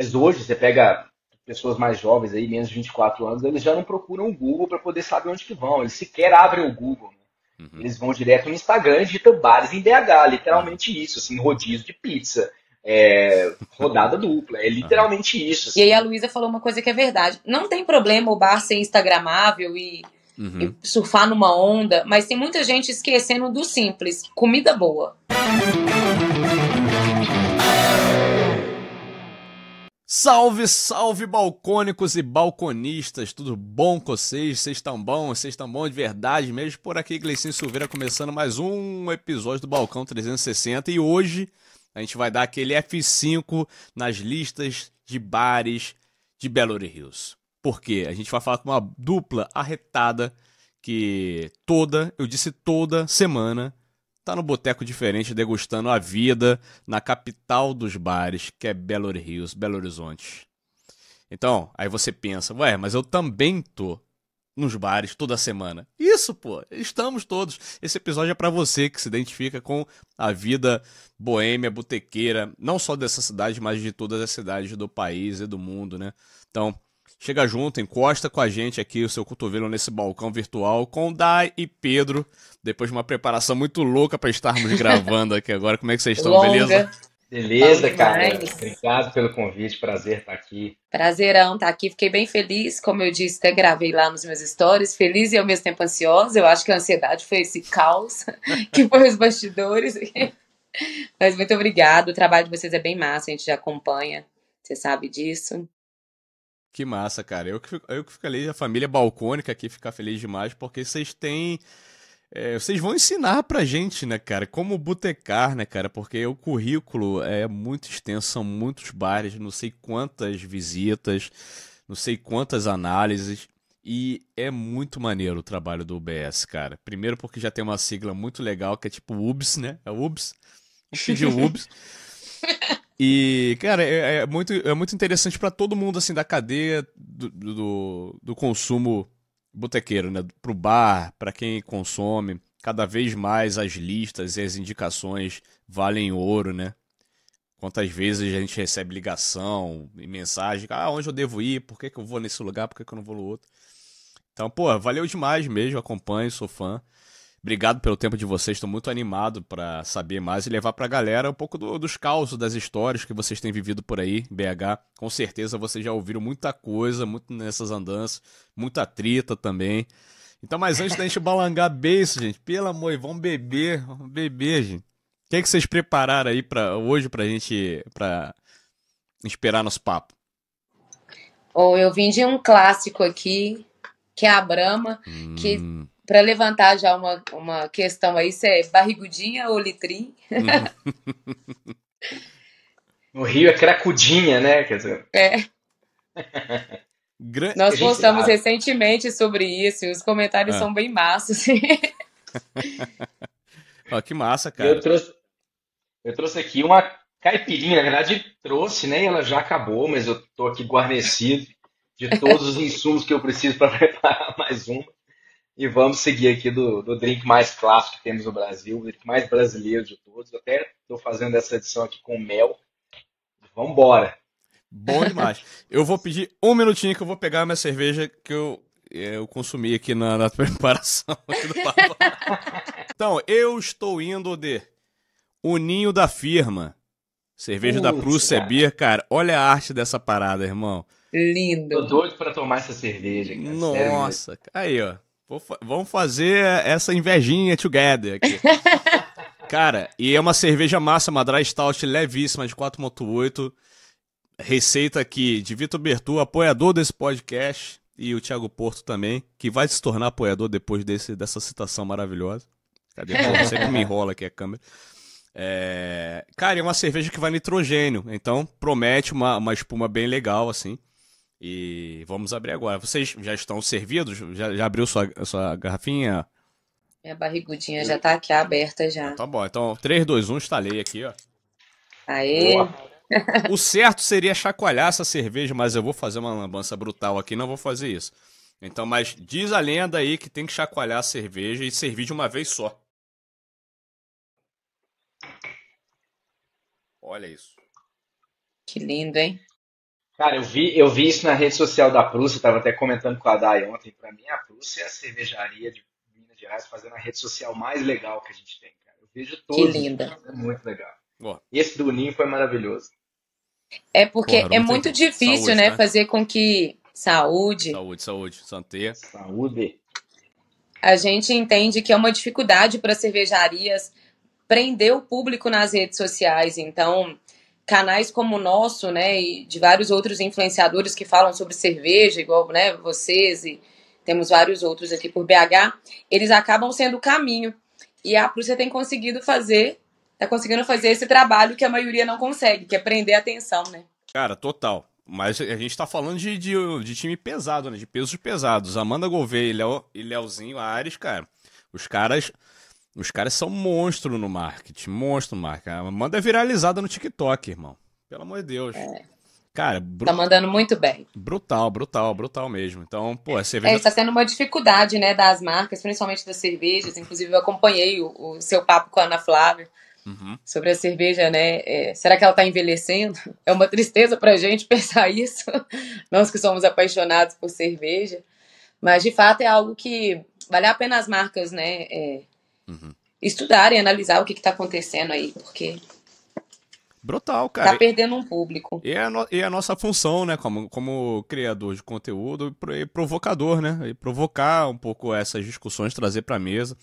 Mas hoje você pega pessoas mais jovens aí, menos de 24 anos, eles já não procuram o Google para poder saber onde que vão. Eles sequer abrem o Google. Né? Uhum. Eles vão direto no Instagram e digitam bares em BH, literalmente isso, assim, rodízio de pizza. É, rodada dupla, é literalmente isso. Assim. E aí a Luísa falou uma coisa que é verdade. Não tem problema o bar ser instagramável e, uhum. e surfar numa onda, mas tem muita gente esquecendo do simples, comida boa. Salve, salve balcônicos e balconistas, tudo bom com vocês? Vocês estão bons? Vocês estão bons de verdade mesmo? Por aqui, Gleicinho Silveira começando mais um episódio do Balcão 360 e hoje a gente vai dar aquele F5 nas listas de bares de Belo Hills. Por quê? A gente vai falar com uma dupla arretada que toda, eu disse toda semana, tá no boteco diferente degustando a vida na capital dos bares, que é Belo Rios, Belo Horizonte. Então, aí você pensa, ué, mas eu também tô nos bares toda semana. Isso, pô, estamos todos. Esse episódio é para você que se identifica com a vida boêmia, botequeira, não só dessa cidade, mas de todas as cidades do país e do mundo, né? Então, Chega junto, encosta com a gente aqui o seu cotovelo nesse balcão virtual com Dai e Pedro. Depois de uma preparação muito louca para estarmos gravando aqui agora. Como é que vocês estão, Longa. beleza? Beleza, cara. Obrigado pelo convite, prazer estar aqui. Prazerão estar aqui. Fiquei bem feliz, como eu disse, até gravei lá nos meus stories. Feliz e ao mesmo tempo ansiosa. Eu acho que a ansiedade foi esse caos que foi os bastidores. Mas muito obrigado. O trabalho de vocês é bem massa, a gente já acompanha. Você sabe disso. Que massa, cara. Eu que fico, eu que fico feliz, a família balcônica aqui fica feliz demais, porque vocês têm. É, vocês vão ensinar pra gente, né, cara, como botecar, né, cara, porque o currículo é muito extenso, são muitos bares, não sei quantas visitas, não sei quantas análises, e é muito maneiro o trabalho do UBS, cara. Primeiro porque já tem uma sigla muito legal, que é tipo UBS, né, é UBS, vamos o UBS. E, cara, é, é, muito, é muito interessante para todo mundo, assim, da cadeia do, do, do consumo botequeiro, né? Pro bar, para quem consome. Cada vez mais as listas e as indicações valem ouro, né? Quantas vezes a gente recebe ligação e mensagem, ah, onde eu devo ir, por que, que eu vou nesse lugar, por que, que eu não vou no outro. Então, pô, valeu demais mesmo, acompanho, sou fã. Obrigado pelo tempo de vocês, estou muito animado para saber mais e levar para a galera um pouco do, dos causos, das histórias que vocês têm vivido por aí, BH. Com certeza vocês já ouviram muita coisa, muito nessas andanças, muita trita também. Então, mas antes da gente balangar beijo, gente, pelo amor, vamos beber, vamos beber, gente. O que, é que vocês prepararam aí para hoje para a gente para esperar nosso papo? Oh, eu vim de um clássico aqui, que é a Brahma, hum. que para levantar já uma, uma questão aí, se é barrigudinha ou litrim. no Rio é cracudinha, né? Quer dizer... É. Nós postamos recentemente sobre isso e os comentários ah. são bem massas. oh, que massa, cara. Eu trouxe, eu trouxe aqui uma caipirinha, na verdade trouxe, né? Ela já acabou, mas eu tô aqui guarnecido de todos os insumos que eu preciso para preparar mais uma. E vamos seguir aqui do, do drink mais clássico que temos no Brasil, o drink mais brasileiro de todos. Eu até estou fazendo essa edição aqui com mel. Vamos embora. Bom demais. eu vou pedir um minutinho que eu vou pegar a minha cerveja que eu, eu consumi aqui na, na preparação aqui do papo. então, eu estou indo de O Ninho da Firma. Cerveja Putz, da Prússia Beer, cara. Olha a arte dessa parada, irmão. Lindo. Tô doido para tomar essa cerveja, cara. Nossa, Sério. aí, ó. Vamos fazer essa invejinha together aqui. Cara, e é uma cerveja massa, uma dry stout levíssima de 4.8. Receita aqui de Vitor Bertu, apoiador desse podcast, e o Thiago Porto também, que vai se tornar apoiador depois desse, dessa citação maravilhosa. Cadê? Sempre me enrola aqui a câmera. É... Cara, é uma cerveja que vai nitrogênio, então promete uma, uma espuma bem legal, assim. E vamos abrir agora. Vocês já estão servidos? Já, já abriu sua, sua garrafinha? Minha barrigudinha já tá aqui aberta já. Tá bom, então 3, 2, 1, instalei aqui, ó. Aê! o certo seria chacoalhar essa cerveja, mas eu vou fazer uma lambança brutal aqui, não vou fazer isso. Então, mas diz a lenda aí que tem que chacoalhar a cerveja e servir de uma vez só. Olha isso. Que lindo, hein? Cara, eu vi, eu vi isso na rede social da Prússia, estava até comentando com a Dai ontem. Para mim, a Prússia é a cervejaria de Minas Gerais fazendo a rede social mais legal que a gente tem, cara. Eu vejo todos. Que linda. É muito legal. Boa. E esse do Ninho foi maravilhoso. É porque Porra, é muito difícil, saúde, né, tá? fazer com que saúde. Saúde, saúde, santé. Saúde. A gente entende que é uma dificuldade para cervejarias prender o público nas redes sociais. Então, canais como o nosso, né, e de vários outros influenciadores que falam sobre cerveja, igual, né, vocês e temos vários outros aqui por BH, eles acabam sendo o caminho. E a Prússia tem conseguido fazer, tá conseguindo fazer esse trabalho que a maioria não consegue, que é prender a atenção, né? Cara, total. Mas a gente tá falando de, de, de time pesado, né? De pesos pesados. Amanda Gouveia e, Léo, e Léozinho Ares, cara. Os caras os caras são monstro no marketing, monstro no marketing. A Amanda é viralizada no TikTok, irmão. Pelo amor de Deus. É. Cara, bru... tá mandando muito bem. Brutal, brutal, brutal mesmo. Então, pô, a cerveja. É, está sendo uma dificuldade, né, das marcas, principalmente das cervejas. Inclusive, eu acompanhei o, o seu papo com a Ana Flávia uhum. sobre a cerveja, né? É, será que ela tá envelhecendo? É uma tristeza pra gente pensar isso, nós que somos apaixonados por cerveja. Mas, de fato, é algo que vale a pena as marcas, né? É, uhum. estudarem, analisar o que está acontecendo aí, porque. Brutal, cara. Tá perdendo um público. E é a, no, e é a nossa função, né, como, como criador de conteúdo e provocador, né? E provocar um pouco essas discussões, trazer pra mesa.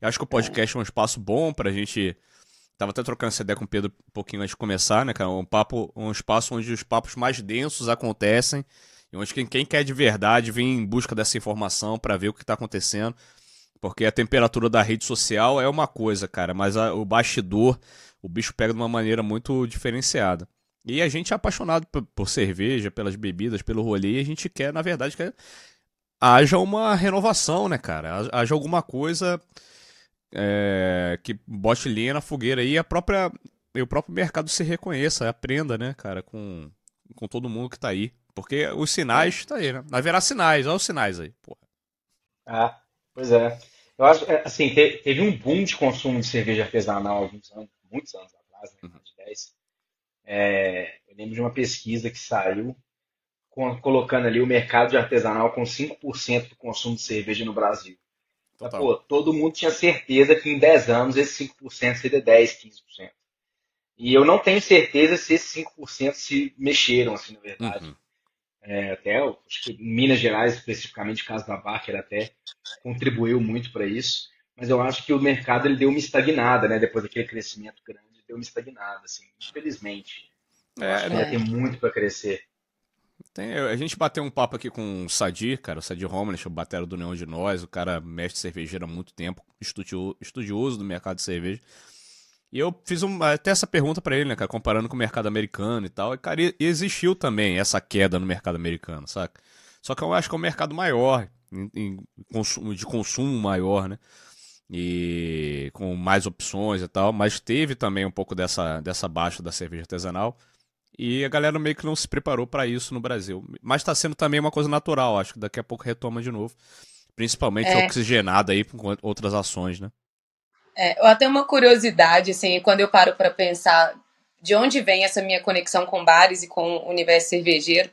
Eu acho que o podcast é, é um espaço bom pra gente. Tava até trocando essa ideia com o Pedro um pouquinho antes de começar, né, cara? Um, papo, um espaço onde os papos mais densos acontecem. E onde quem, quem quer de verdade vem em busca dessa informação para ver o que está acontecendo. Porque a temperatura da rede social é uma coisa, cara, mas a, o bastidor, o bicho pega de uma maneira muito diferenciada. E a gente é apaixonado por, por cerveja, pelas bebidas, pelo rolê, e a gente quer, na verdade, que haja uma renovação, né, cara? Haja alguma coisa é, que bote linha na fogueira e a própria e o próprio mercado se reconheça, aprenda, né, cara, com, com todo mundo que tá aí. Porque os sinais tá aí, né? Haverá sinais, olha os sinais aí, porra. Ah, pois é. Eu acho, é, assim, teve um boom de consumo de cerveja artesanal alguns anos, muitos anos atrás, né, uhum. de 10. É, eu lembro de uma pesquisa que saiu com, colocando ali o mercado de artesanal com 5% do consumo de cerveja no Brasil. Total. Pô, todo mundo tinha certeza que em 10 anos esse 5% seria 10, 15%. E eu não tenho certeza se esses 5% se mexeram, assim, na verdade. Uhum. É, até, acho que Minas Gerais, especificamente, o caso da Bacher até contribuiu muito para isso. Mas eu acho que o mercado ele deu uma estagnada, né? Depois daquele crescimento grande, deu uma estagnada, assim, infelizmente. É, que ainda tem muito para crescer. Tem, a gente bateu um papo aqui com o Sadir, cara, o Sadir Romanich, o batera do Neon de Nós, o cara mestre cervejeiro há muito tempo, estudioso do mercado de cerveja. E eu fiz até essa pergunta para ele, né, cara, comparando com o mercado americano e tal. E, cara, existiu também essa queda no mercado americano, saca? Só que eu acho que é um mercado maior, em, em consumo, de consumo maior, né? E com mais opções e tal. Mas teve também um pouco dessa, dessa baixa da cerveja artesanal. E a galera meio que não se preparou para isso no Brasil. Mas está sendo também uma coisa natural, acho que daqui a pouco retoma de novo. Principalmente é. oxigenada aí com outras ações, né? É, eu até uma curiosidade, assim, quando eu paro para pensar de onde vem essa minha conexão com bares e com o universo cervejeiro,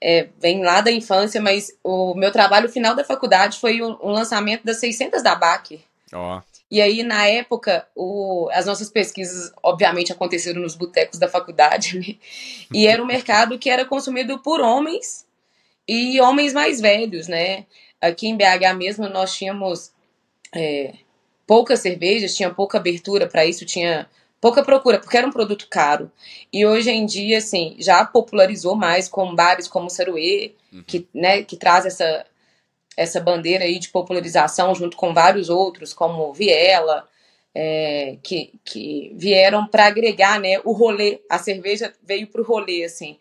é, vem lá da infância, mas o meu trabalho final da faculdade foi o, o lançamento das 600 da BAC. Oh. E aí, na época, o, as nossas pesquisas, obviamente, aconteceram nos botecos da faculdade, né? e era um mercado que era consumido por homens e homens mais velhos, né? Aqui em BH mesmo, nós tínhamos é, poucas cervejas, tinha pouca abertura para isso, tinha pouca procura, porque era um produto caro. E hoje em dia, assim, já popularizou mais com bares como o Saruê, uhum. que, né, que traz essa, essa bandeira aí de popularização junto com vários outros, como Viela, é, que, que vieram para agregar, né, o rolê. A cerveja veio para o rolê, assim.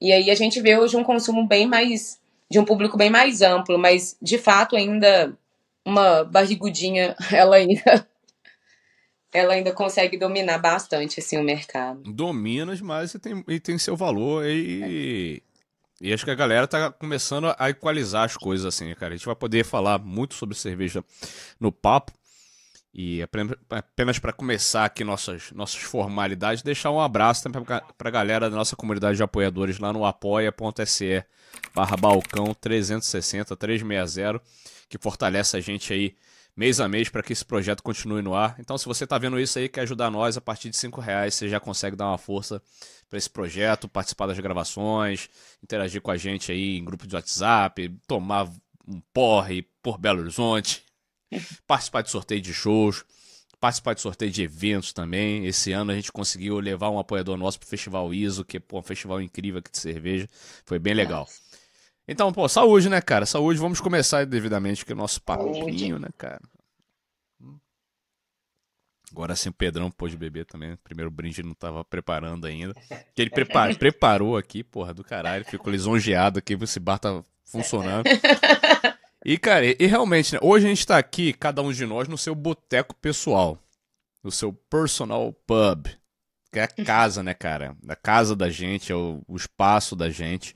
E aí a gente vê hoje um consumo bem mais de um público bem mais amplo, mas de fato ainda uma barrigudinha, ela ainda ela ainda consegue dominar bastante assim o mercado. Domina demais e tem, e tem seu valor e, é. e acho que a galera tá começando a equalizar as coisas assim, cara. A gente vai poder falar muito sobre cerveja no papo. E apenas para começar aqui nossas, nossas formalidades, deixar um abraço também para a galera da nossa comunidade de apoiadores lá no apoia.se barra balcão 360 360, que fortalece a gente aí mês a mês para que esse projeto continue no ar. Então, se você está vendo isso aí, quer ajudar nós, a partir de cinco reais você já consegue dar uma força para esse projeto, participar das gravações, interagir com a gente aí em grupo de WhatsApp, tomar um porre por Belo Horizonte, participar de sorteio de shows, participar de sorteio de eventos também. Esse ano a gente conseguiu levar um apoiador nosso pro Festival ISO, que é pô, um festival incrível aqui de cerveja. Foi bem legal. Então, pô, saúde, né, cara? Saúde, vamos começar devidamente com o nosso papinho, né, cara? Agora sim o Pedrão pôde beber também. Primeiro brinde não tava preparando ainda. Que ele prepar, preparou aqui, porra, do caralho. Ficou lisonjeado aqui, esse bar tá funcionando. E, cara, e, e realmente, né, hoje a gente tá aqui, cada um de nós, no seu boteco pessoal. No seu personal pub. Que é a casa, né, cara? A casa da gente, é o, o espaço da gente.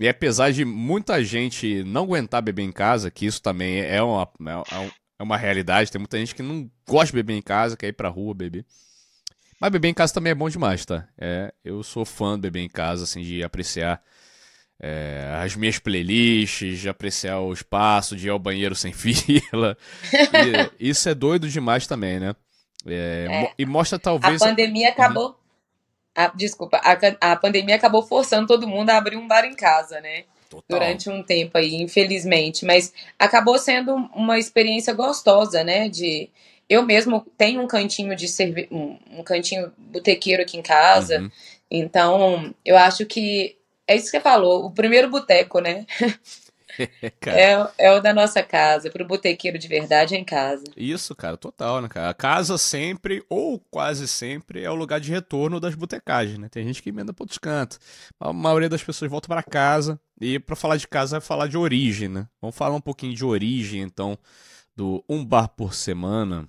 E apesar de muita gente não aguentar beber em casa, que isso também é uma, é, é uma realidade, tem muita gente que não gosta de beber em casa, quer ir pra rua beber. Mas beber em casa também é bom demais, tá? É, eu sou fã de beber em casa, assim, de apreciar é, as minhas playlists, de apreciar o espaço, de ir ao banheiro sem fila. E, isso é doido demais também, né? É, é. E mostra talvez. A pandemia acabou. A, desculpa, a, a pandemia acabou forçando todo mundo a abrir um bar em casa, né? Total. Durante um tempo aí, infelizmente. Mas acabou sendo uma experiência gostosa, né? De. Eu mesmo tenho um cantinho de cerve... um, um cantinho botequeiro aqui em casa. Uhum. Então, eu acho que é isso que você falou, o primeiro boteco, né? é, é, o da nossa casa, pro botequeiro de verdade é em casa. Isso, cara, total, né, cara? A casa sempre, ou quase sempre, é o lugar de retorno das botecagens, né? Tem gente que emenda para outros cantos. A maioria das pessoas volta para casa. E para falar de casa é falar de origem, né? Vamos falar um pouquinho de origem, então, do Um Bar por Semana.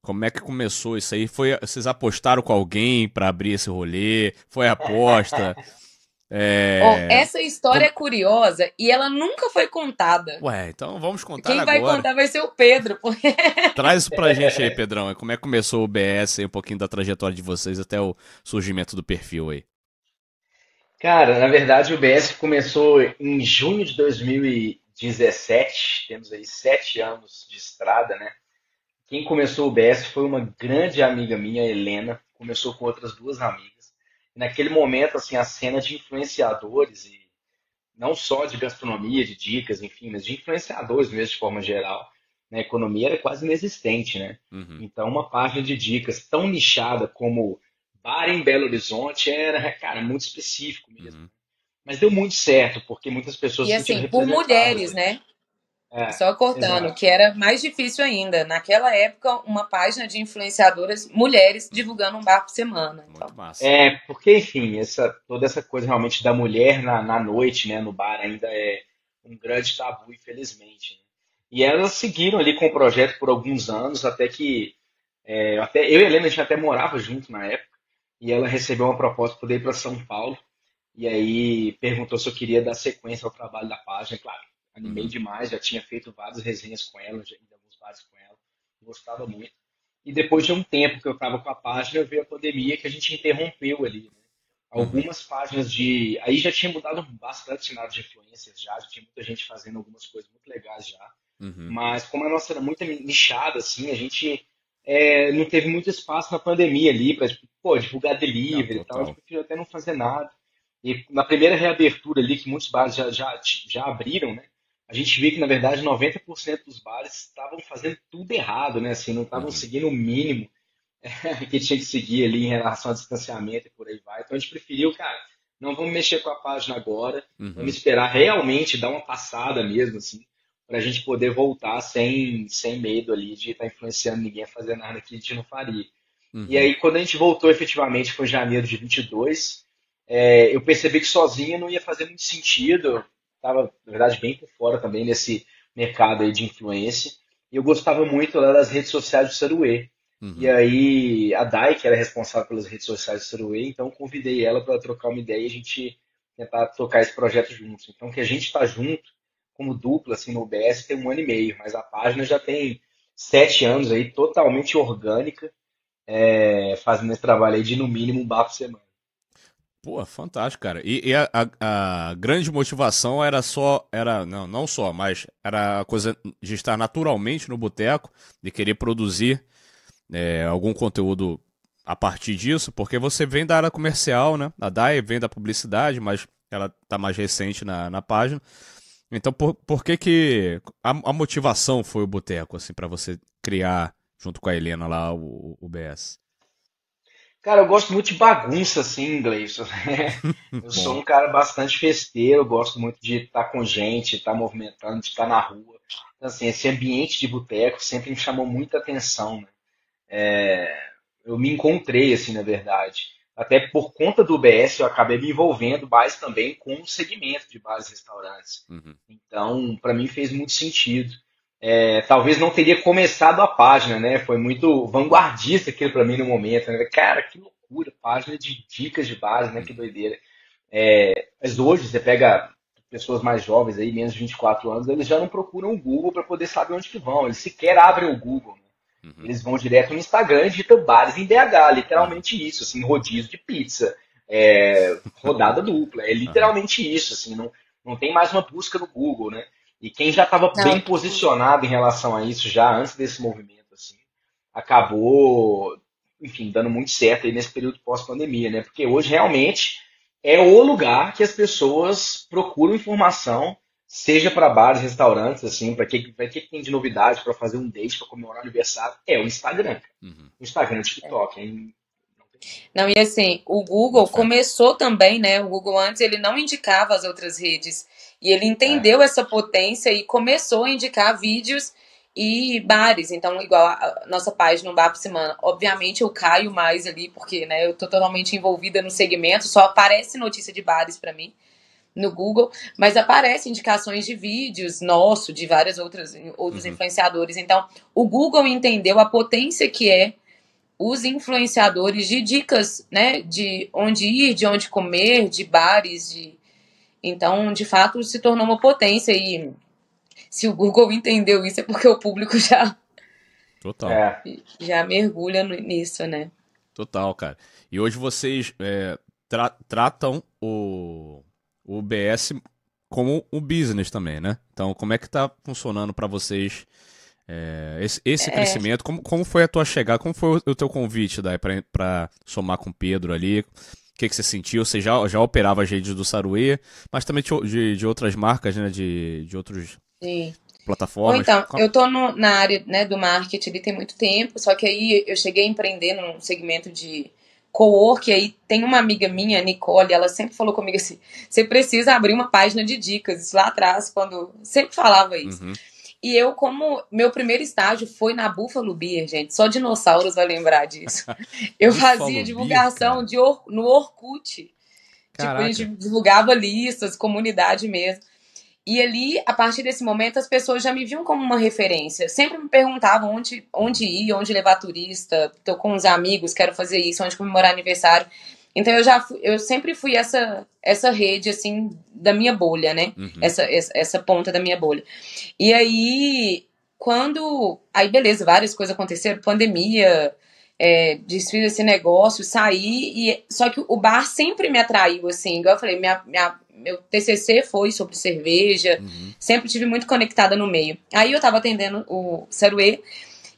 Como é que começou isso aí? Foi, vocês apostaram com alguém para abrir esse rolê? Foi aposta? É... Oh, essa história é curiosa e ela nunca foi contada. Ué, então vamos contar Quem agora. vai contar vai ser o Pedro. Porque... Traz isso pra gente aí, Pedrão. Como é que começou o BS, um pouquinho da trajetória de vocês até o surgimento do perfil aí. Cara, na verdade o BS começou em junho de 2017. Temos aí sete anos de estrada, né? Quem começou o BS foi uma grande amiga minha, Helena. Começou com outras duas amigas naquele momento, assim, a cena de influenciadores, e não só de gastronomia, de dicas, enfim, mas de influenciadores mesmo, de forma geral, na economia era quase inexistente, né? Uhum. Então, uma página de dicas tão nichada como bar em Belo Horizonte era, cara, muito específico mesmo. Uhum. Mas deu muito certo, porque muitas pessoas E assim, por mulheres, né? É, Só cortando, exato. que era mais difícil ainda. Naquela época, uma página de influenciadoras mulheres divulgando um bar por semana. Então. É, porque, enfim, essa, toda essa coisa realmente da mulher na, na noite, né, no bar, ainda é um grande tabu, infelizmente. Né? E elas seguiram ali com o projeto por alguns anos, até que. É, até, eu e a Helena, a gente até morava junto na época, e ela recebeu uma proposta para poder ir para São Paulo. E aí perguntou se eu queria dar sequência ao trabalho da página. Claro, animei uhum. demais, já tinha feito várias resenhas com ela, já ido alguns bares com ela, gostava muito. E depois de um tempo que eu estava com a página, veio a pandemia que a gente interrompeu ali. Né? Algumas uhum. páginas de. Aí já tinha mudado bastante cenário de influências, já, já tinha muita gente fazendo algumas coisas muito legais já. Uhum. Mas como a nossa era muito nichada, assim, a gente é, não teve muito espaço na pandemia ali para tipo, divulgar delivery não, e tal. A gente preferiu até não fazer nada. E na primeira reabertura ali, que muitos bares já, já, já abriram, né? A gente vê que, na verdade, 90% dos bares estavam fazendo tudo errado, né? Assim, não estavam uhum. seguindo o mínimo que tinha que seguir ali em relação ao distanciamento e por aí vai. Então a gente preferiu, cara, não vamos mexer com a página agora, uhum. vamos esperar realmente dar uma passada mesmo, assim, para a gente poder voltar sem, sem medo ali de estar tá influenciando ninguém a fazer nada que a gente não faria. Uhum. E aí, quando a gente voltou efetivamente, foi em janeiro de 22, é, eu percebi que sozinho não ia fazer muito sentido estava, na verdade, bem por fora também nesse mercado aí de influência. E eu gostava muito lá das redes sociais do Saruê. Uhum. E aí a Dai, que era responsável pelas redes sociais do Saruê, então convidei ela para trocar uma ideia e a gente tentar tocar esse projeto juntos. Então que a gente está junto como dupla assim no UBS tem um ano e meio, mas a página já tem sete anos aí, totalmente orgânica, é, fazendo esse trabalho aí de no mínimo um bar por semana. Pô, fantástico, cara. E, e a, a, a, grande motivação era só, era não, não só, mas era a coisa de estar naturalmente no boteco, de querer produzir é, algum conteúdo a partir disso, porque você vem da área comercial, né? A DAI vem da publicidade, mas ela tá mais recente na, na página. Então, por, por que que a, a motivação foi o boteco, assim, para você criar, junto com a Helena lá, o, o BS? Cara, eu gosto muito de bagunça, assim, inglês. eu sou um cara bastante festeiro, gosto muito de estar com gente, estar movimentando, de estar na rua. Então, assim, esse ambiente de boteco sempre me chamou muita atenção, né? É, eu me encontrei, assim, na verdade. Até por conta do BS, eu acabei me envolvendo mais também com o segmento de bares e restaurantes. Uhum. Então, para mim fez muito sentido. É, talvez não teria começado a página, né? Foi muito vanguardista aquilo para mim no momento. Né? Cara, que loucura, página de dicas de base, né? Que doideira. É, mas hoje você pega pessoas mais jovens aí, menos de 24 anos, eles já não procuram o Google para poder saber onde que vão. Eles sequer abrem o Google. Né? Uhum. Eles vão direto no Instagram e digitam bares em BH, literalmente isso, assim, rodízio de pizza, é, rodada dupla, é literalmente isso, assim, não, não tem mais uma busca no Google, né? E quem já estava bem posicionado em relação a isso já antes desse movimento, assim, acabou, enfim, dando muito certo aí nesse período pós-pandemia, né? Porque hoje realmente é o lugar que as pessoas procuram informação, seja para bares, restaurantes, assim, para que, pra que tem de novidade para fazer um date, para comemorar aniversário, é o Instagram. Uhum. O Instagram, o TikTok, hein? Não, e assim, o Google começou também, né? O Google antes ele não indicava as outras redes. E ele entendeu é. essa potência e começou a indicar vídeos e bares. Então, igual a nossa página, um bar por semana. Obviamente, eu caio mais ali, porque né, eu tô totalmente envolvida no segmento, só aparece notícia de bares para mim no Google, mas aparece indicações de vídeos nosso, de várias outras outros uhum. influenciadores. Então, o Google entendeu a potência que é os influenciadores de dicas, né, de onde ir, de onde comer, de bares, de então, de fato, se tornou uma potência e se o Google entendeu isso é porque o público já Total. É. já mergulha nisso, né? Total, cara. E hoje vocês é, tra tratam o, o BS como um business também, né? Então, como é que tá funcionando para vocês é, esse, esse é. crescimento? Como, como foi a tua chegada? Como foi o, teu convite daí para somar com o Pedro ali? Que, que você sentiu? Você já, já operava as redes do Saruê, mas também de, de outras marcas, né? De, de outros Sim. plataformas. Então, eu no, na área né, do marketing ali tem muito tempo, só que aí eu cheguei a empreender num segmento de co-work, aí tem uma amiga minha, Nicole, ela sempre falou comigo assim, você precisa abrir uma página de dicas, isso lá atrás, quando sempre falava isso. Uhum. E eu, como meu primeiro estágio foi na Buffalo Beer, gente, só dinossauros vai lembrar disso. Eu fazia divulgação de Or, no Orkut. Caraca. Tipo, a gente divulgava listas, comunidade mesmo. E ali, a partir desse momento, as pessoas já me viam como uma referência. Sempre me perguntavam onde, onde ir, onde levar turista. Tô com uns amigos, quero fazer isso, onde comemorar aniversário. Então eu já fui, eu sempre fui essa essa rede assim da minha bolha, né? Uhum. Essa, essa, essa ponta da minha bolha. E aí quando aí beleza, várias coisas aconteceram, pandemia, é, desfiz esse negócio, saí e só que o bar sempre me atraiu assim, igual eu falei, minha, minha meu TCC foi sobre cerveja, uhum. sempre tive muito conectada no meio. Aí eu tava atendendo o Ceruê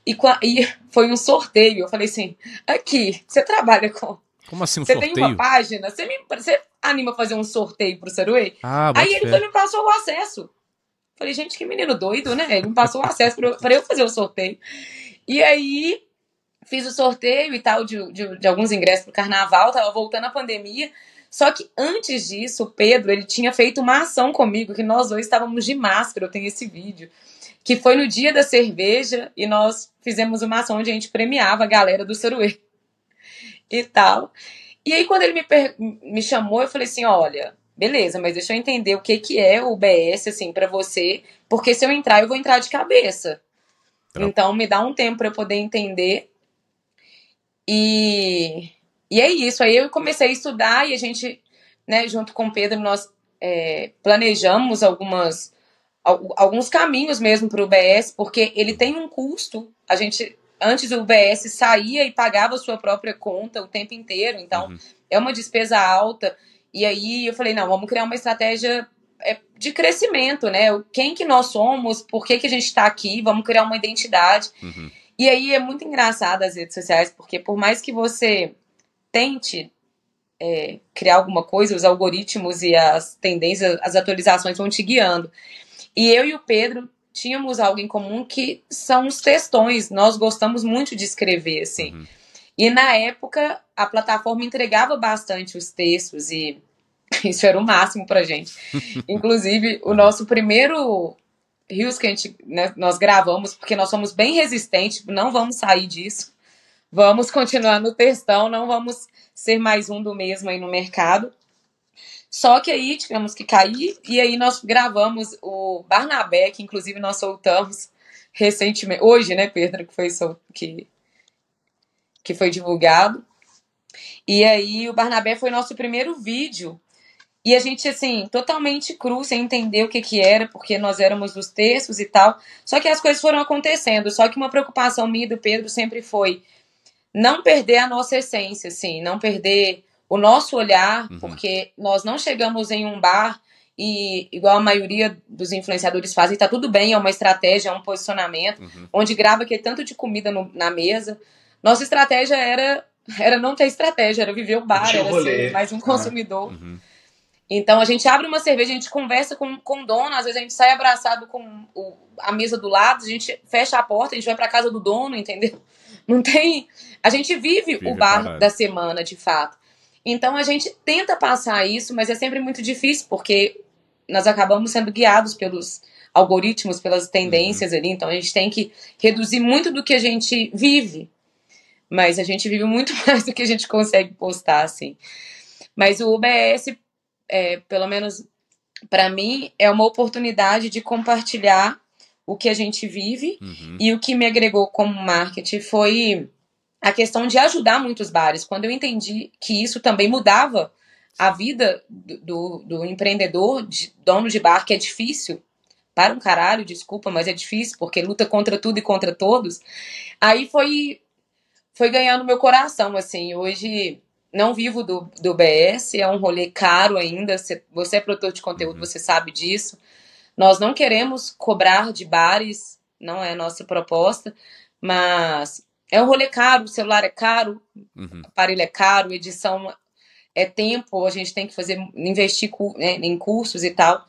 e, e foi um sorteio. Eu falei assim: aqui, você trabalha com como assim um você sorteio? Você tem uma página, você, me, você anima a fazer um sorteio pro Saruê? Ah, Aí ele foi, me passou o acesso. Falei, gente, que menino doido, né? Ele me passou o acesso pra eu, pra eu fazer o sorteio. E aí, fiz o sorteio e tal de, de, de, alguns ingressos pro carnaval, tava voltando a pandemia. Só que antes disso, o Pedro, ele tinha feito uma ação comigo, que nós dois estávamos de máscara, eu tenho esse vídeo. Que foi no dia da cerveja e nós fizemos uma ação onde a gente premiava a galera do Saruê e tal. E aí, quando ele me, me chamou, eu falei assim: olha, beleza, mas deixa eu entender o que, que é o BS, assim, para você, porque se eu entrar, eu vou entrar de cabeça. Tá. Então, me dá um tempo para eu poder entender. E, e é isso. Aí eu comecei a estudar e a gente, né, junto com o Pedro, nós é, planejamos algumas alguns caminhos mesmo para o UBS, porque ele tem um custo. A gente antes o UBS saía e pagava sua própria conta o tempo inteiro, então uhum. é uma despesa alta. E aí eu falei, não, vamos criar uma estratégia é, de crescimento, né? Quem que nós somos, por que, que a gente está aqui, vamos criar uma identidade. Uhum. E aí é muito engraçado as redes sociais, porque por mais que você tente é, criar alguma coisa, os algoritmos e as tendências, as atualizações vão te guiando. E eu e o Pedro tínhamos algo em comum que são os textões. Nós gostamos muito de escrever, assim. Uhum. E na época a plataforma entregava bastante os textos e isso era o máximo pra gente. Inclusive, o nosso primeiro rios que a gente, né, nós gravamos, porque nós somos bem resistentes, não vamos sair disso. Vamos continuar no textão, não vamos ser mais um do mesmo aí no mercado. Só que aí tivemos que cair e aí nós gravamos o Barnabé, que inclusive nós soltamos recentemente, hoje, né, Pedro, que foi que que foi divulgado. E aí o Barnabé foi nosso primeiro vídeo. E a gente, assim, totalmente cru, sem entender o que que era, porque nós éramos dos textos e tal. Só que as coisas foram acontecendo. Só que uma preocupação minha do Pedro sempre foi não perder a nossa essência, assim, não perder o nosso olhar, uhum. porque nós não chegamos em um bar e, igual a maioria dos influenciadores fazem, tá tudo bem, é uma estratégia, é um posicionamento, uhum. onde grava aquele tanto de comida no, na mesa. Nossa estratégia era, era não ter estratégia, era viver o bar, era ser mais um ah. consumidor. Uhum. Então a gente abre uma cerveja, a gente conversa com, com o dono, às vezes a gente sai abraçado com o, a mesa do lado, a gente fecha a porta, a gente vai para casa do dono, entendeu? Não tem. A gente vive, vive o bar parado. da semana, de fato. Então a gente tenta passar isso, mas é sempre muito difícil, porque nós acabamos sendo guiados pelos algoritmos, pelas tendências uhum. ali, então a gente tem que reduzir muito do que a gente vive. Mas a gente vive muito mais do que a gente consegue postar, assim. Mas o UBS, é, pelo menos para mim, é uma oportunidade de compartilhar o que a gente vive uhum. e o que me agregou como marketing foi a questão de ajudar muitos bares. Quando eu entendi que isso também mudava a vida do, do, empreendedor, de, dono de bar, que é difícil, para um caralho, desculpa, mas é difícil, porque luta contra tudo e contra todos. Aí foi, foi ganhando meu coração, assim. Hoje não vivo do, do BS, é um rolê caro ainda. Você, é produtor de conteúdo, uhum. você sabe disso. Nós não queremos cobrar de bares, não é a nossa proposta, mas é um rolê caro, o celular é caro, uhum. aparelho é caro, edição é tempo, a gente tem que fazer, investir né, em cursos e tal.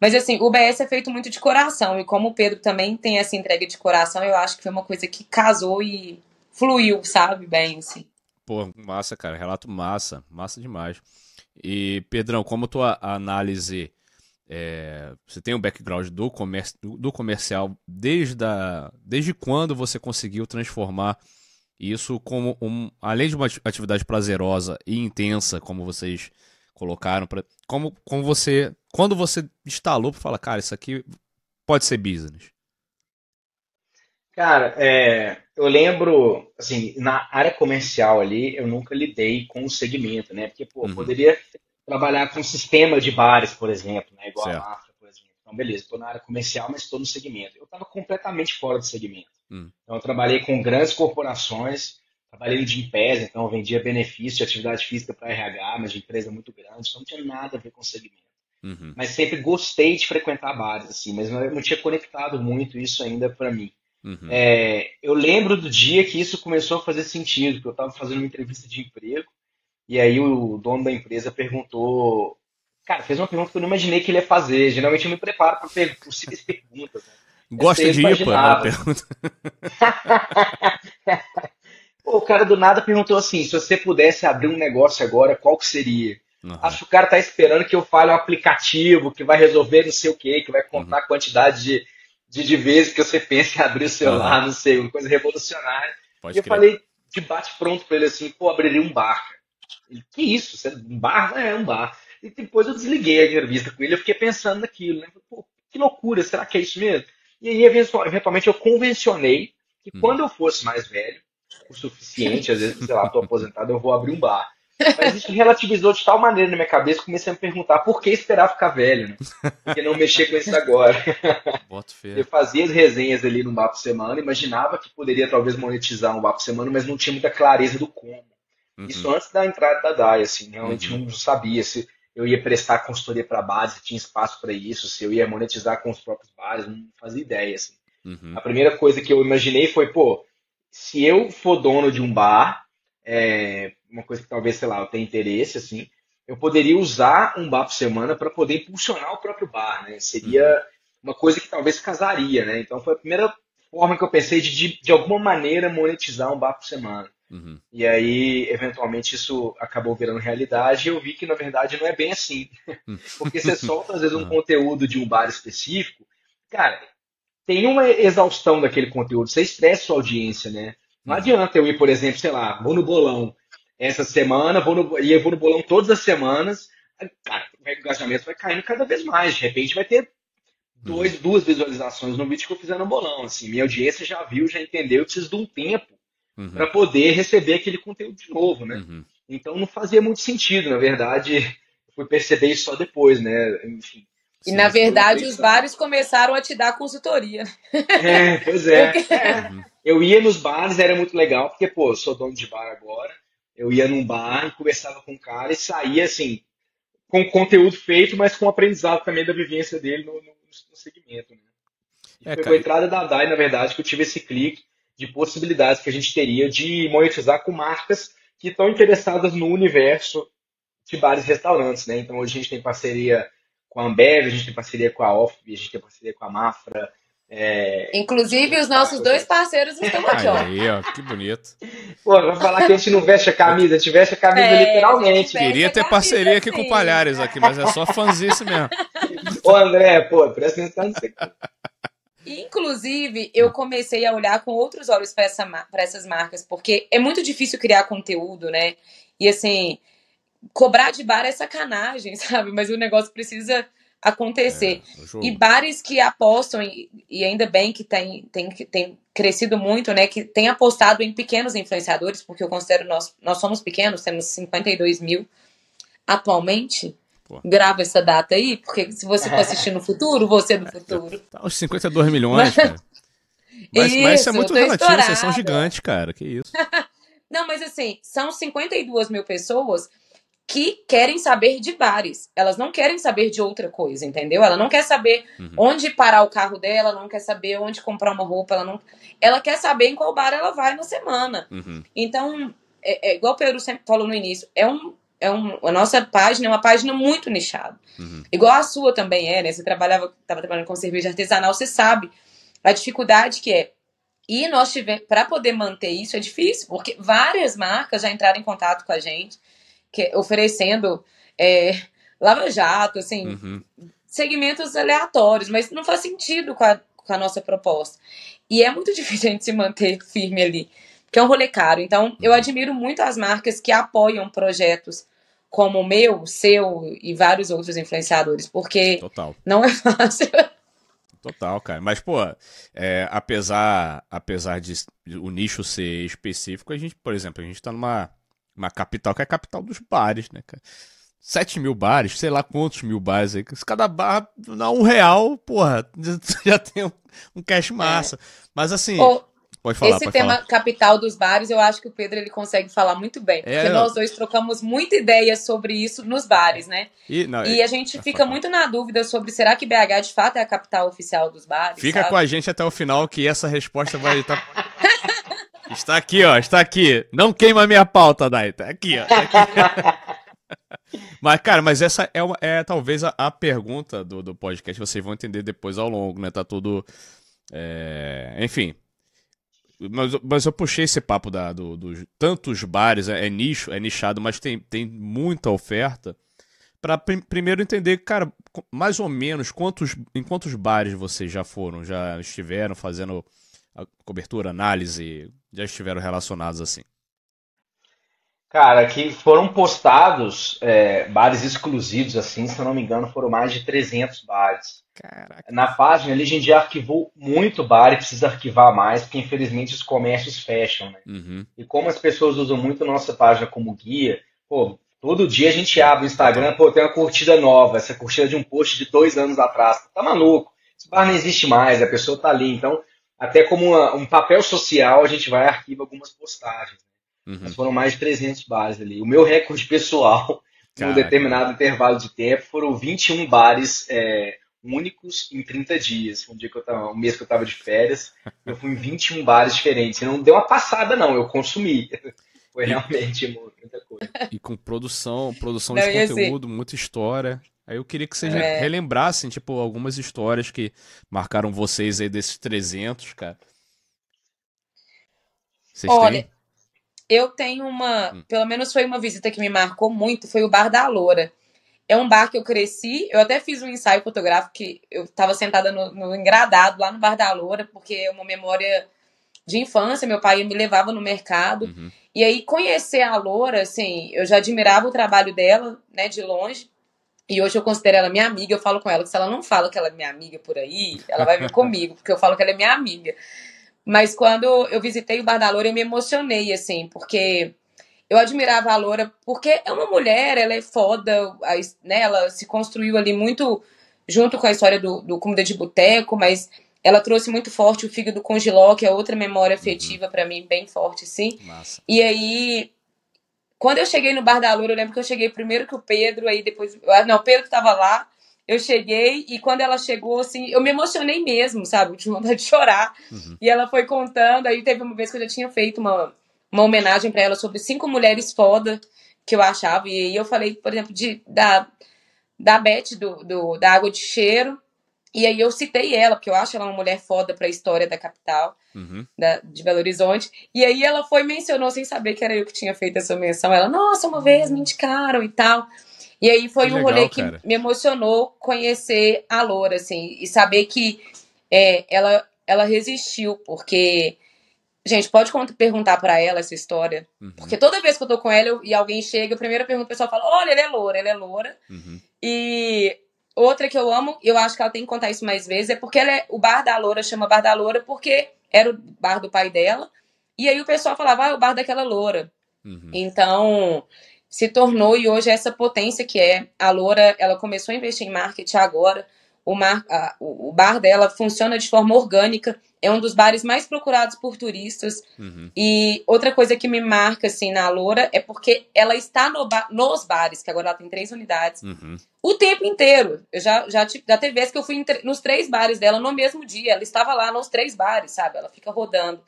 Mas assim, o BS é feito muito de coração, e como o Pedro também tem essa entrega de coração, eu acho que foi uma coisa que casou e fluiu, sabe, bem, assim. Pô, massa, cara, relato massa, massa demais. E, Pedrão, como tua análise é, você tem um background do, comerci do comercial desde, a, desde quando você conseguiu transformar isso como um, além de uma atividade prazerosa e intensa, como vocês colocaram, pra, como, como você, quando você instalou para falar, cara, isso aqui pode ser business. Cara, é, eu lembro, assim, na área comercial ali, eu nunca lidei com o segmento, né? Porque, pô, uhum. poderia trabalhar com sistema de bares, por exemplo, né? igual certo. a Mafra, por exemplo. Então, beleza, estou na área comercial, mas estou no segmento. Eu estava completamente fora do segmento. Hum. Então, eu trabalhei com grandes corporações, trabalhei de Gimpass, então eu vendia benefício de atividade física para RH, mas de empresa muito grande, então não tinha nada a ver com o segmento. Uhum. Mas sempre gostei de frequentar bares, assim, mas não, tinha conectado muito isso ainda para mim. Uhum. É, eu lembro do dia que isso começou a fazer sentido, porque eu estava fazendo uma entrevista de emprego, e aí o dono da empresa perguntou. Cara, fez uma pergunta que eu não imaginei que ele ia fazer. Geralmente eu me preparo para possíveis perguntas. Né? Gosta de IPA? Pergunta. Pô, o cara do nada perguntou assim: se você pudesse abrir um negócio agora, qual que seria? Uhum. Acho que o cara tá esperando que eu fale um aplicativo que vai resolver não sei o que, que vai contar uhum. a quantidade de, de, de, vezes que você pensa em abrir o celular, uhum. não sei, uma coisa revolucionária. Pode e eu falei de bate pronto para ele assim: pô, abriria um bar. Ele, que isso? Você, é um bar? É, um bar. E depois eu desliguei a entrevista com ele, eu fiquei pensando naquilo, né? Pô, que loucura, será que é isso mesmo? E aí, eventualmente, eu convencionei que hum. quando eu fosse mais velho, o suficiente, às vezes, sei lá, estou aposentado, eu vou abrir um bar. Mas isso relativizou de tal maneira na minha cabeça que comecei a me perguntar por que esperar ficar velho, né? Por que não mexer com isso agora? Eu fazia as resenhas ali no Bapo Semana, imaginava que poderia talvez monetizar um Bapo Semana, mas não tinha muita clareza do como. Uhum. Isso antes da entrada da DAI, assim, realmente uhum. não sabia se eu ia prestar consultoria para base, se tinha espaço para isso, se eu ia monetizar com os próprios bares, não fazia ideia, assim. Uhum. A primeira coisa que eu imaginei foi, pô, se eu for dono de um bar, é, uma coisa que talvez, sei lá, eu tenha interesse, assim, eu poderia usar um bar por semana para poder impulsionar o próprio bar, né? Seria uhum. uma coisa que talvez casaria, né? Então foi a primeira forma que eu pensei de, de, de alguma maneira, monetizar um bar por semana. Uhum. E aí, eventualmente, isso acabou virando realidade e eu vi que, na verdade, não é bem assim. Hum. Porque você solta, às vezes, um conteúdo de um bar específico, cara, tem uma exaustão daquele conteúdo, você estressa sua audiência, né? Não uhum. adianta eu ir, por exemplo, sei lá, vou no bolão essa semana, vou no, e eu vou no bolão todas as semanas, cara, o engajamento vai caindo cada vez mais. De repente vai ter dois, uhum. duas visualizações no vídeo que eu fizer no bolão. Assim, minha audiência já viu, já entendeu, eu preciso de um tempo uhum. para poder receber aquele conteúdo de novo, né? Uhum. Então não fazia muito sentido, na verdade, fui perceber isso só depois, né? Enfim. E na verdade os bares começaram a te dar consultoria. É, pois é. é. Eu ia nos bares, era muito legal, porque, pô, eu sou dono de bar agora. Eu ia num bar e conversava com o cara e saía assim, com conteúdo feito, mas com aprendizado também da vivência dele no, no, no segmento. Né? E é, foi com a entrada da DAI, na verdade, que eu tive esse clique de possibilidades que a gente teria de monetizar com marcas que estão interessadas no universo de bares e restaurantes, né? Então hoje a gente tem parceria com a Ambev, a gente tem parceria com a Off, a gente tem parceria com a Mafra. É... Inclusive os nossos dois parceiros estão aqui, ó. Aí, ó, que bonito. Pô, vai falar que a gente não veste a camisa, a gente veste a camisa é, literalmente. Queria ter parceria aqui com o Palhares aqui, mas é só fanzice mesmo. Ô André, pô, presta atenção nisso aqui. Inclusive, eu comecei a olhar com outros olhos para essa, essas marcas, porque é muito difícil criar conteúdo, né? E assim, cobrar de bar é sacanagem, sabe? Mas o negócio precisa acontecer. É, e bares que apostam, e ainda bem que tem, tem, tem crescido muito, né? Que tem apostado em pequenos influenciadores, porque eu considero nós, nós somos pequenos, temos 52 mil atualmente. Grava essa data aí, porque se você for assistir no futuro, você é do futuro. Tá os 52 milhões, cara. Mas, isso, mas isso é muito relativo, estourada. vocês são gigantes, cara. Que isso. Não, mas assim, são 52 mil pessoas que querem saber de bares. Elas não querem saber de outra coisa, entendeu? Ela não quer saber uhum. onde parar o carro dela, não quer saber onde comprar uma roupa, ela não. Ela quer saber em qual bar ela vai na semana. Uhum. Então, é, é, igual o Pedro sempre falou no início, é um é um, a nossa página é uma página muito nichada. Uhum. Igual a sua também é, né? Você trabalhava, estava trabalhando com cerveja artesanal, você sabe a dificuldade que é. E nós tivemos, para poder manter isso é difícil, porque várias marcas já entraram em contato com a gente, que, oferecendo é, lava-jato, assim, uhum. segmentos aleatórios, mas não faz sentido com a, com a nossa proposta. E é muito difícil a gente se manter firme ali, porque é um rolê caro. Então, eu uhum. admiro muito as marcas que apoiam projetos como o meu, seu e vários outros influenciadores, porque Total. não é fácil. Total, cara. Mas, pô, é, apesar, apesar de o nicho ser específico, a gente, por exemplo, a gente tá numa uma capital que é a capital dos bares, né, cara? 7 mil bares, sei lá quantos mil bares aí. Cada bar dá um real, porra, já tem um, um cash massa. É. Mas assim. Oh, Pode falar, Esse pode tema falar. capital dos bares, eu acho que o Pedro ele consegue falar muito bem. É, porque nós dois trocamos muita ideia sobre isso nos bares, né? E, não, e a gente é, fica muito na dúvida sobre será que BH de fato é a capital oficial dos bares? Fica sabe? com a gente até o final que essa resposta vai estar. está aqui, ó, está aqui. Não queima minha pauta, Dai. Tá aqui, ó. Tá aqui. mas, cara, mas essa é, uma, é talvez a, a pergunta do, do podcast, vocês vão entender depois ao longo, né? Tá tudo. É... Enfim, mas, mas eu puxei esse papo da, do, do tantos bares, é, é, nicho, é nichado, mas tem, tem muita oferta. Para prim, primeiro entender, cara, mais ou menos quantos, em quantos bares vocês já foram, já estiveram fazendo cobertura, análise, já estiveram relacionados assim? Cara, que foram postados é, bares exclusivos, assim, se eu não me engano, foram mais de 300 bares. Caraca. Na página, ali, a gente já arquivou muito bar e precisa arquivar mais, porque infelizmente os comércios fecham, né? Uhum. E como as pessoas usam muito a nossa página como guia, pô, todo dia a gente abre o Instagram, pô, tem uma curtida nova, essa curtida de um post de dois anos atrás. Tá maluco? Esse bar não existe mais, a pessoa tá ali. Então, até como uma, um papel social, a gente vai e arquiva algumas postagens. Uhum. Mas foram mais de 300 bares ali. O meu recorde pessoal, num determinado intervalo de tempo, foram 21 bares é, únicos em 30 dias. Um dia que eu tava, um mês que eu estava de férias, eu fui em 21 bares diferentes. Não deu uma passada, não, eu consumi. Foi realmente muita coisa. E com produção, produção não, de conteúdo, assim, muita história. Aí eu queria que vocês é... relembrassem, tipo, algumas histórias que marcaram vocês aí desses 300, cara. Vocês Olha, têm? Eu tenho uma, hum. pelo menos foi uma visita que me marcou muito, foi o Bar da Loura. É um bar que eu cresci, eu até fiz um ensaio fotográfico que eu estava sentada no, no engradado lá no Bar da Loura, porque é uma memória de infância, meu pai me levava no mercado. Uhum. E aí conhecer a Loura, assim, eu já admirava o trabalho dela, né, de longe. E hoje eu considero ela minha amiga, eu falo com ela que se ela não fala que ela é minha amiga por aí, ela vai vir comigo, porque eu falo que ela é minha amiga. Mas quando eu visitei o Bar da Loura, eu me emocionei, assim, porque eu admirava a Loura, porque é uma mulher, ela é foda, né, ela se construiu ali muito junto com a história do, do comida de boteco, mas ela trouxe muito forte o fígado com giló, que é outra memória afetiva uhum. para mim, bem forte, sim. Massa. E aí quando eu cheguei no Bar da Loura, eu lembro que eu cheguei primeiro que o Pedro, aí depois. Ah, não, o Pedro que tava lá. Eu cheguei e quando ela chegou, assim, eu me emocionei mesmo, sabe? De vontade de chorar. Uhum. E ela foi contando. Aí teve uma vez que eu já tinha feito uma, uma homenagem para ela sobre cinco mulheres foda que eu achava. E aí eu falei, por exemplo, de, da, da Beth, do, do, da Água de Cheiro. E aí eu citei ela, porque eu acho ela uma mulher foda para a história da capital, uhum. da, de Belo Horizonte. E aí ela foi mencionou sem saber que era eu que tinha feito essa menção. Ela, nossa, uma vez me indicaram e tal. E aí foi que um legal, rolê que cara. me emocionou conhecer a Loura, assim, e saber que é, ela, ela resistiu, porque. Gente, pode perguntar para ela essa história. Uhum. Porque toda vez que eu tô com ela eu, e alguém chega, a primeira pergunta o pessoal fala: olha, ela é loura, ela é loura. Uhum. E Outra que eu amo, eu acho que ela tem que contar isso mais vezes, é porque ela é, o bar da loura chama bar da loura porque era o bar do pai dela. E aí o pessoal falava, ah, é o bar daquela loura. Uhum. Então, se tornou e hoje é essa potência que é. A loura, ela começou a investir em marketing agora. O, mar, a, o bar dela funciona de forma orgânica é um dos bares mais procurados por turistas. Uhum. E outra coisa que me marca, assim, na Loura é porque ela está no ba nos bares, que agora ela tem três unidades, uhum. o tempo inteiro. Eu já, já, já teve vezes que eu fui nos três bares dela no mesmo dia. Ela estava lá nos três bares, sabe? Ela fica rodando.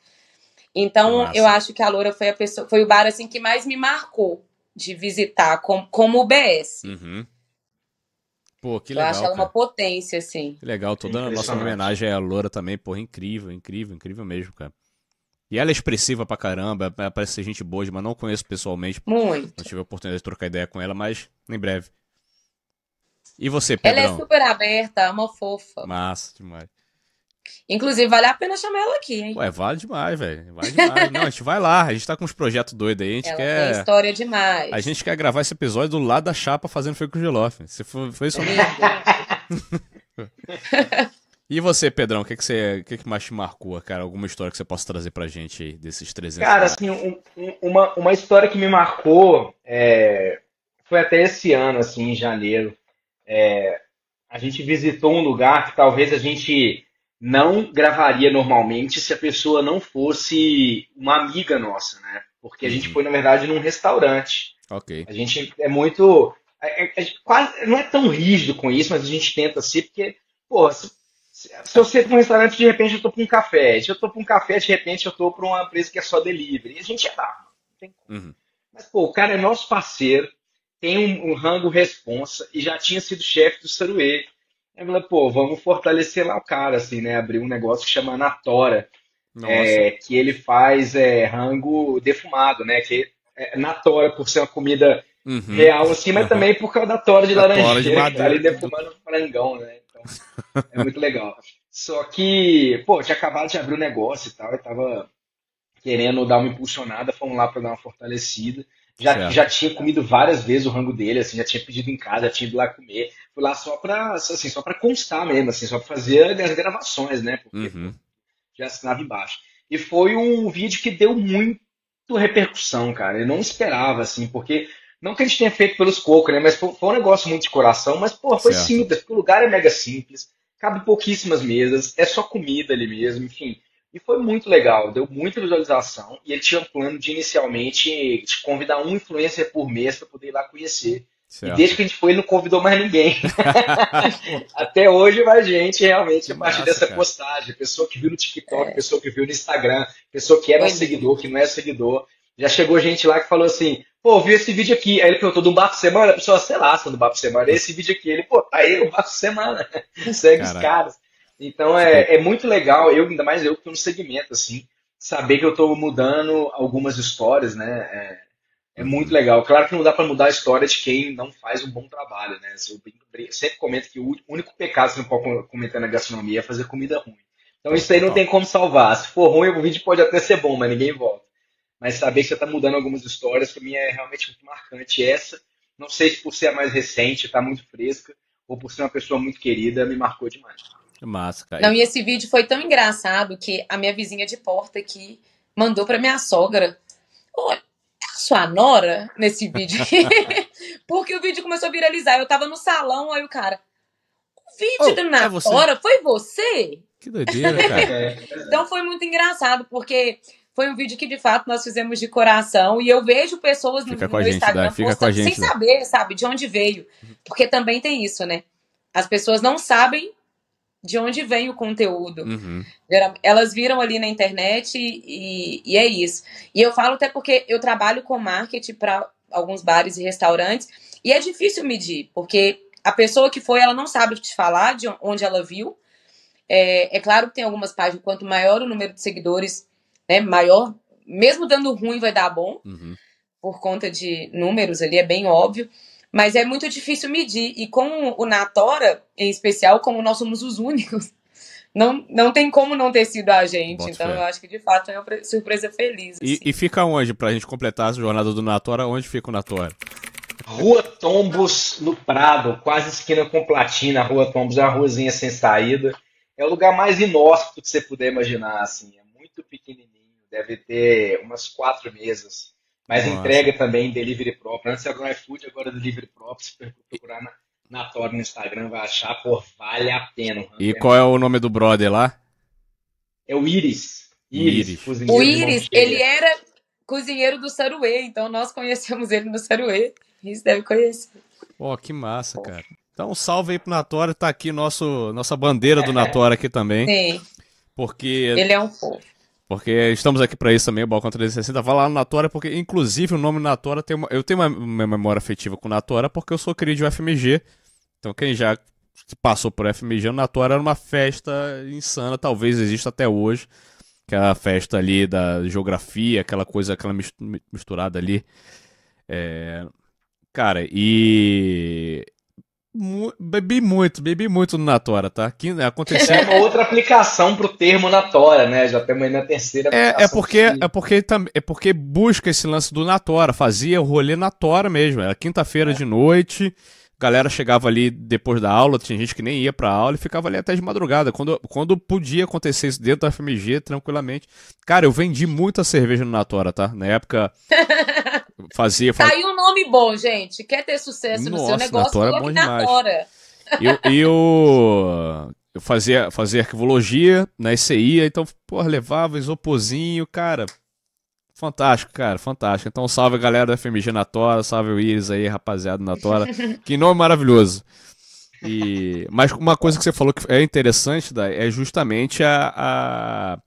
Então, Nossa. eu acho que a Loura foi a pessoa, foi o bar, assim, que mais me marcou de visitar com, como o BS. Uhum. Pô, que legal. Eu acho ela cara. uma potência, assim. Que legal. Toda a nossa homenagem à Loura também, porra, incrível, incrível, incrível mesmo, cara. E ela é expressiva pra caramba, parece ser gente boa, mas não conheço pessoalmente. Muito. Não tive a oportunidade de trocar ideia com ela, mas em breve. E você, Pedrão? Ela é super aberta, uma fofa. Massa, demais. Inclusive, vale a pena chamar ela aqui, hein? Ué, vale demais, velho. Vale demais. Não, a gente vai lá. A gente tá com uns projetos doidos aí. A gente ela quer. Tem história demais. A gente quer gravar esse episódio do lado da chapa fazendo fake Gelof. Se for, foi isso mesmo. e você, Pedrão, o que, que, você, o que, que mais te marcou, cara? Alguma história que você possa trazer pra gente aí desses 300 Cara, assim, um, uma, uma história que me marcou é, foi até esse ano, assim, em janeiro. É, a gente visitou um lugar que talvez a gente não gravaria normalmente se a pessoa não fosse uma amiga nossa, né? Porque a uhum. gente foi, na verdade, num restaurante. Ok. A gente é muito. É, é, quase, não é tão rígido com isso, mas a gente tenta ser, porque, pô, se, se eu sei para um restaurante, de repente eu tô para um café. Se eu tô para um café, de repente eu tô para uma empresa que é só delivery. E a gente é lá. Uhum. Mas, pô, o cara é nosso parceiro, tem um, um rango responsa e já tinha sido chefe do Saruê. Eu falei, pô, vamos fortalecer lá o cara, assim, né? Abrir um negócio que chama Natora, é, que ele faz é, rango defumado, né? Que é, Natora, por ser uma comida uhum. real, assim, mas uhum. também por causa da tora de laranjeira, que tá ali defumando um frangão, né? Então, é muito legal. Só que, pô, tinha acabado de abrir o um negócio e tal, e tava querendo dar uma impulsionada, fomos lá para dar uma fortalecida. Já, já tinha comido várias vezes o rango dele, assim, já tinha pedido em casa, já tinha ido lá comer. Fui lá só pra, assim, só pra constar mesmo, assim, só pra fazer as gravações, né? Porque uhum. já assinava embaixo. E foi um vídeo que deu muito repercussão, cara. Eu não esperava, assim, porque Não que a gente tenha feito pelos cocos, né? Mas foi, foi, um negócio muito de coração, mas, pô, foi certo. simples, porque o lugar é mega simples, cabe pouquíssimas mesas, é só comida ali mesmo, enfim. E foi muito legal, deu muita visualização. E ele tinha um plano de inicialmente de convidar um influencer por mês para poder ir lá conhecer. Certo. E desde que a gente foi, ele não convidou mais ninguém. Até hoje vai gente realmente a partir dessa cara. postagem. Pessoa que viu no TikTok, é. pessoa que viu no Instagram, pessoa que era seguidor, que não é seguidor. Já chegou gente lá que falou assim, pô, vi esse vídeo aqui. Aí ele perguntou do Bafo Semana, a pessoa, sei lá, do Bafo Semana, esse vídeo aqui. Ele, pô, tá aí o Bafo Semana. Segue Caraca. os caras. Então é, é muito legal, eu, ainda mais eu que estou no segmento, assim, saber que eu estou mudando algumas histórias, né? É, é muito legal. Claro que não dá para mudar a história de quem não faz um bom trabalho, né? Eu sempre comento que o único pecado que você não pode cometer na gastronomia é fazer comida ruim. Então isso aí não tem como salvar. Se for ruim, o vídeo pode até ser bom, mas ninguém volta. Mas saber que você está mudando algumas histórias, para mim é realmente muito marcante. Essa, não sei se por ser a mais recente, está muito fresca, ou por ser uma pessoa muito querida, me marcou demais. Massa, cara. Não, e esse vídeo foi tão engraçado que a minha vizinha de porta aqui mandou para minha sogra. Olha, sua nora nesse vídeo. Porque o vídeo começou a viralizar. Eu tava no salão, aí o cara. O vídeo oh, do Natora é foi você? Que doideira, cara. então foi muito engraçado, porque foi um vídeo que de fato nós fizemos de coração e eu vejo pessoas no, no gente, Instagram Fica postando sem saber, sabe, de onde veio. Porque também tem isso, né? As pessoas não sabem de onde vem o conteúdo. Uhum. Elas viram ali na internet e, e, é isso. E eu falo até porque eu trabalho com marketing para alguns bares e restaurantes e é difícil medir, porque a pessoa que foi, ela não sabe te falar de onde ela viu. É, é claro que tem algumas páginas, quanto maior o número de seguidores, né, maior, mesmo dando ruim, vai dar bom, uhum. por conta de números ali, é bem óbvio. Mas é muito difícil medir. E com o Natora, em especial, como nós somos os únicos, não, não tem como não ter sido a gente. Bota então fé. eu acho que de fato é uma surpresa feliz. Assim. E, e, fica onde, pra gente completar a jornada do Natora? Onde fica o Natora? Rua Tombos, no Prado, quase esquina com Platina. Rua Tombos é uma ruazinha sem saída. É o lugar mais inóspito que você puder imaginar, assim. É muito pequenininho, deve ter umas quatro mesas. Mas Nossa. entrega também delivery próprio. Antes era no iFood, agora delivery próprio. Se procurar na, na Tora no Instagram, vai achar, pô, vale a pena. E qual é o nome do brother lá? É o Iris. Iris. Iris. O Iris, ele era cozinheiro do Saruê, então nós conhecemos ele no Saruê. Isso deve conhecer. Pô, que massa, cara. Então, salve aí pro Natório, tá aqui nosso, nossa bandeira do Natório aqui também. Sim. Porque. Ele é um fofo. Porque estamos aqui para isso também, o Balcão 360. Vai lá no Natora, porque inclusive o nome Natora tem uma. Eu tenho uma, uma memória afetiva com Natora porque eu sou querido de UFMG. Então quem já passou por FMG, o Natora era uma festa insana, talvez exista até hoje. Que é festa ali da geografia, aquela coisa, aquela misturada ali. É... Cara, e Bebi muito, bebi muito no Natora, tá? Que aconteceu. É uma outra aplicação pro termo Natora, né? Já temos aí na terceira é, é porque é porque é porque busca esse lance do Natora, fazia o rolê Natora mesmo. Era quinta-feira é. de noite, galera chegava ali depois da aula, tinha gente que nem ia pra aula e ficava ali até de madrugada. Quando, quando podia acontecer isso dentro da FMG, tranquilamente. Cara, eu vendi muita cerveja no Natora, tá? Na época. fazia. Tá aí um nome bom, gente. Quer ter sucesso Nossa, no seu negócio? Natora é bom demais. Natora. Eu, eu, eu fazia, fazia arquivologia na ECI, então, porra, levava isoporzinho, cara. Fantástico, cara, fantástico. Então, salve a galera da FMG na Tora, salve o Iris aí, rapaziada na Tora. que nome maravilhoso. E, mas uma coisa que você falou que é interessante, Dai, é justamente a, a,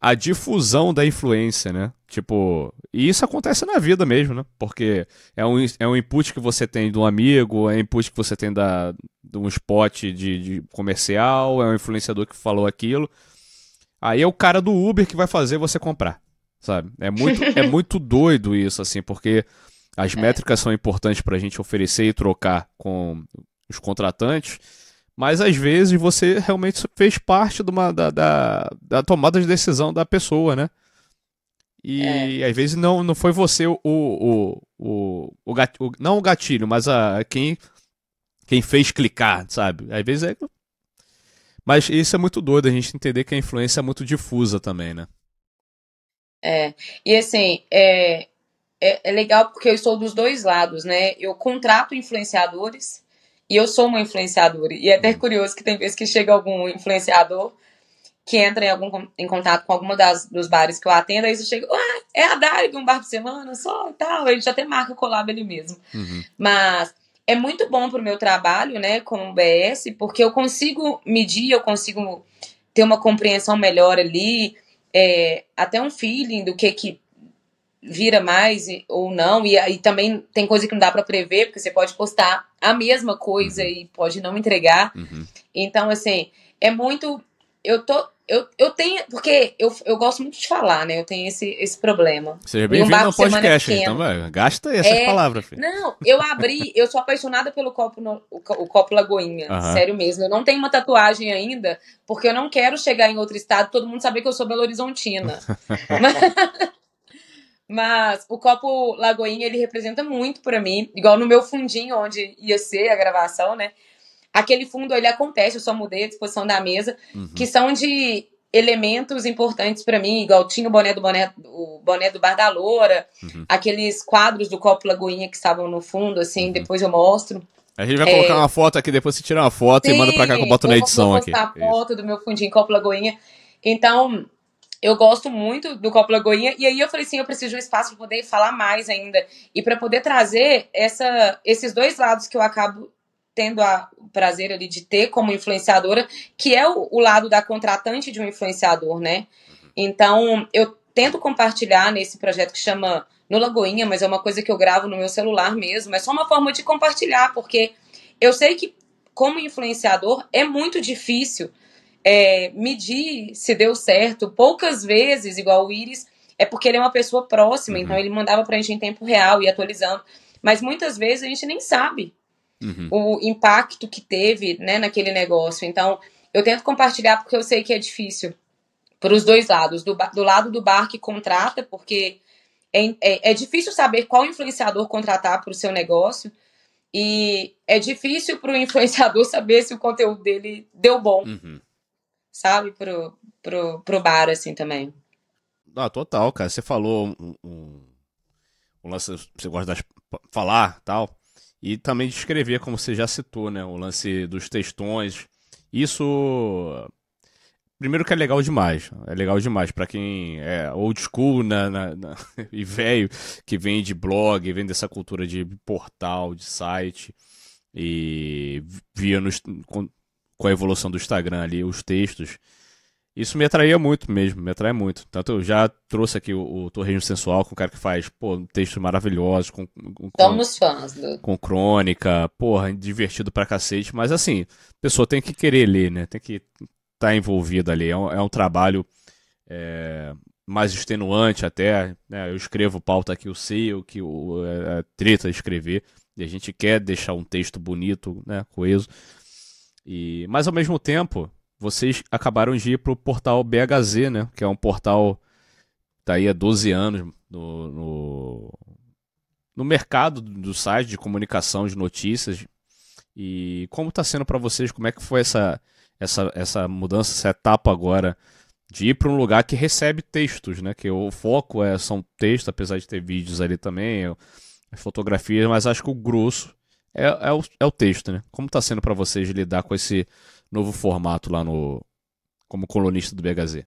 a difusão da influência, né? Tipo, e isso acontece na vida mesmo, né? Porque é um, é um input que você tem de um amigo, é um input que você tem da, de um spot de, de comercial, é um influenciador que falou aquilo. Aí é o cara do Uber que vai fazer você comprar, sabe? É muito, é muito doido isso, assim, porque as é. métricas são importantes para a gente oferecer e trocar com os contratantes, mas às vezes você realmente fez parte de uma, da, da, da tomada de decisão da pessoa, né? E é. às vezes não, não foi você o, o, o, o, gatilho, não o gatilho, mas a, quem, quem fez clicar, sabe? Às vezes é. Mas isso é muito doido, a gente entender que a influência é muito difusa também, né? É. E assim, é, é, é legal porque eu estou dos dois lados, né? Eu contrato influenciadores e eu sou uma influenciadora. E é até curioso que tem vezes que chega algum influenciador que entra em, algum, em contato com alguma das, dos bares que eu atendo, aí você chega, ah, é a Dari de um bar por semana só e tal. A gente até marca collab ele mesmo. Uhum. Mas é muito bom pro meu trabalho, né, como BS, porque eu consigo medir, eu consigo ter uma compreensão melhor ali, é, até um feeling do que que vira mais ou não, e aí também tem coisa que não dá para prever, porque você pode postar a mesma coisa uhum. e pode não entregar. Uhum. Então, assim, é muito. Eu tô. Eu, eu tenho. Porque eu, eu gosto muito de falar, né? Eu tenho esse, esse problema. Seja bem-vindo um ao podcast, então, vai, gasta essas é, palavras, filho. Não, eu abri. eu sou apaixonada pelo copo, no, o, o copo Lagoinha. Uhum. Sério mesmo. Eu não tenho uma tatuagem ainda, porque eu não quero chegar em outro estado todo mundo saber que eu sou Belo Horizontina. Mas, mas o copo Lagoinha, ele representa muito para mim. Igual no meu fundinho, onde ia ser a gravação, né? Aquele fundo, ele acontece, eu só mudei a disposição da mesa, uhum. que são de elementos importantes para mim, igual tinha o boné do boné, o boné do Bar da Loura, uhum. aqueles quadros do copo Lagoinha que estavam no fundo, assim, uhum. depois eu mostro. A gente vai é... colocar uma foto aqui, depois você tira uma foto Sim, e manda pra cá que eu boto na edição aqui. a foto do meu fundinho copo Lagoinha. Então, eu gosto muito do Copo Lagoinha, e aí eu falei assim, eu preciso de um espaço para poder falar mais ainda, e para poder trazer essa, esses dois lados que eu acabo tendo a, o prazer ali de ter como influenciadora, que é o, o lado da contratante de um influenciador, né? Então, eu tento compartilhar nesse projeto que chama No Lagoinha, mas é uma coisa que eu gravo no meu celular mesmo, é só uma forma de compartilhar, porque eu sei que como influenciador é muito difícil é, medir se deu certo. Poucas vezes, igual o Iris, é porque ele é uma pessoa próxima, uhum. então ele mandava pra gente em tempo real e atualizando. Mas muitas vezes a gente nem sabe uhum. o impacto que teve né, naquele negócio. Então, eu tento compartilhar porque eu sei que é difícil para os dois lados. Do, do lado do bar que contrata, porque é, é, é difícil saber qual influenciador contratar para o seu negócio. E é difícil para o influenciador saber se o conteúdo dele deu bom. Uhum sabe, pro, pro, pro bar, assim, também. Ah, total, cara. Você falou um, um, um lance, você gosta de falar tal, e também de escrever, como você já citou, né? O lance dos textões. Isso. Primeiro que é legal demais. É legal demais para quem é old school na, na, na e velho, que vem de blog, vem dessa cultura de portal, de site. E via no, com a evolução do Instagram ali, os textos. Isso me atraía muito mesmo, me atrai muito. Tanto eu já trouxe aqui o, o Torrejo Sensual, com um cara que faz, pô, textos maravilhosos, com, com, Somos fãs do... com crônica, porra, divertido pra cacete. Mas assim, a pessoa tem que querer ler, né? Tem que estar tá envolvida ali. É um, é um trabalho é, mais extenuante até. Né? Eu escrevo pauta aqui, eu sei o que o, é, é treta escrever. E a gente quer deixar um texto bonito, né, coeso. E, mas ao mesmo tempo, vocês acabaram de ir para o portal BHZ, né? Que é um portal tá aí há 12 anos no, no, no mercado do site de comunicação de notícias. E como está sendo para vocês? Como é que foi essa, essa, essa mudança, essa etapa agora de ir para um lugar que recebe textos, né? Que o foco é são textos, apesar de ter vídeos ali também, fotografias, mas acho que o grosso é, é, o, é o texto, né? Como está sendo para vocês lidar com esse novo formato lá no como colunista do BHZ?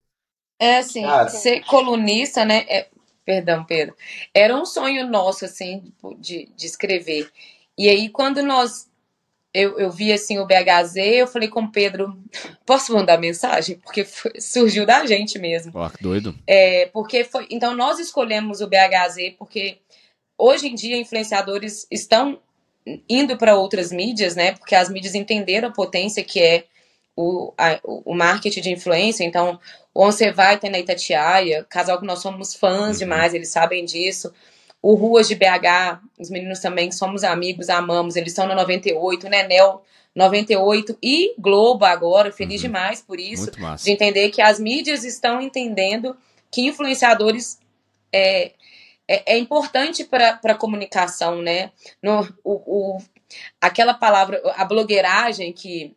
É assim, Cara. ser colunista, né? É, perdão, Pedro. Era um sonho nosso, assim, de, de escrever. E aí, quando nós. Eu, eu vi assim o BHZ, eu falei com o Pedro, posso mandar mensagem? Porque foi, surgiu da gente mesmo. Ó, que doido. É, porque foi. Então nós escolhemos o BHZ porque hoje em dia influenciadores estão indo para outras mídias, né? Porque as mídias entenderam a potência que é o, a, o marketing de influência. Então, onde você vai ter na Itatiaia, casal que nós somos fãs uhum. demais, eles sabem disso. O Ruas de BH, os meninos também somos amigos, amamos, eles estão no 98, né, Nel 98 e Globo agora, feliz uhum. demais por isso, de entender que as mídias estão entendendo que influenciadores é, é, é importante para a comunicação, né? No, o, o, aquela palavra, a blogueiragem que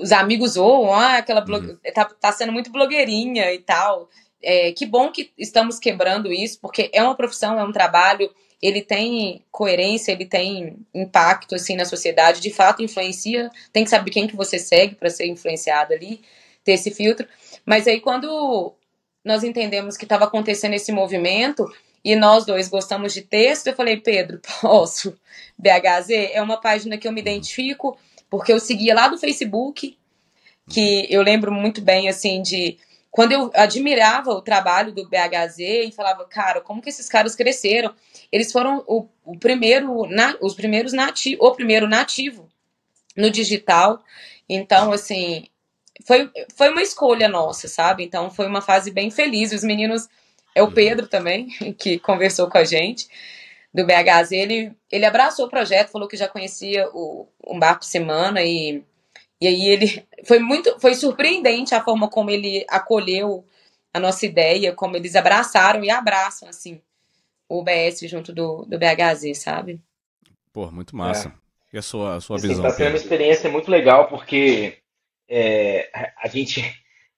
os amigos zoam, ah, aquela blog... Uhum. tá, tá sendo muito blogueirinha e tal. é, que bom que estamos quebrando isso, porque é uma profissão, é um trabalho, ele tem coerência, ele tem impacto assim na sociedade, de fato influencia, tem que saber quem que você segue para ser influenciado ali, ter esse filtro. Mas aí quando nós entendemos que estava acontecendo esse movimento e nós dois gostamos de texto, eu falei, Pedro, posso? BHZ é uma página que eu me identifico, porque eu seguia lá do Facebook, que eu lembro muito bem assim de quando eu admirava o trabalho do BHZ e falava, cara, como que esses caras cresceram? Eles foram o, o primeiro, na, os primeiros nativos, o primeiro nativo no digital. Então, assim, foi, foi uma escolha nossa, sabe? Então, foi uma fase bem feliz. Os meninos, é o Pedro também, que conversou com a gente, do BHZ, ele, ele abraçou o projeto, falou que já conhecia o, um bar por semana e e aí ele foi muito, foi surpreendente a forma como ele acolheu a nossa ideia, como eles abraçaram e abraçam assim o BS junto do, do BHZ, sabe? Pô, muito massa. É. E a sua, a sua assim, visão? Tá sendo uma experiência muito legal porque é, a gente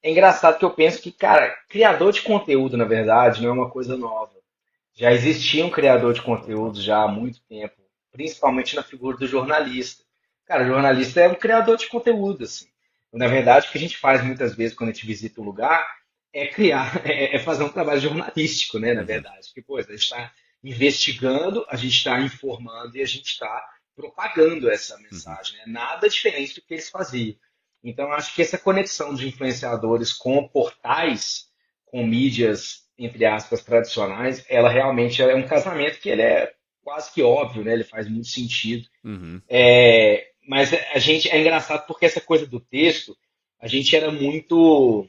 é engraçado que eu penso que, cara, criador de conteúdo, na verdade, não é uma coisa nova. Já existia um criador de conteúdo já há muito tempo, principalmente na figura do jornalista. Cara, jornalista é um criador de conteúdo, assim. Na verdade, o que a gente faz muitas vezes quando a gente visita um lugar é criar, é, é fazer um trabalho jornalístico, né? Na verdade, que pois a gente está investigando, a gente está informando e a gente está propagando essa mensagem. Né? Nada diferente do que eles faziam. Então, acho que essa conexão de influenciadores com portais, com mídias entre aspas tradicionais, ela realmente é um casamento que ele é quase que óbvio, né? Ele faz muito sentido. Uhum. É, mas a gente é engraçado porque essa coisa do texto, a gente era muito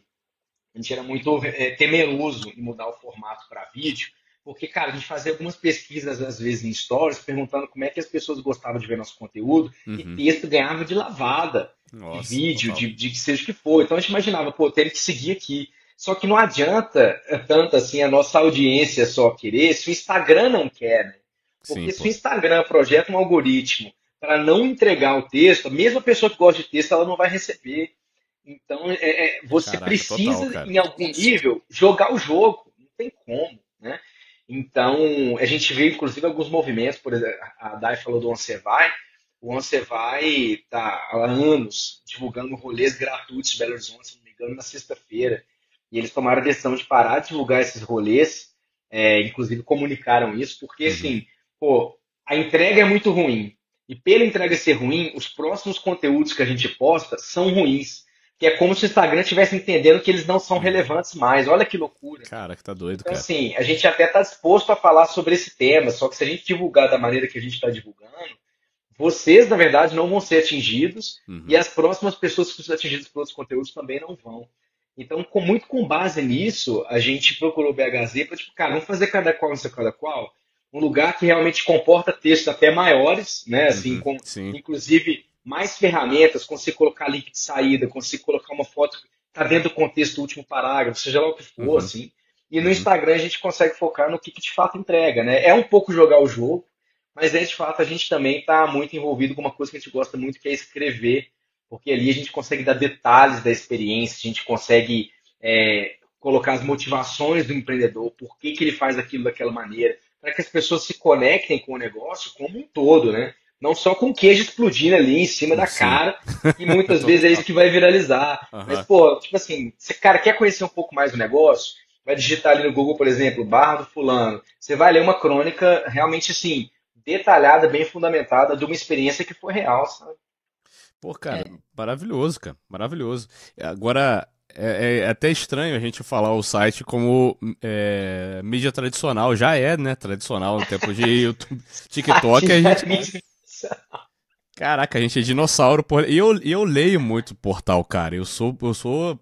a gente era muito é, temeroso em mudar o formato para vídeo, porque, cara, a gente fazia algumas pesquisas, às vezes, em stories, perguntando como é que as pessoas gostavam de ver nosso conteúdo, uhum. e texto ganhava de lavada, Nossa, de vídeo, de, de que seja o que for. Então a gente imaginava, pô, tem que seguir aqui. Só que não adianta tanto assim a nossa audiência só querer se o Instagram não quer, né? Porque Sim, se o Instagram projeta um algoritmo para não entregar o texto, a mesma pessoa que gosta de texto, ela não vai receber. Então, é, é você Caraca, precisa, total, em algum nível, jogar o jogo. Não tem como, né? Então, a gente vê, inclusive, alguns movimentos, por exemplo, a Dai falou do Oncevai, o Oncevai está há anos divulgando rolês gratuitos de Belo Horizonte, se não me engano, na sexta-feira. E eles tomaram a decisão de parar de divulgar esses rolês, é, inclusive comunicaram isso, porque, uhum. assim, pô, a entrega é muito ruim. E pela entrega ser ruim, os próximos conteúdos que a gente posta são ruins. Que é como se o Instagram estivesse entendendo que eles não são relevantes mais. Olha que loucura. Cara, que tá doido, então, cara. assim, a gente até tá disposto a falar sobre esse tema, só que se a gente divulgar da maneira que a gente está divulgando, vocês, na verdade, não vão ser atingidos uhum. e as próximas pessoas que são atingidas pelos conteúdos também não vão. Então, com, muito com base nisso, a gente procurou o BHZ para, tipo, cara, vamos fazer cada qual, não cada qual um lugar que realmente comporta textos até maiores, né? Assim, uhum, com sim. inclusive mais ferramentas, consigo colocar link de saída, consigo colocar uma foto que está dentro do contexto do último parágrafo, seja lá o que for, uhum. assim. E no uhum. Instagram a gente consegue focar no que, que, de fato entrega, né? É um pouco jogar o jogo, mas é de fato a gente também está muito envolvido com uma coisa que a gente gosta muito, que é escrever, porque ali a gente consegue dar detalhes da experiência, a gente consegue é, colocar as motivações do empreendedor, por que, que ele faz aquilo daquela maneira, para que as pessoas se conectem com o negócio como um todo, né? Não só com queijo explodindo ali em cima da Sim. cara, e muitas vezes é isso que vai viralizar. Uhum. Mas, pô, tipo assim, você, cara, quer conhecer um pouco mais do negócio? Vai digitar ali no Google, por exemplo, barra do fulano. Você vai ler uma crônica realmente, assim, detalhada, bem fundamentada, de uma experiência que foi real, sabe? Pô, cara, é. maravilhoso, cara, maravilhoso. Agora, é, é, até estranho a gente falar o site como é, mídia tradicional. Já é, né? Tradicional no tempo de YouTube, TikTok. a gente. Caraca, a gente é dinossauro. Por... E eu, eu leio muito portal, cara. Eu sou, eu sou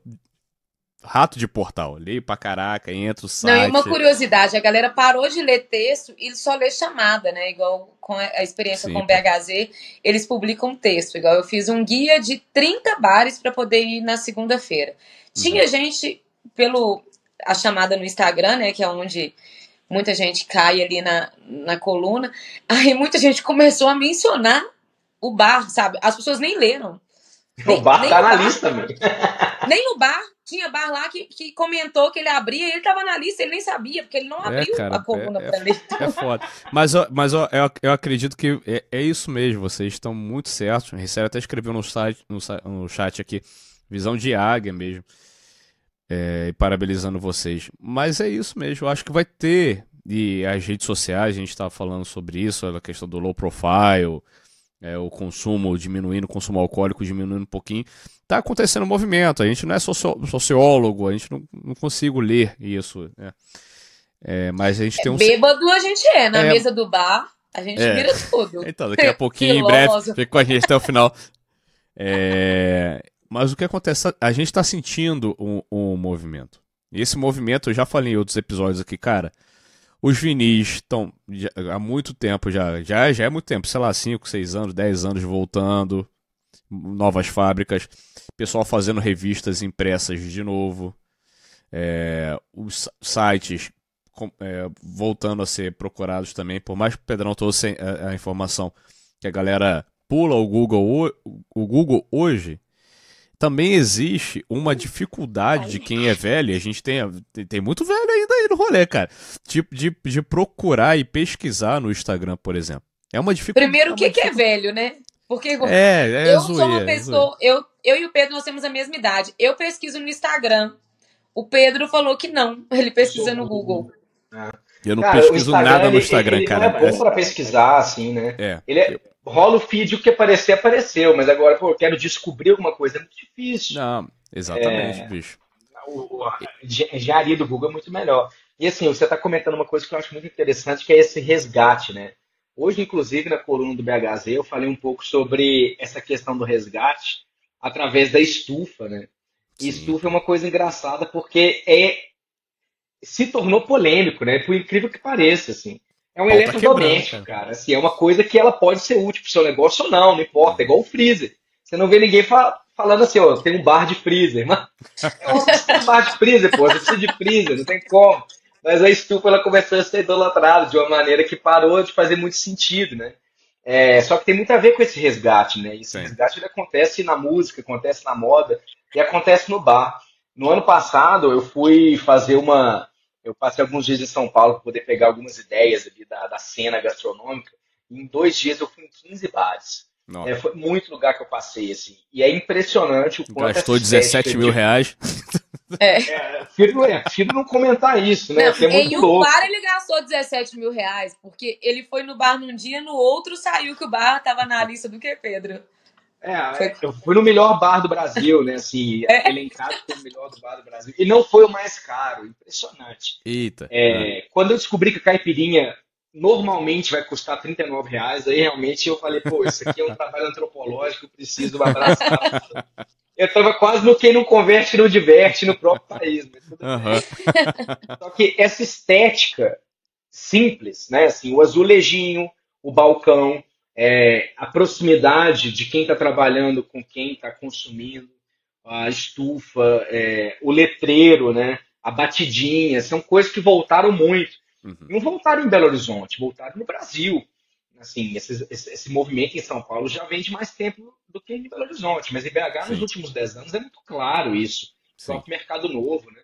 rato de portal. Leio pra caraca, entro site. Não, e uma curiosidade, a galera parou de ler texto e só lê chamada, né? Igual com a experiência Sim. com o BHZ, eles publicam texto. Igual eu fiz um guia de 30 bares para poder ir na segunda-feira. Tinha uhum. gente pelo a chamada no Instagram, né, que é onde muita gente cai ali na, na coluna. Aí muita gente começou a mencionar o bar, sabe? As pessoas nem leram. O bar nem, tá na bar, lista, meu. Nem no bar. Tinha bar lá que, que comentou que ele abria e ele tava na lista, ele nem sabia, porque ele não abriu É, cara, a coluna é- pra ler. É foda. Mas, ó, mas ó, eu, eu acredito que é, é isso mesmo, vocês estão muito certos. Ricério até escreveu no, site, no, no chat aqui, visão de águia mesmo. É, parabenizando vocês. Mas é isso mesmo, eu acho que vai ter. E as redes sociais, a gente estava falando sobre isso, a questão do low profile, é, o consumo diminuindo, o consumo alcoólico diminuindo um pouquinho. Tá acontecendo um movimento, a gente não é socio- sociólogo, a gente não, não consigo ler isso, né? É, mas a gente tem um. Bêbado a gente é, na É. mesa do bar, a gente É. vira tudo. Então, daqui a pouquinho, em breve, fica com a gente até o final. É, Mas o que acontece? A gente está sentindo um, um movimento. E esse movimento, eu já falei em outros episódios aqui, cara. Os vinis estão há muito tempo já, já, já é muito tempo, sei lá, 5, 6 anos, 10 anos voltando, novas fábricas, pessoal fazendo revistas impressas de novo, é, os sites com- é, voltando a ser procurados também, por mais que o Pedrão trouxe a, a informação que a galera pula o Google, ho- o Google hoje, também existe uma dificuldade de quem é velho, a gente tem, tem, muito velho ainda aí no rolê, cara, tipo de, de procurar e pesquisar no Instagram, por exemplo. É uma dificuldade. Primeiro, o que, que é velho, né? Porque É, é eu sou uma é pessoa. Eu, eu e o Pedro nós temos a mesma idade. Eu pesquiso no Instagram. O Pedro falou que não. Ele pesquisa no Google. Eu não Cara, pesquiso nada no ele- Instagram, ele cara. Não é bom pra pesquisar, assim, né? É. Ele é- rola o feed, o que aparecer, apareceu. Mas agora, pô, eu quero descobrir alguma coisa. É muito difícil. Não, exatamente, É. bicho. O- a engen- engenharia do Google é muito melhor. E assim, você está comentando uma coisa que eu acho muito interessante, que é esse resgate, né? Hoje, inclusive, na coluna do BHZ, eu falei um pouco sobre essa questão do resgate através da estufa, né? E Sim. estufa é uma coisa engraçada porque é se tornou polêmico, né? Por incrível que pareça, assim. É um tá eletrodoméstico, quebrando, cara. Assim, é uma coisa que ela pode ser útil pro seu negócio ou não, não importa. É igual o freezer. Você não vê ninguém fa- falando assim, ó, tem um bar de freezer. Mas é um bar de freezer, pô. Você precisa de freezer, não tem como. Mas a estufa ela começou a ser idolatrada de uma maneira que parou de fazer muito sentido, né? É, só que tem muito a ver com esse resgate, né? Esse Sim. resgate ele acontece na música, acontece na moda e acontece no bar. No ano passado eu fui fazer uma, eu passei alguns dias em São Paulo para poder pegar algumas ideias ali da, da cena gastronômica. E em dois dias eu fui em 15 bares. É, foi muito lugar que eu passei assim. E é impressionante o quanto Gastou essa estética 17 mil reais. É, prefiro, é, prefiro não comentar isso, né? Não, é em um louco. bar ele gastou 17 mil reais, porque ele foi no bar num dia, no outro saiu que o bar tava na lista do que, Pedro? É, eu fui no melhor bar do Brasil, né? Assim, É. elencado como o melhor do bar do Brasil. E não foi o mais caro, impressionante. Eita. É, quando eu descobri que a caipirinha normalmente vai custar 39 reais, aí realmente eu falei, pô, isso aqui é um trabalho antropológico, eu preciso abraçar. Eu tava quase no quem não converte não diverte no próprio país. Mas tudo bem. Aham. Só que essa estética simples, né? Assim, o azulejinho, o balcão, é, a proximidade de quem está trabalhando com quem está consumindo, a estufa, é, o letreiro, né? A batidinha, são coisas que voltaram muito. Uhum. Não voltaram em Belo Horizonte, voltaram no Brasil. Assim, esse, esse, esse movimento em São Paulo já vem de mais tempo do que em Belo Horizonte, mas em BH nos Sim. últimos 10 anos é muito claro isso. O Sim. próprio Mercado Novo, né?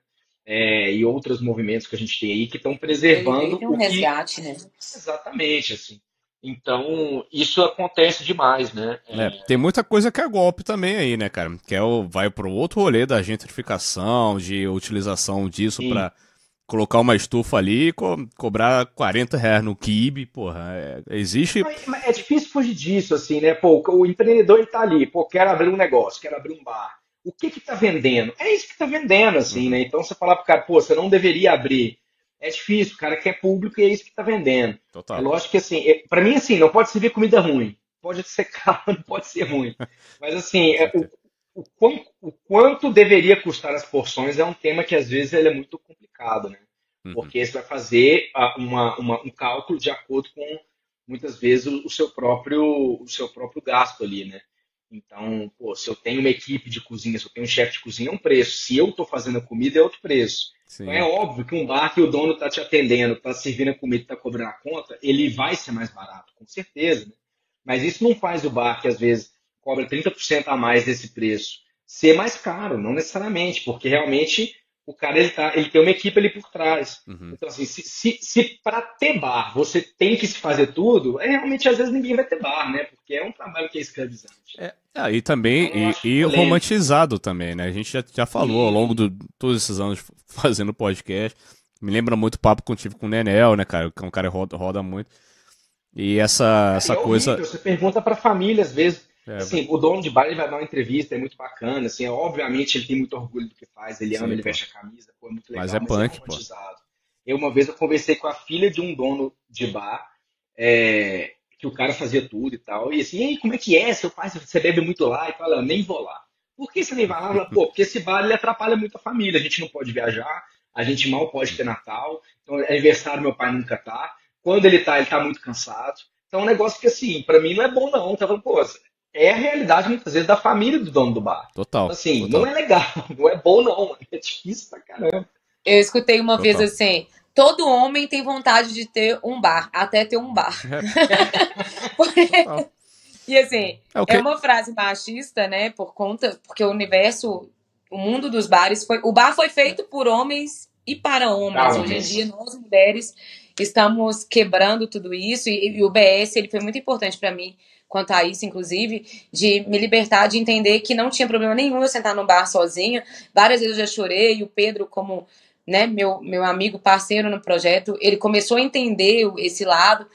É, e outros movimentos que a gente tem aí que estão Ele preservando tem um o que resgate, né? exatamente assim. Então isso acontece demais, né? É, tem muita coisa que é golpe também aí, né, cara? Que é o, vai pro outro rolê da gentrificação, de utilização disso pra colocar uma estufa ali e co- cobrar 40 reais no kibe, porra. é- existe. Mas- É difícil fugir disso, assim, né? Pô, o empreendedor ele tá ali, pô, quero abrir um negócio, quero abrir um bar. O que que tá vendendo? É isso que tá vendendo, assim, né? Então você falar pro cara, pô, você não deveria abrir. É difícil, o cara quer público e é isso que tá vendendo. É Total. lógico que assim, é- pra mim assim, não pode servir comida ruim. Pode ser caro, não pode ser ruim. Mas assim, é, o, o, quão- o quanto deveria custar as porções é um tema que às vezes ele é muito complicado, né? Uhum. Porque você vai fazer uma, uma- um cálculo de acordo com muitas vezes o, o seu próprio o seu próprio gasto ali, né? Então, pô, se eu tenho uma equipe de cozinha, se eu tenho um chefe de cozinha, é um preço. Se eu estou fazendo a comida, é outro preço. Sim. Então é óbvio que um bar que o dono está te atendendo, está servindo a comida, está cobrando a conta, ele vai ser mais barato, com certeza. Né? Mas isso não faz o bar que às vezes cobra 30% a mais desse preço ser mais caro, não necessariamente, porque realmente o cara ele, tá, ele tem uma equipe ali por trás. Uhum. Então, assim, se, se, se para ter bar você tem que se fazer tudo, é, realmente às vezes ninguém vai ter bar, né? Porque é um trabalho que é escravizante. É, ah, e também, então, e, e romantizado também, né? A gente já, já falou Sim. ao longo de todos esses anos fazendo podcast. Me lembra muito o papo que eu tive com o Nenel, né, cara? Que é um cara que roda, roda muito. E essa, é, essa é coisa. Horrível. Você pergunta pra família, às vezes é, assim, o dono de bar ele vai dar uma entrevista, é muito bacana, assim, obviamente ele tem muito orgulho do que faz, ele ama, Sim, ele pô. veste a camisa, pô, é muito legal. Mas é mas punk, é pô. Eu uma vez eu conversei com a filha de um dono de bar, é, que o cara fazia tudo e tal, e assim, e aí, como é que é? Seu pai, você bebe muito lá? E fala, nem vou lá. Por que você nem vai lá? Fala, pô, porque esse bar ele atrapalha muito a família, a gente não pode viajar, a gente mal pode ter Natal, então aniversário meu pai nunca tá, quando ele tá, ele tá muito cansado. Então é um negócio que assim, para mim não é bom não, tá falando, pô, é a realidade muitas vezes da família do dono do bar. Total. Assim, total. não é legal, não é bom não, é difícil pra caramba. Eu escutei uma total. vez assim, todo homem tem vontade de ter um bar, até ter um bar. É. e assim, é, okay. é uma frase machista, né, por conta, porque o universo, o mundo dos bares foi, o bar foi feito por homens e para homens. Hoje em dia nós mulheres estamos quebrando tudo isso e, e o BS ele foi muito importante para mim quanto a isso, inclusive, de me libertar, de entender que não tinha problema nenhum eu sentar no bar sozinha. Várias vezes eu já chorei, e o Pedro, como né, meu, meu amigo, parceiro no projeto, ele começou a entender esse lado.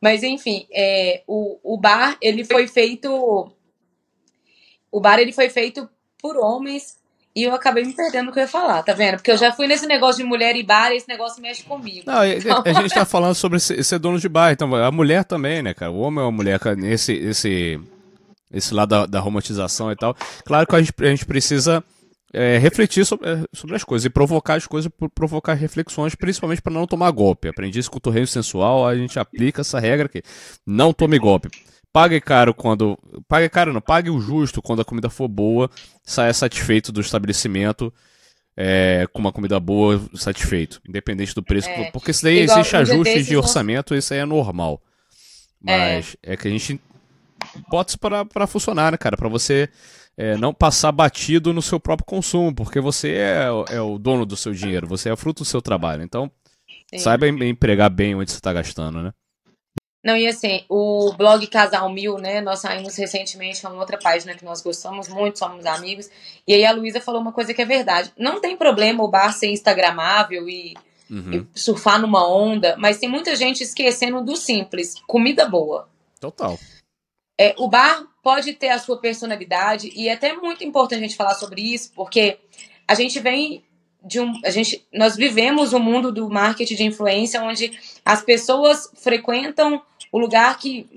Mas, enfim, é, o, o bar, ele foi feito... O bar, ele foi feito por homens e eu acabei me perdendo o que eu ia falar, tá vendo? Porque eu já fui nesse negócio de mulher e bar e esse negócio mexe comigo. Não, então... a, gente tá falando sobre ser dono de bar, então a mulher também, né, cara? O homem é uma mulher, cara, esse, esse, esse lado da, da romantização e tal. Claro que a gente, a gente precisa é, refletir sobre, sobre as coisas e provocar as coisas, provocar reflexões, principalmente para não tomar golpe. Aprendi isso com o torreio sensual, a gente aplica essa regra aqui. Não tome golpe. Pague caro quando. Pague caro não, pague o justo quando a comida for boa, saia satisfeito do estabelecimento. É, com uma comida boa, satisfeito, independente do preço. É, porque isso daí existe ajustes de orçamento, isso aí é normal. Mas é, é que a gente bota isso para, para funcionar, né, cara? Para você é, não passar batido no seu próprio consumo, porque você é, é o dono do seu dinheiro, você é fruto do seu trabalho. Então, Sim. saiba empregar bem onde você está gastando, né? Não, e assim, o blog Casal Mil, né? Nós saímos recentemente, é uma outra página que nós gostamos muito, somos amigos. E aí a Luísa falou uma coisa que é verdade. Não tem problema o bar ser instagramável e, uhum. e surfar numa onda, mas tem muita gente esquecendo do simples. Comida boa. Total. É, o bar pode ter a sua personalidade e é até muito importante a gente falar sobre isso, porque a gente vem de um, a gente, nós vivemos o um mundo do marketing de influência onde as pessoas frequentam o lugar que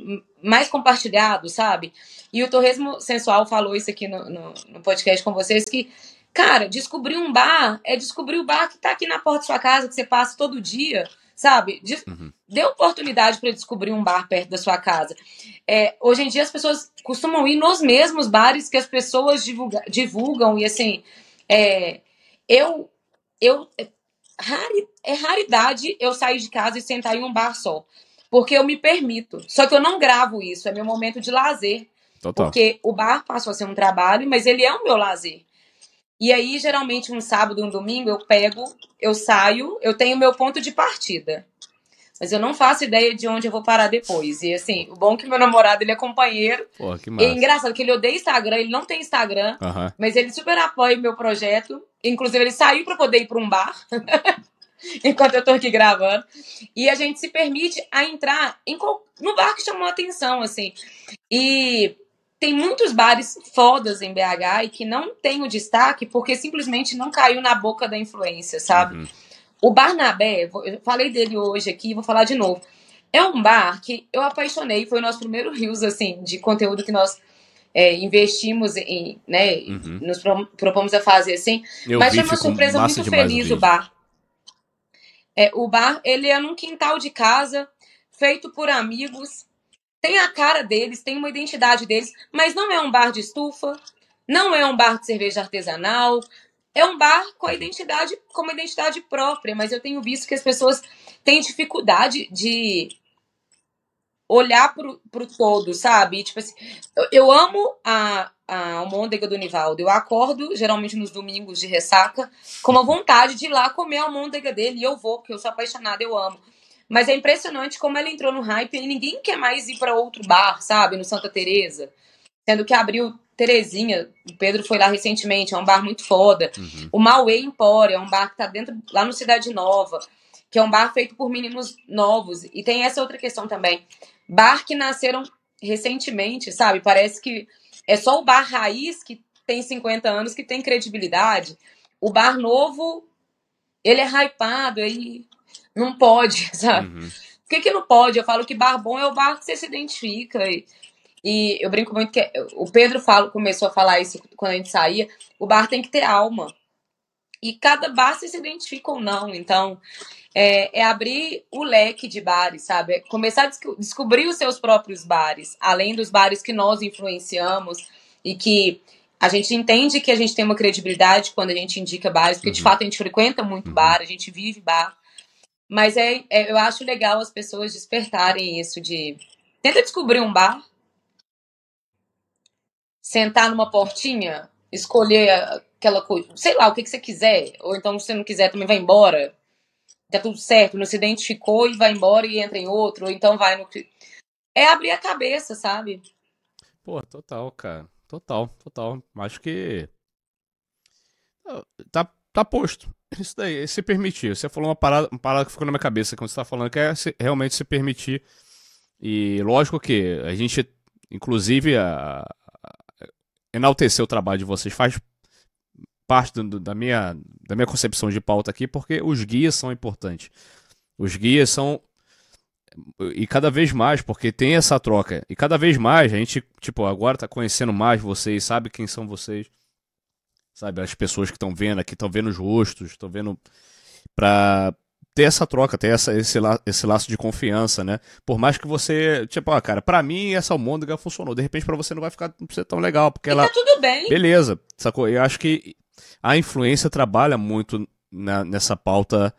mais compartilhado, sabe? E o Torresmo Sensual falou isso aqui no, no, no, podcast com vocês, que, cara, descobrir um bar é descobrir o bar que tá aqui na porta da sua casa, que você passa todo dia, sabe? De, uhum. Dê oportunidade para descobrir um bar perto da sua casa. É, hoje em dia as pessoas costumam ir nos mesmos bares que as pessoas divulga, divulgam, e assim, é, eu, eu é, é raridade eu sair de casa e sentar em um bar só porque eu me permito. Só que eu não gravo isso, é meu momento de lazer. Total. Porque o bar passou a ser um trabalho, mas ele é o meu lazer. E aí, geralmente, um sábado, um domingo, eu pego, eu saio, eu tenho meu ponto de partida. Mas eu não faço ideia de onde eu vou parar depois. E assim, o bom é que meu namorado, ele é companheiro. Pô, que massa. E é engraçado que ele odeia Instagram, ele não tem Instagram, mas ele super apoia o meu projeto. Inclusive, ele saiu para poder ir para um bar. enquanto eu tô aqui gravando. E a gente se permite a entrar em, no bar que chamou a atenção, assim. E tem muitos bares fodas em BH e que não tem o destaque porque simplesmente não caiu na boca da influência, sabe? Uhum. O Barnabé, eu falei dele hoje aqui, vou falar de novo. É um bar que eu apaixonei, foi o nosso primeiro rios, assim, de conteúdo que nós é, investimos em, né, uhum. nos propomos a fazer, assim. Eu mas foi uma surpresa muito feliz o bar. É, o bar, ele é num quintal de casa, feito por amigos, tem a cara deles, tem uma identidade deles, mas não é um bar de estufa, não é um bar de cerveja artesanal, é um bar com a identidade, com uma identidade própria, mas eu tenho visto que as pessoas têm dificuldade de olhar pro, pro todo, sabe? Tipo assim, eu, eu amo a, a almôndega do Nivaldo. Eu acordo, geralmente nos domingos de ressaca, com uma vontade de ir lá comer a almôndega dele. E eu vou, porque eu sou apaixonada, eu amo. Mas é impressionante como ela entrou no hype e ninguém quer mais ir para outro bar, sabe? No Santa Teresa. Sendo que abriu Terezinha, o Pedro foi lá recentemente, é um bar muito foda. Uhum. O Mauê Empório é um bar que tá dentro, lá no Cidade Nova, que é um bar feito por meninos novos. E tem essa outra questão também. Bar que nasceram recentemente, sabe? Parece que é só o bar raiz que tem 50 anos que tem credibilidade. O bar novo, ele é hypado, aí não pode, sabe? Uhum. Por que, que não pode? Eu falo que bar bom é o bar que você se identifica. E, e eu brinco muito que o Pedro fala, começou a falar isso quando a gente saía. O bar tem que ter alma. E cada bar se identifica ou não. Então, é, é, abrir o leque de bares, sabe? É começar a desco descobrir os seus próprios bares, além dos bares que nós influenciamos e que a gente entende que a gente tem uma credibilidade quando a gente indica bares, porque uhum. de fato a gente frequenta muito uhum. bar, a gente vive bar. Mas é, é, eu acho legal as pessoas despertarem isso de. Tenta descobrir um bar, sentar numa portinha, escolher aquela coisa, sei lá, o que, que você quiser, ou então se você não quiser também vai embora tá tudo certo, não se identificou e vai embora e entra em outro, ou então vai no. É abrir a cabeça, sabe? Pô, total, cara. Total, total. Acho que. Tá, tá posto. Isso daí, se permitir. Você falou uma parada, uma parada que ficou na minha cabeça quando você tá falando, que é se, realmente se permitir. E lógico que a gente, inclusive, a, enaltecer o trabalho de vocês faz parte do, da, minha, da minha concepção de pauta aqui, porque os guias são importantes. Os guias são. E cada vez mais, porque tem essa troca. E cada vez mais a gente, tipo, agora tá conhecendo mais vocês, sabe quem são vocês. Sabe, as pessoas que estão vendo aqui, estão vendo os rostos, estão vendo. Pra ter essa troca, ter essa, esse, la, esse laço de confiança, né? Por mais que você, tipo, ó, cara, pra mim essa almôndega funcionou. De repente pra você não vai ficar não ser tão legal, porque e ela... tá tudo bem. Beleza, sacou? Eu acho que a influência trabalha muito na, nessa pauta.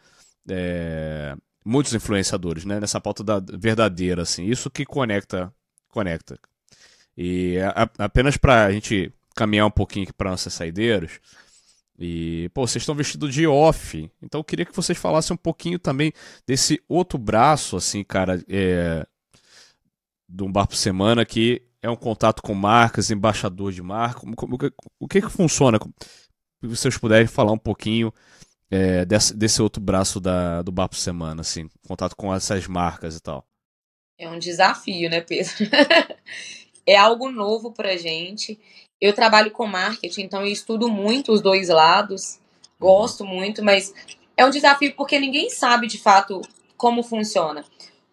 É, muitos influenciadores, né? Nessa pauta da verdadeira, assim. Isso que conecta, conecta. E a, apenas para a gente caminhar um pouquinho aqui para nossas saideiros. E, pô, vocês estão vestidos de off. Então eu queria que vocês falassem um pouquinho também desse outro braço, assim, cara, é, de um bar por semana que é um contato com marcas, embaixador de marca. o que que funciona? Se vocês puderem falar um pouquinho é, desse, desse, outro braço da, do Bapo Semana, assim, contato com essas marcas e tal. É um desafio, né, Pedro? é algo novo pra gente. Eu trabalho com marketing, então eu estudo muito os dois lados, gosto muito, mas é um desafio porque ninguém sabe de fato como funciona.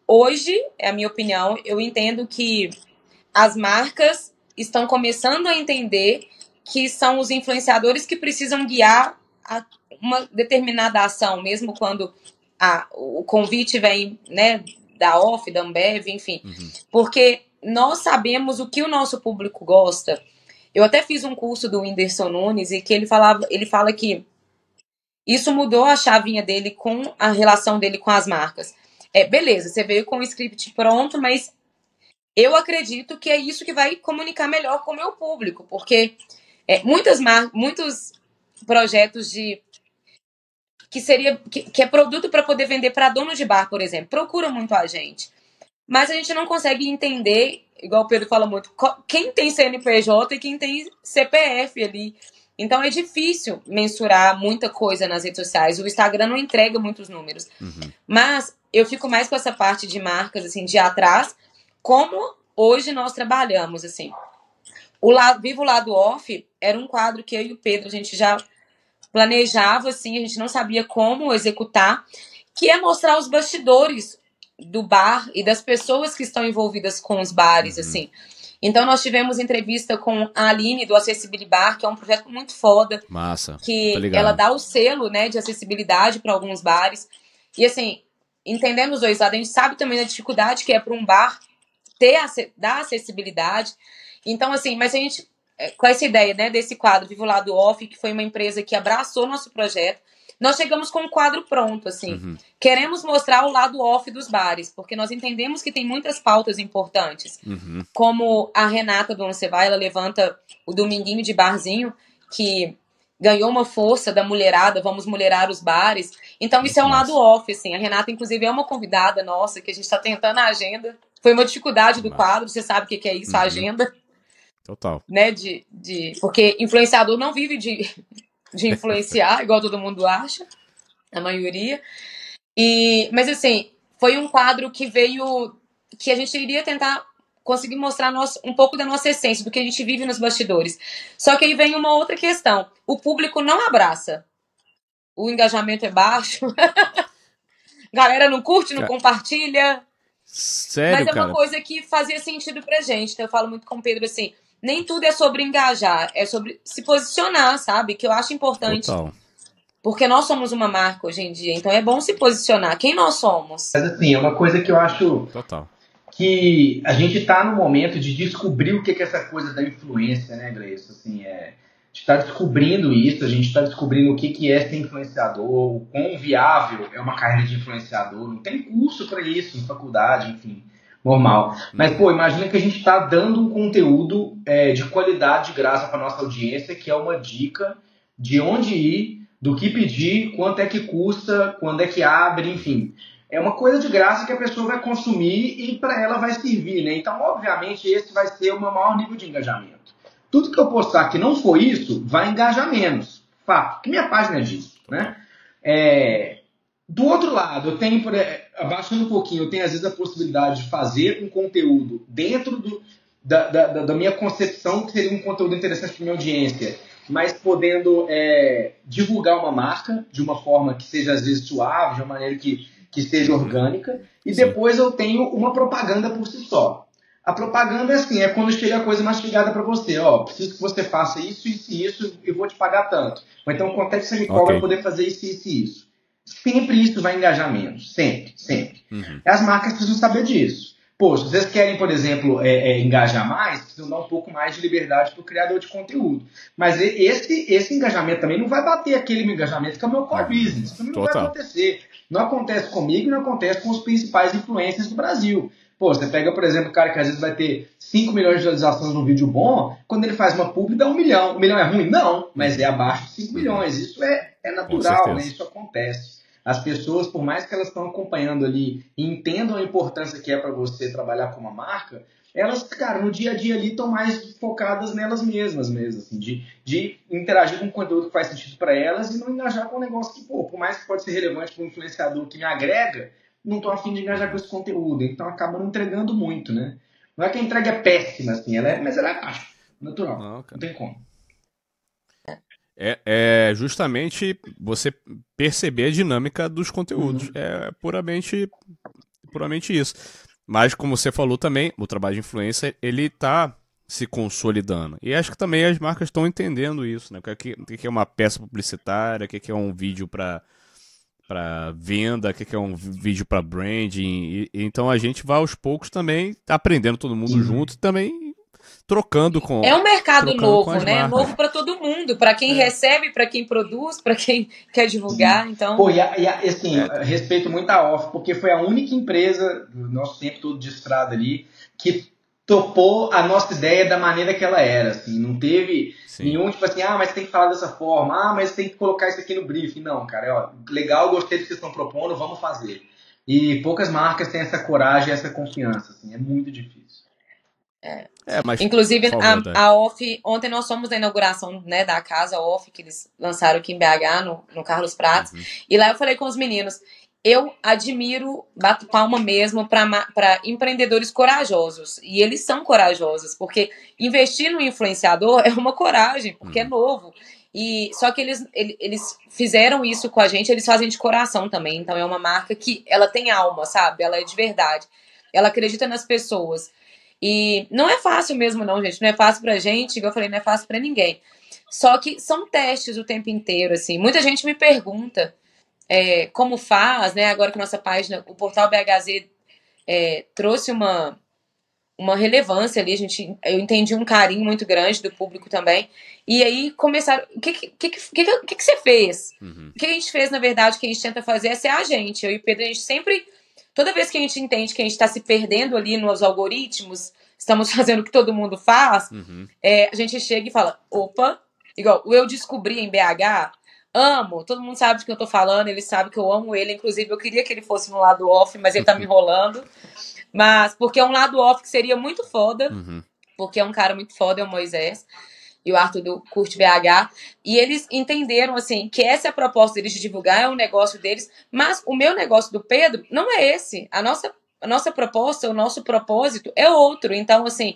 Hoje, é a minha opinião, eu entendo que as marcas estão começando a entender que são os influenciadores que precisam guiar a uma determinada ação, mesmo quando a, o convite vem né, da OFF, da Ambev, enfim. Uhum. Porque nós sabemos o que o nosso público gosta. Eu até fiz um curso do Whindersson Nunes e que ele falava, ele fala que isso mudou a chavinha dele com a relação dele com as marcas. É, beleza, você veio com o script pronto, mas eu acredito que é isso que vai comunicar melhor com o meu público, porque é, muitas muitos projetos de que seria que, que é produto para poder vender para dono de bar, por exemplo, procuram muito a gente. Mas a gente não consegue entender, igual o Pedro fala muito, quem tem CNPJ e quem tem CPF ali. Então é difícil mensurar muita coisa nas redes sociais. O Instagram não entrega muitos números. Uhum. Mas eu fico mais com essa parte de marcas, assim, de atrás, como hoje nós trabalhamos, assim. O lado, Vivo Lado Off era um quadro que eu e o Pedro a gente já planejava, assim, a gente não sabia como executar, que é mostrar os bastidores do bar e das pessoas que estão envolvidas com os bares, uhum. assim. Então nós tivemos entrevista com a Aline do Acessibility Bar, que é um projeto muito foda. Massa. Que ela dá o selo, né, de acessibilidade para alguns bares. E assim, entendendo os dois lados, a gente sabe também a dificuldade que é para um bar ter dar acessibilidade. Então, assim, mas a gente, é, com essa ideia, né, desse quadro Vivo Lado Off, que foi uma empresa que abraçou nosso projeto, nós chegamos com um quadro pronto, assim. Uhum. Queremos mostrar o lado off dos bares, porque nós entendemos que tem muitas pautas importantes. Uhum. Como a Renata do Once Vai, ela levanta o Dominguinho de Barzinho, que ganhou uma força da mulherada, vamos mulherar os bares. Então, isso é um lado off, assim. A Renata, inclusive, é uma convidada nossa, que a gente está tentando a agenda. Foi uma dificuldade do quadro, você sabe o que é isso, a uhum. agenda. Total. Né, de, de, porque influenciador não vive de, de influenciar, igual todo mundo acha, a maioria. E, mas assim, foi um quadro que veio que a gente iria tentar conseguir mostrar nosso, um pouco da nossa essência, do que a gente vive nos bastidores. Só que aí vem uma outra questão. O público não abraça. O engajamento é baixo. Galera não curte, não compartilha. Sério, Mas é uma cara? coisa que fazia sentido pra gente. Então eu falo muito com o Pedro assim, nem tudo é sobre engajar, é sobre se posicionar, sabe? Que eu acho importante. Total. Porque nós somos uma marca hoje em dia, então é bom se posicionar. Quem nós somos? Mas assim, é uma coisa que eu acho Total. que a gente está no momento de descobrir o que é essa coisa da influência, né, Gleice? Assim, é, a gente está descobrindo isso, a gente está descobrindo o que, que é ser influenciador, o quão viável é uma carreira de influenciador. Não tem curso para isso em faculdade, enfim normal. Mas, pô, imagina que a gente está dando um conteúdo é, de qualidade de graça para nossa audiência, que é uma dica de onde ir, do que pedir, quanto é que custa, quando é que abre, enfim. É uma coisa de graça que a pessoa vai consumir e para ela vai servir, né? Então, obviamente, esse vai ser o meu maior nível de engajamento. Tudo que eu postar que não for isso, vai engajar menos. Fato. Que minha página é disso, né? É... Do outro lado, eu tenho, abaixando um pouquinho, eu tenho às vezes a possibilidade de fazer um conteúdo dentro do, da, da, da minha concepção, que seria um conteúdo interessante para minha audiência, mas podendo é, divulgar uma marca de uma forma que seja às vezes suave, de uma maneira que, que seja orgânica, e depois eu tenho uma propaganda por si só. A propaganda é assim, é quando chega a coisa mastigada para você, ó, preciso que você faça isso, isso e isso, e vou te pagar tanto. Ou então, quanto é que você me cobra okay. poder fazer isso, isso e isso sempre isso vai engajar menos. Sempre, sempre. Uhum. As marcas precisam saber disso. Pô, se vocês querem, por exemplo, é, é, engajar mais, precisam dar um pouco mais de liberdade para o criador de conteúdo. Mas esse, esse engajamento também não vai bater aquele engajamento que é o meu core uhum. business. Isso não vai acontecer. Não acontece comigo e não acontece com os principais influencers do Brasil. Pô, você pega, por exemplo, o cara que às vezes vai ter 5 milhões de visualizações num vídeo bom, quando ele faz uma publi dá um milhão. Um milhão é ruim? Não, mas é abaixo de 5 milhões. Isso é, é natural, né? Isso acontece as pessoas, por mais que elas estão acompanhando ali e entendam a importância que é para você trabalhar com uma marca, elas, cara, no dia a dia ali estão mais focadas nelas mesmas mesmo, assim, de, de interagir com um conteúdo que faz sentido para elas e não engajar com um negócio que, pô, por mais que pode ser relevante para um influenciador que me agrega, não estou afim de engajar com esse conteúdo, então acaba não entregando muito, né? Não é que a entrega é péssima, assim, ela é, mas ela é baixa, natural, não, não tem como. É, é, justamente você perceber a dinâmica dos conteúdos. Uhum. É puramente, puramente isso. Mas, como você falou também, o trabalho de influência, ele está se consolidando. E acho que também as marcas estão entendendo isso, né? O que, é, é uma peça publicitária, o que é um vídeo para para venda, o que é um vídeo para branding. E, então a gente vai aos poucos também aprendendo todo mundo uhum. junto e também trocando com. É um mercado novo, né? Marcas. Novo para todo mundo, para quem é. recebe, para quem produz, para quem quer divulgar. Então. Pô, e, a, e a, assim, é. respeito muito a Off, porque foi a única empresa do nosso tempo todo de estrada ali que topou a nossa ideia da maneira que ela era, assim, não teve Sim. nenhum tipo assim, ah, mas tem que falar dessa forma, ah, mas tem que colocar isso aqui no briefing, não, cara, ó, legal, gostei do que vocês estão propondo, vamos fazer. E poucas marcas têm essa coragem, essa confiança, assim, é muito difícil. É. É, mas, Inclusive, favor, a, a Off, ontem nós fomos na inauguração né, da casa Off, que eles lançaram aqui em BH, no, no Carlos Prates. Uhum. E lá eu falei com os meninos, eu admiro, bato palma mesmo para empreendedores corajosos. E eles são corajosos, porque investir no influenciador é uma coragem, porque é uhum. é novo. E só que eles, eles fizeram isso com a gente, eles fazem de coração também. Então é uma marca que ela tem alma, sabe? Ela é de verdade. Ela acredita nas pessoas. E não é fácil mesmo, não, gente. Não é fácil pra gente, igual eu falei, não é fácil pra ninguém. Só que são testes o tempo inteiro, assim. Muita gente me pergunta é, como faz, né? Agora que nossa página, o portal BHZ é, trouxe uma, uma relevância ali, a gente, eu entendi um carinho muito grande do público também. E aí começaram. O que, que, que, que, que, que você fez? Uhum. O que a gente fez, na verdade, o que a gente tenta fazer é ser a gente. Eu e o Pedro, a gente sempre. Toda vez que a gente entende que a gente está se perdendo ali nos algoritmos, estamos fazendo o que todo mundo faz, uhum. é, a gente chega e fala: opa, igual, o eu descobri em BH, amo, todo mundo sabe do que eu tô falando, ele sabe que eu amo ele, inclusive eu queria que ele fosse no lado off, mas ele tá me enrolando. Mas, porque é um lado off que seria muito foda, uhum. porque é um cara muito foda, é o Moisés e o Arthur do Curte BH, e eles entenderam assim que essa é a proposta deles de divulgar, é um negócio deles, mas o meu negócio do Pedro não é esse. A nossa a nossa proposta, o nosso propósito é outro. Então, assim,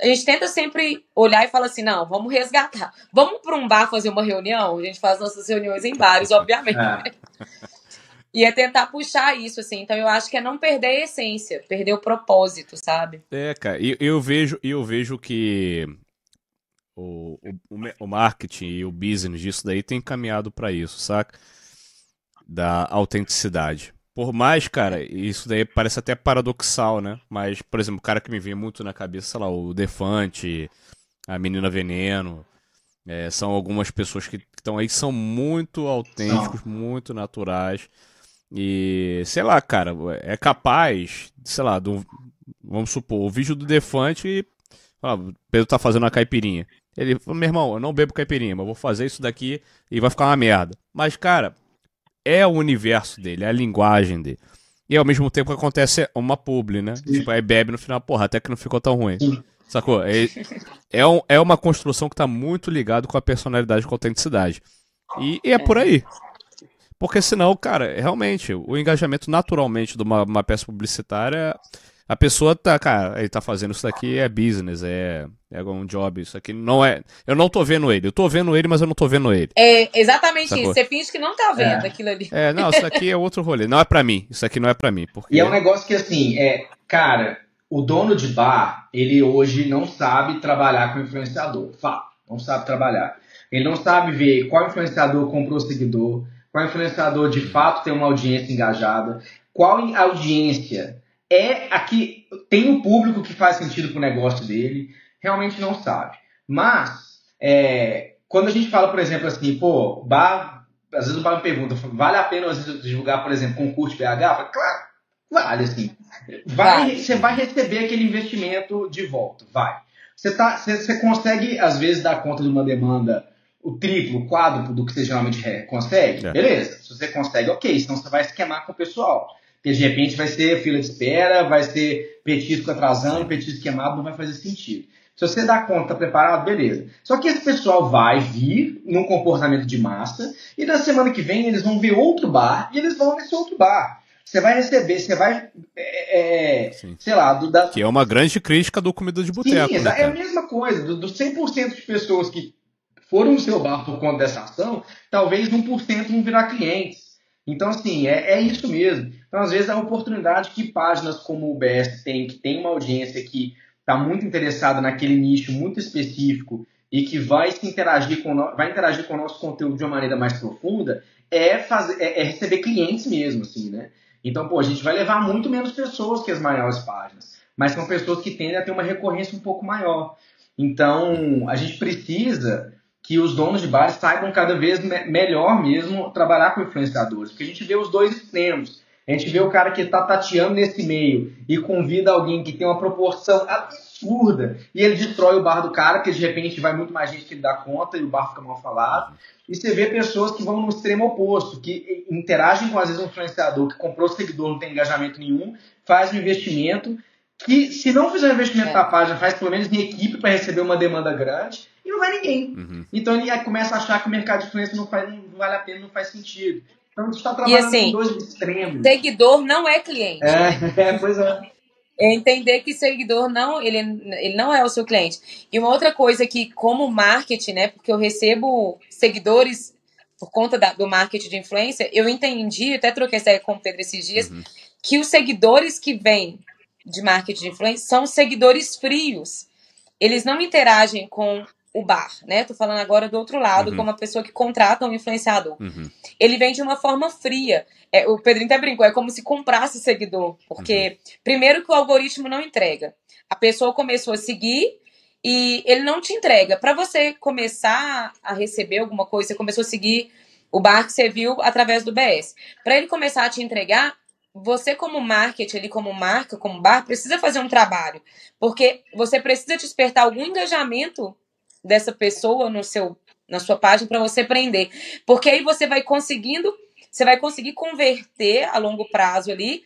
a gente tenta sempre olhar e falar assim: não, vamos resgatar. Vamos para um bar fazer uma reunião? A gente faz nossas reuniões em bares, obviamente. É. E é tentar puxar isso, assim. Então eu acho que é não perder a essência, perder o propósito, sabe? É, cara, eu, eu vejo, eu vejo que o, o, o marketing e o business disso daí tem caminhado para isso, saca? Da autenticidade. Por mais, cara, isso daí parece até paradoxal, né? Mas, por exemplo, o cara que me vem muito na cabeça, sei lá, o Defante, a Menina Veneno, é, são algumas pessoas que estão aí que são muito autênticos, muito naturais. E, sei lá, cara, é capaz, sei lá, do, vamos supor, o vídeo do Defante, ó, o Pedro tá fazendo uma caipirinha. Ele falou, meu irmão, eu não bebo caipirinha, mas vou fazer isso daqui e vai ficar uma merda. Mas, cara, é o universo dele, é a linguagem dele. E ao mesmo tempo acontece uma publi, né? Sim. Tipo, aí bebe no final, porra, até que não ficou tão ruim. Sim. Sacou? É, é, um, é uma construção que tá muito ligado com a personalidade, com a autenticidade. E, e é por aí. Porque senão, cara, realmente, o engajamento naturalmente de uma, uma peça publicitária, a pessoa tá, cara, ele tá fazendo isso daqui, é business, é, é um job, isso aqui não é. Eu não tô vendo ele, eu tô vendo ele, mas eu não tô vendo ele. É exatamente Sacou? isso. Você finge que não tá vendo é. aquilo ali. É, não, isso aqui é outro rolê. Não é para mim. Isso aqui não é para mim. Porque... E é um negócio que assim, é, cara, o dono de bar, ele hoje não sabe trabalhar com influenciador. Fato, não sabe trabalhar. Ele não sabe ver qual influenciador comprou seguidor, qual influenciador de fato tem uma audiência engajada, qual audiência é a que tem um público que faz sentido para o negócio dele, realmente não sabe. Mas, é, quando a gente fala, por exemplo, assim, pô, bar, às vezes o bar me pergunta, vale a pena às vezes, divulgar, por exemplo, concurso BH? Falo, claro, vale, assim. Vai, você vai receber aquele investimento de volta, vai. Você, tá, você, você consegue, às vezes, dar conta de uma demanda o triplo, o quádruplo do que você geralmente consegue, é. beleza. Se você consegue, ok, senão você vai esquemar com o pessoal. Porque de repente vai ser fila de espera, vai ser petisco atrasando, petisco queimado, não vai fazer sentido. Se você dá conta, tá preparado, beleza. Só que esse pessoal vai vir num comportamento de massa e na semana que vem eles vão ver outro bar e eles vão nesse outro bar. Você vai receber, você vai. É, é sei lá. Do, da... Que é uma grande crítica do comida de boteco. Sim, né, é a mesma coisa. Dos do 100% de pessoas que foram no seu bar por conta dessa ação, talvez 1% não virar clientes. Então, assim, é, é isso mesmo. Então, às vezes, a oportunidade que páginas como o BS tem, que tem uma audiência que está muito interessada naquele nicho muito específico e que vai se interagir com vai interagir com o nosso conteúdo de uma maneira mais profunda, é, fazer, é, é receber clientes mesmo, assim, né? Então, pô, a gente vai levar muito menos pessoas que as maiores páginas, mas são pessoas que tendem a ter uma recorrência um pouco maior. Então, a gente precisa que os donos de bares saibam cada vez me melhor mesmo trabalhar com influenciadores, porque a gente vê os dois extremos. A gente vê o cara que está tateando nesse meio e convida alguém que tem uma proporção absurda e ele destrói o bar do cara, que de repente vai muito mais gente que ele dá conta e o bar fica mal falado. E você vê pessoas que vão no extremo oposto, que interagem com às vezes um influenciador que comprou seguidor, não tem engajamento nenhum, faz um investimento que se não fizer um investimento é. na página, faz pelo menos em equipe para receber uma demanda grande e não vai ninguém. Uhum. Então ele começa a achar que o mercado de influência não, faz, não vale a pena, não faz sentido. Então a gente está trabalhando assim, com dois extremos. Seguidor não é cliente. É, é pois é. É entender que seguidor não, ele, ele não é o seu cliente. E uma outra coisa que, como marketing, né? Porque eu recebo seguidores por conta da, do marketing de influência, eu entendi, até troquei essa ideia com o Pedro esses dias, uhum. que os seguidores que vêm de marketing de influência são seguidores frios. Eles não interagem com o bar, né? Tô falando agora do outro lado, Uhum. como uma pessoa que contrata um influenciador. Uhum. Ele vem de uma forma fria. É, o Pedrinho até brincou, é como se comprasse seguidor. Porque, primeiro, que o algoritmo não entrega. A pessoa começou a seguir e ele não te entrega. Para você começar a receber alguma coisa, você começou a seguir o bar que você viu através do BS. Para ele começar a te entregar, você como marketing, ali como marca, como bar, precisa fazer um trabalho. Porque você precisa despertar algum engajamento dessa pessoa no seu, na sua página para você prender. Porque aí você vai conseguindo, você vai conseguir converter a longo prazo ali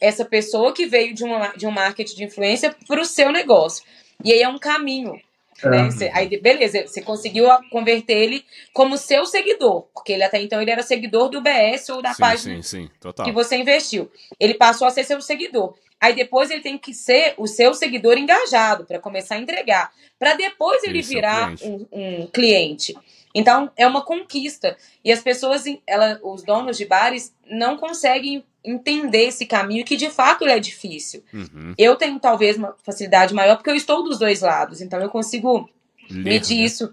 essa pessoa que veio de, uma, de um marketing de influência para o seu negócio. E aí é um caminho. Né? Você- aí, beleza, você conseguiu converter ele como seu seguidor, porque ele até então ele era seguidor do BS ou da Sim, página sim, sim, total. que você investiu. Ele passou a ser seu seguidor. Aí depois ele tem que ser o seu seguidor engajado para começar a entregar, para depois ele Isso, é virar cliente. um, um cliente. Então é uma conquista e as pessoas, ela, os donos de bares não conseguem entender esse caminho que de fato ele é difícil. Uhum. Eu tenho talvez uma facilidade maior porque eu estou dos dois lados, então eu consigo medir né? isso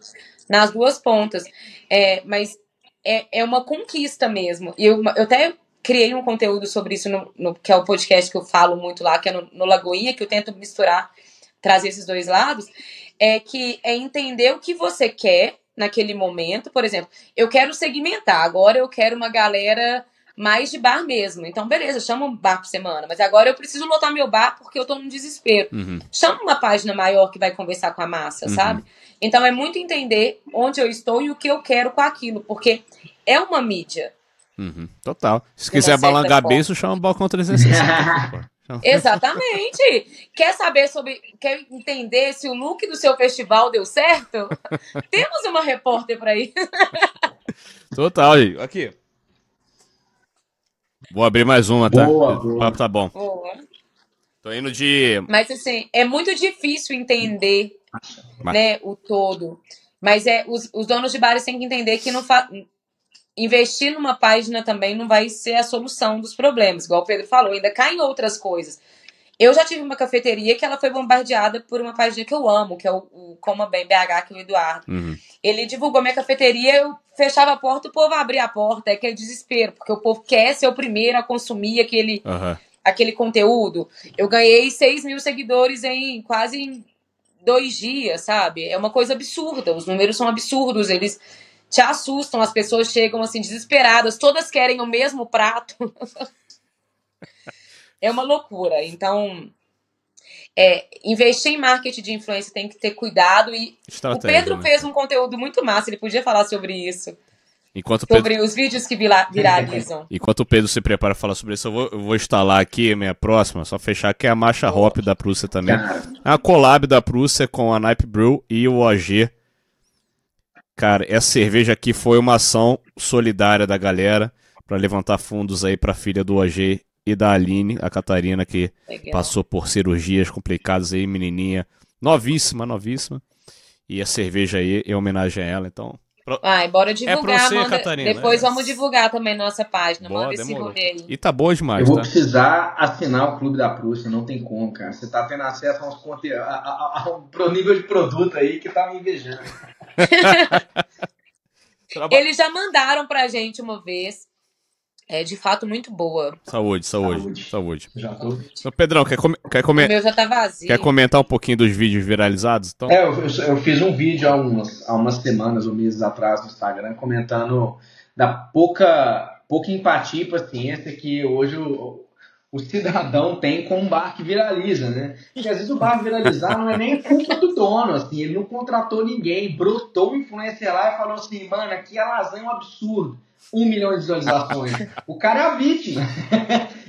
nas duas pontas. É, mas é, é uma conquista mesmo. E eu, eu até criei um conteúdo sobre isso, no, no- que é o podcast que eu falo muito lá, que é no, no Lagoinha, que eu tento misturar, trazer esses dois lados, é que é entender o que você quer naquele momento. Por exemplo, eu quero segmentar, agora eu quero uma galera mais de bar mesmo. Então, beleza, chama um bar por semana, mas agora eu preciso lotar meu bar porque eu tô num desespero Uhum. chama uma página maior que vai conversar com a massa, Uhum. sabe? Então é muito entender onde eu estou e o que eu quero com aquilo, porque é uma mídia. Uhum. Total. Se quiser forma. beijo, chama o Balcão 360. pô. Chama- Exatamente. quer saber sobre, quer entender se o look do seu festival deu certo? Temos uma repórter para ir. Total, gente. Aqui. Vou abrir mais uma, tá? Boa, O boa. papo tá bom. Boa. Tô indo de. Mas assim, é muito difícil entender Mas- né, o todo. Mas é os, os donos de bares têm que entender que não fa... investir numa página também não vai ser a solução dos problemas, igual o Pedro falou, ainda cai em outras coisas. Eu já tive uma cafeteria que ela foi bombardeada por uma página que eu amo, que é o, o Coma Bem BH, que é o Eduardo. Uhum. Ele divulgou minha cafeteria, eu fechava a porta, o povo abria a porta, é aquele desespero, porque o povo quer ser o primeiro a consumir aquele, Aham. aquele conteúdo. Eu ganhei 6 mil seguidores em quase em dois dias, sabe? É uma coisa absurda. Os números são absurdos, eles te assustam, as pessoas chegam assim desesperadas, todas querem o mesmo prato. é uma loucura. Então, é, investir em marketing de influência tem que ter cuidado e o. Pedro né? fez um conteúdo muito massa, ele podia falar sobre isso, Enquanto o Pedro, sobre os vídeos que vira- viralizam. enquanto o Pedro se prepara pra falar sobre isso, eu vou, eu vou instalar aqui a minha próxima, só fechar que é a Marcha Hop da Prússia também. É uma collab da Prússia com a Nipe Brew e o OG. Cara, essa cerveja aqui foi uma ação solidária da galera pra levantar fundos aí pra filha do OG e da Aline, a Catarina, que Legal. passou por cirurgias complicadas aí, menininha, novíssima, novíssima. E a cerveja aí é homenagem a ela, então. pro- Ai, bora divulgar, você, manda- Catarina, Depois é. vamos divulgar também na nossa página. Boa, manda esse rolê aí. E tá boa eu demais, vou tá? precisar assinar o Clube da Prússia, não tem como, cara. Você tá tendo acesso a uns conteúdos, a, a, a, pro nível de produto aí que tá me invejando. Traba- Eles já mandaram pra gente uma vez. É de fato muito boa. Saúde, saúde, Saúde. saúde. Já tô. Pedrão, quer, come- quer, O come- meu já tá vazio. quer comentar um pouquinho dos vídeos viralizados? Então, É, eu, eu- fiz um vídeo há umas, há umas semanas ou meses atrás no Instagram comentando da pouca, pouca empatia e paciência que hoje o, o cidadão tem com um bar que viraliza, né? Porque às vezes o bar viralizar não é nem culpa do dono, assim, ele não contratou ninguém, brotou um influencer lá e falou assim, mano, aqui a lasanha é um absurdo. Um milhão de visualizações. O cara é a vítima.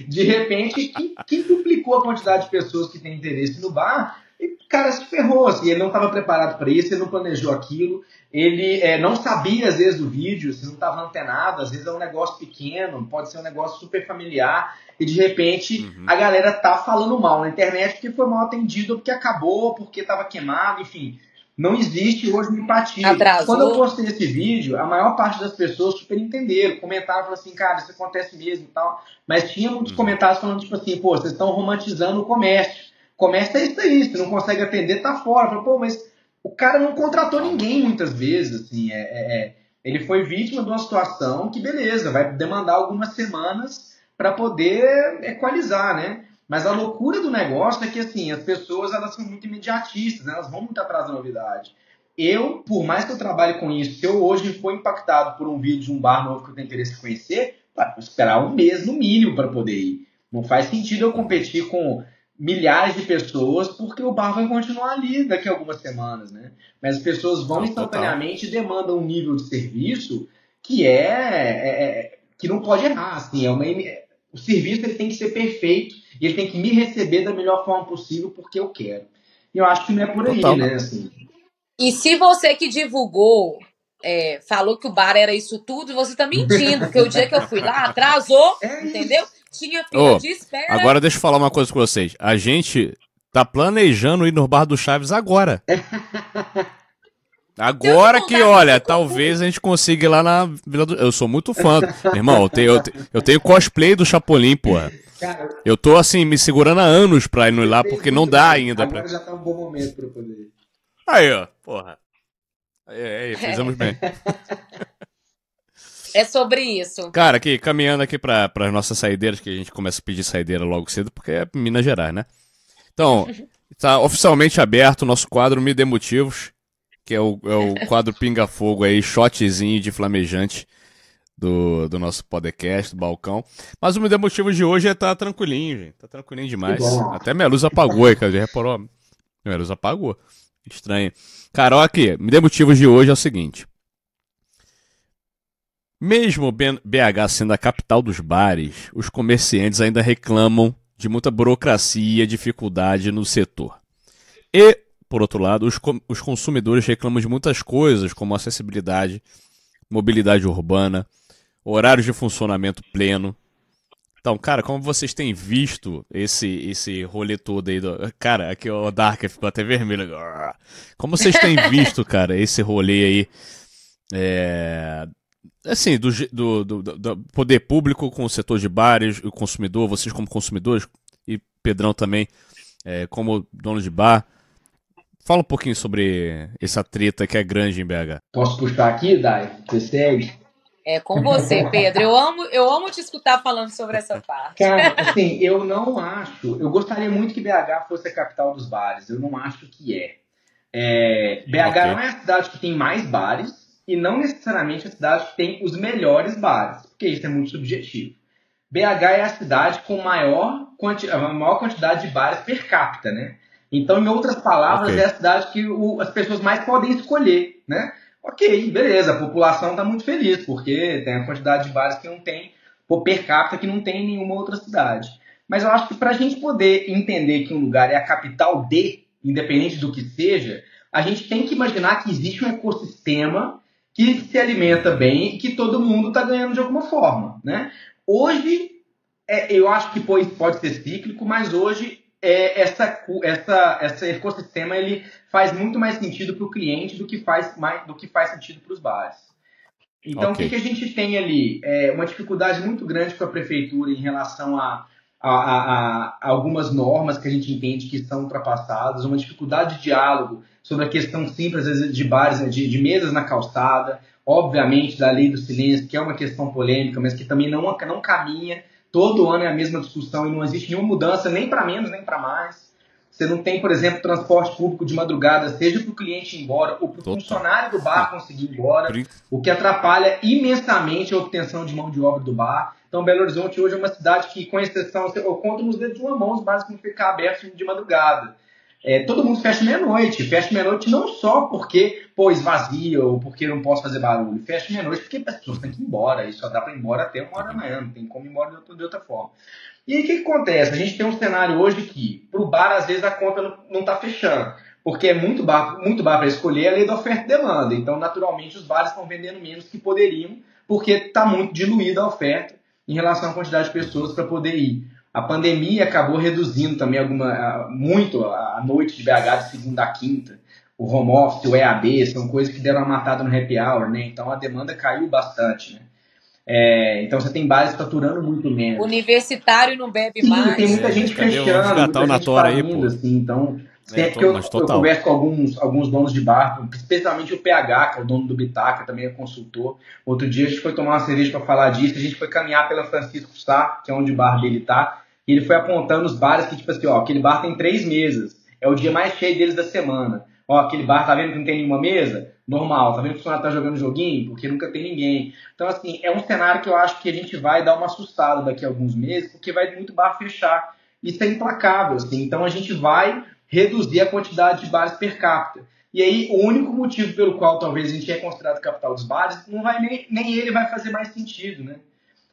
De repente, quem, quem duplicou a quantidade de pessoas que tem interesse no bar e o cara se ferrou, assim, ele não estava preparado para isso, ele não planejou aquilo, ele é, não sabia, às vezes, do vídeo, se não estava antenado, às vezes é um negócio pequeno, pode ser um negócio super familiar, e de repente Uhum. a galera tá falando mal na internet porque foi mal atendido, porque acabou, porque estava queimado, enfim. Não existe hoje empatia. Atrasou. Quando eu postei esse vídeo, a maior parte das pessoas super entenderam, comentaram falaram assim, cara, isso acontece mesmo e tal. Mas tinha muitos Uhum. comentários falando, tipo assim, pô, vocês estão romantizando o comércio. Comércio é isso aí, se não consegue atender, tá fora. Eu falei, pô, mas o cara não contratou ninguém muitas vezes, assim, é, é, é ele foi vítima de uma situação que, beleza, vai demandar algumas semanas para poder equalizar, né? Mas a loucura do negócio é que, assim, as pessoas, elas são muito imediatistas, né? elas vão muito atrás da novidade. Eu, por mais que eu trabalhe com isso, se eu hoje for impactado por um vídeo de um bar novo que eu tenho interesse em conhecer, vou esperar um mês no mínimo para poder ir. Não faz sentido eu competir com milhares de pessoas, porque o bar vai continuar ali daqui a algumas semanas, né? Mas as pessoas vão instantaneamente e demandam um nível de serviço que é, é, é, que não pode errar, assim, é uma o serviço ele tem que ser perfeito e ele tem que me receber da melhor forma possível porque eu quero. E eu acho que não é por aí, Total. né? Assim. E se você que divulgou é, falou que o bar era isso tudo, você tá mentindo, porque o dia que eu fui lá atrasou, é entendeu? Tinha fila oh, de espera. Agora deixa eu falar uma coisa com vocês. A gente tá planejando ir no bar do Chaves agora. Agora que, olha, talvez a gente consiga ir lá na Vila do... Eu sou muito fã. Irmão, eu tenho, eu, tenho, eu tenho cosplay do Chapolin, porra. Eu tô, assim, me segurando há anos pra ir lá, porque não dá ainda. Agora pra... já tá um bom momento pra eu poder Aí, ó, porra. Aí, aí, fizemos bem. É sobre isso. Cara, aqui, caminhando aqui para as nossas saideiras, que a gente começa a pedir saideira logo cedo, porque é Minas Gerais, né? Então, está oficialmente aberto o nosso quadro Me Dê Motivos, que é o, é o quadro Pinga Fogo aí, shotzinho de flamejante do, do nosso podcast, do balcão. Mas o Me Dê Motivos de hoje é tá tranquilinho, gente. Tá tranquilinho demais. Até minha luz apagou aí, cara. Já reparou? Minha luz apagou. Estranho. Cara, aqui, Me Dê Motivos de hoje é o seguinte. Mesmo BH sendo a capital dos bares, os comerciantes ainda reclamam de muita burocracia e dificuldade no setor. E, por outro lado, os, os consumidores reclamam de muitas coisas, como acessibilidade, mobilidade urbana, horários de funcionamento pleno. Então, cara, como vocês têm visto esse esse rolê todo aí do... Cara, aqui o Dark ficou até vermelho. Como vocês têm visto, cara, esse rolê aí é, assim, do, do, do, do, poder público com o setor de bares, o consumidor, vocês como consumidores, e Pedrão também, é, como dono de bar. Fala um pouquinho sobre essa treta que é grande em BH. Posso puxar aqui, Dai? Você segue? É com você, Pedro. Eu amo, eu amo te escutar falando sobre essa parte. Cara, assim, eu não acho. Eu gostaria muito que BH fosse a capital dos bares. Eu não acho que é. é BH okay. não é a cidade que tem mais bares, e não necessariamente a cidade que tem os melhores bares, porque isso é muito subjetivo. BH é a cidade com maior, quanti a maior quantidade de bares per capita, né? Então, em outras palavras, okay. é a cidade que o, as pessoas mais podem escolher, né? Ok, beleza, a população está muito feliz, porque tem a quantidade de bares que não tem, por per capita, que não tem em nenhuma outra cidade. Mas eu acho que para a gente poder entender que um lugar é a capital de, independente do que seja, a gente tem que imaginar que existe um ecossistema que se alimenta bem e que todo mundo está ganhando de alguma forma. Né? Hoje, é, eu acho que pode ser cíclico, mas hoje é, essa, essa, esse ecossistema ele faz muito mais sentido para o cliente do que faz, mais, do que faz sentido para os bares. Então, okay. o que, que, a gente tem ali? É uma dificuldade muito grande para a prefeitura em relação a, a, a, a, algumas normas que a gente entende que são ultrapassadas, uma dificuldade de diálogo sobre a questão simples de bares, de, de, mesas na calçada, obviamente da lei do silêncio, que é uma questão polêmica, mas que também não, não caminha. Todo ano é a mesma discussão e não existe nenhuma mudança, nem para menos, nem para mais. Você não tem, por exemplo, transporte público de madrugada, seja para o cliente ir embora ou para o funcionário do bar conseguir ir embora, o que atrapalha imensamente a obtenção de mão de obra do bar. Então, Belo Horizonte hoje é uma cidade que, com exceção, eu conto nos dedos de uma mão os bares que vão ficar abertos de madrugada é, todo mundo fecha meia-noite. Fecha meia-noite não só porque, pô, esvazia ou porque não posso fazer barulho. Fecha meia-noite porque as pessoas têm que ir embora. E só dá para ir embora até uma hora da manhã. Não tem como ir embora de outra, de outra forma. E aí o que, que, acontece? A gente tem um cenário hoje que, para o bar, às vezes a conta não está fechando. Porque é muito bar, muito bar para escolher a lei da oferta e demanda. Então, naturalmente, os bares estão vendendo menos que poderiam, porque está muito diluída a oferta em relação à quantidade de pessoas para poder ir. A pandemia acabou reduzindo também alguma, muito a noite de BH de segunda a quinta. O home office, o EAD, são coisas que deram uma matada no happy hour, né? Então a demanda caiu bastante, né? É, então você tem bares faturando muito menos. Universitário não bebe Sim, mais. Tem muita gente é, fechando, muita gente parindo, assim, então Sempre é, que eu, eu, converso com alguns, alguns donos de bar, especialmente o PH, que é o dono do Bitaca, também é consultor. Outro dia a gente foi tomar uma cerveja para falar disso, a gente foi caminhar pela Francisco Sá, que é onde o bar dele tá, e ele foi apontando os bares que, tipo assim, ó, aquele bar tem três mesas, é o dia mais cheio deles da semana. Ó, aquele bar, tá vendo que não tem nenhuma mesa? Normal. Tá vendo que o funcionário tá jogando joguinho? Porque nunca tem ninguém. Então, assim, é um cenário que eu acho que a gente vai dar uma assustada daqui a alguns meses, porque vai muito bar fechar. Isso é implacável, assim. Então, a gente vai reduzir a quantidade de bares per capita. E aí, o único motivo pelo qual talvez a gente é considerado capital dos bares, não vai nem, nem ele vai fazer mais sentido, né?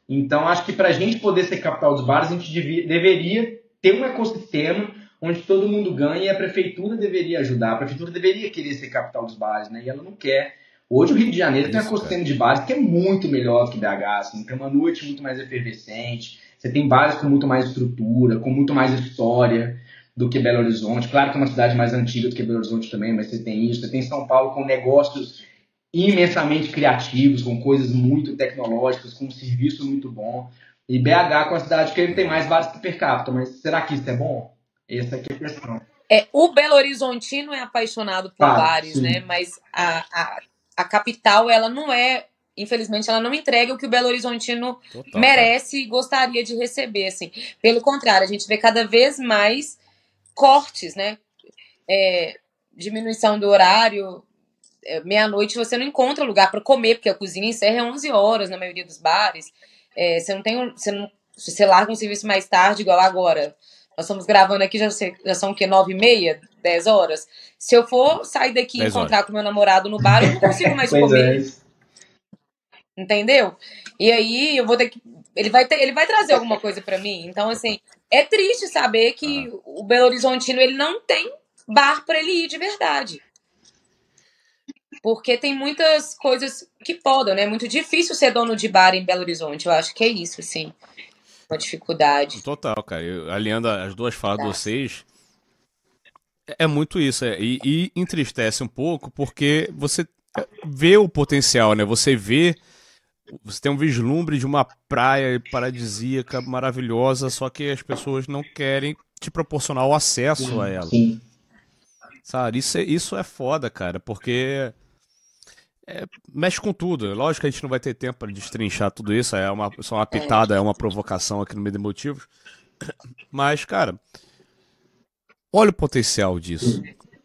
Então, acho que para a gente poder ser capital dos bares, a gente devia, deveria ter um ecossistema onde todo mundo ganha e a prefeitura deveria ajudar. A prefeitura deveria querer ser capital dos bares, né? E ela não quer. Hoje o Rio de Janeiro Isso, tem um ecossistema de bares que é muito melhor do que BH, assim, tem uma noite muito mais efervescente, você tem bares com muito mais estrutura, com muito mais história do que Belo Horizonte. Claro que é uma cidade mais antiga do que Belo Horizonte também, mas você tem isso. Você tem São Paulo com negócios imensamente criativos, com coisas muito tecnológicas, com um serviço muito bom. E BH com a cidade que tem mais bares que per capita, mas será que isso é bom? Essa aqui é a questão. É, o Belo Horizontino é apaixonado por ah, bares, sim. né? Mas a, a, a capital, ela não é infelizmente, ela não entrega o que o Belo Horizontino Total, merece e gostaria de receber, assim. Pelo contrário, a gente vê cada vez mais cortes, né? É, diminuição do horário. É, Meia-noite você não encontra lugar para comer, porque a cozinha encerra às 11 horas na maioria dos bares. É, você não tem. Você, não, você larga um serviço mais tarde, igual agora. Nós estamos gravando aqui, já, já são o quê? 9 e meia? 10 horas? Se eu for sair daqui e encontrar horas. com meu namorado no bar, eu não consigo mais comer. É. Entendeu? E aí eu vou ter que. Ele vai, ter, ele vai trazer alguma coisa para mim. Então, assim, é triste saber que ah. o Belo Horizontino ele não tem bar para ele ir de verdade. Porque tem muitas coisas que podem, né? É muito difícil ser dono de bar em Belo Horizonte. Eu acho que é isso, assim. Uma dificuldade. Total, cara. Eu, alinhando as duas falas tá. de vocês, é, é muito isso. É, e, e entristece um pouco porque você vê o potencial, né? Você vê você tem um vislumbre de uma praia paradisíaca maravilhosa, só que as pessoas não querem te proporcionar o acesso sim, a ela. Sim. Sabe? Isso é, isso é foda, cara, porque é, mexe com tudo. Lógico que a gente não vai ter tempo para destrinchar tudo isso, é uma, só uma pitada, é uma provocação aqui no meio de motivos. Mas, cara, olha o potencial disso.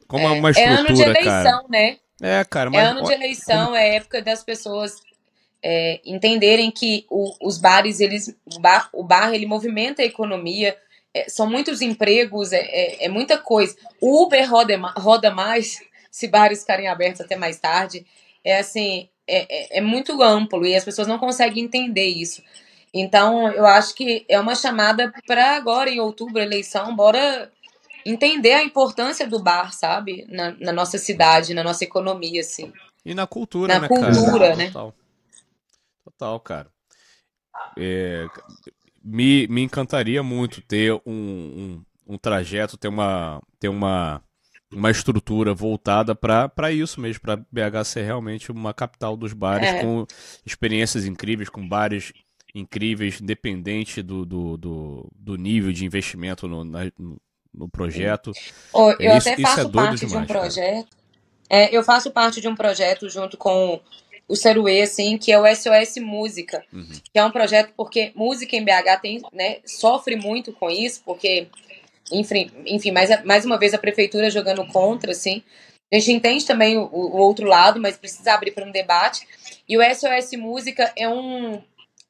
Como é, uma estrutura, é ano de eleição, cara. né? É, cara, mas... É ano de eleição, como... é época das pessoas é, entenderem que o, os bares, eles, o bar, o bar ele movimenta a economia, é, são muitos empregos, é, é, é muita coisa. O Uber roda, roda mais se bares ficarem abertos até mais tarde. É assim, é, é, é muito amplo e as pessoas não conseguem entender isso. Então, eu acho que é uma chamada para agora, em outubro, eleição, bora entender a importância do bar, sabe? Na, na, nossa cidade, na nossa economia, assim. E na cultura, na né, cultura, cara? né? Total. Total, cara. É, me, me encantaria muito ter um, um, um, trajeto, ter uma, ter uma, uma estrutura voltada para isso mesmo, para BH ser realmente uma capital dos bares, é. com experiências incríveis, com bares incríveis, independente do, do, do, do nível de investimento no, na, no projeto. Oh, eu isso, até faço é parte demais, de um projeto. É, eu faço parte de um projeto junto com o Saruê, assim, que é o SOS Música, uhum. que é um projeto porque música em BH tem, né, sofre muito com isso, porque, enfim, enfim mais, mais uma vez a prefeitura jogando contra, assim. A gente entende também o, o outro lado, mas precisa abrir para um debate. E o SOS Música é um,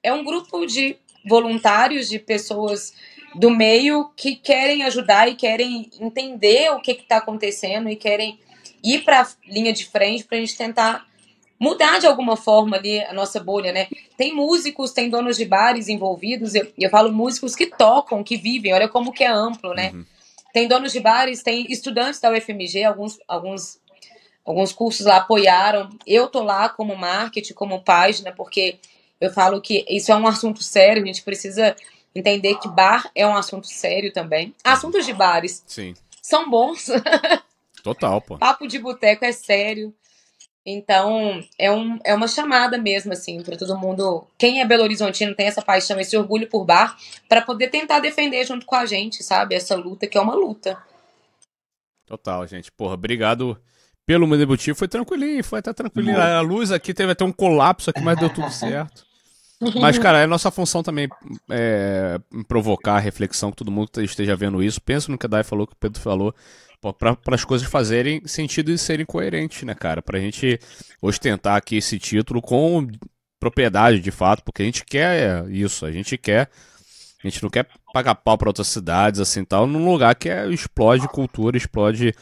é um grupo de voluntários, de pessoas do meio que querem ajudar e querem entender o que está acontecendo e querem ir para a linha de frente para a gente tentar mudar de alguma forma ali a nossa bolha, né? Tem músicos, tem donos de bares envolvidos, eu, eu falo músicos que tocam, que vivem, olha como que é amplo, né? Uhum. Tem donos de bares, tem estudantes da UFMG, alguns, alguns, alguns cursos lá apoiaram. Eu tô lá como marketing, como página, porque eu falo que isso é um assunto sério, a gente precisa entender que bar é um assunto sério também. Assuntos de bares Sim. são bons. Total, pô. Papo de boteco é sério. Então, é, um, é uma chamada mesmo, assim, para todo mundo. Quem é Belo Horizontino tem essa paixão, esse orgulho por bar, para poder tentar defender junto com a gente, sabe? Essa luta que é uma luta. Total, gente. Porra, obrigado pelo meu debutivo. Foi tranquilinho, foi até tranquilinho. A luz aqui teve até um colapso aqui, mas deu tudo certo. Mas, cara, é nossa função também é, provocar a reflexão, que todo mundo esteja vendo isso. Pensa no que a Dai falou, que o Pedro falou, para as coisas fazerem sentido e serem coerentes, né, cara? Pra gente ostentar aqui esse título com propriedade, de fato, porque a gente quer isso, a gente quer. A gente não quer pagar pau para outras cidades, assim, tal, num lugar que é, explode cultura, explode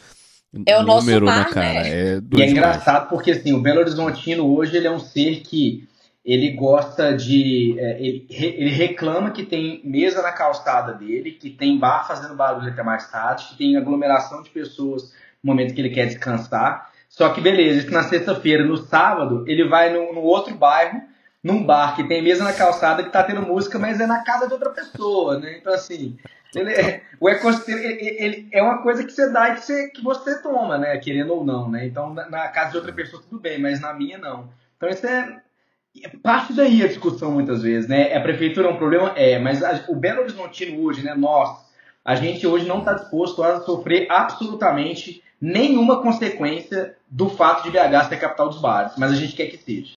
é o número, nosso mar, né, cara? Né? É e é engraçado porque, assim, o Belo Horizontino hoje, ele é um ser que ele gosta de. É, ele, reclama que tem mesa na calçada dele, que tem bar fazendo barulho até mais tarde, que tem aglomeração de pessoas no momento que ele quer descansar. Só que beleza, isso na sexta-feira, no sábado, ele vai no, no, outro bairro, num bar que tem mesa na calçada que tá tendo música, mas é na casa de outra pessoa, né? Então assim. Ele é, o ecossistema ele, ele, é uma coisa que você dá e que você, que você toma, né? Querendo ou não, né? Então, na, na casa de outra pessoa tudo bem, mas na minha não. Então, isso é, parte daí a discussão muitas vezes, né? A prefeitura é um problema? É, mas a, o Belo Horizontino hoje, né? Nós, a gente hoje não está disposto a sofrer absolutamente nenhuma consequência do fato de BH ser a capital dos bares, mas a gente quer que seja.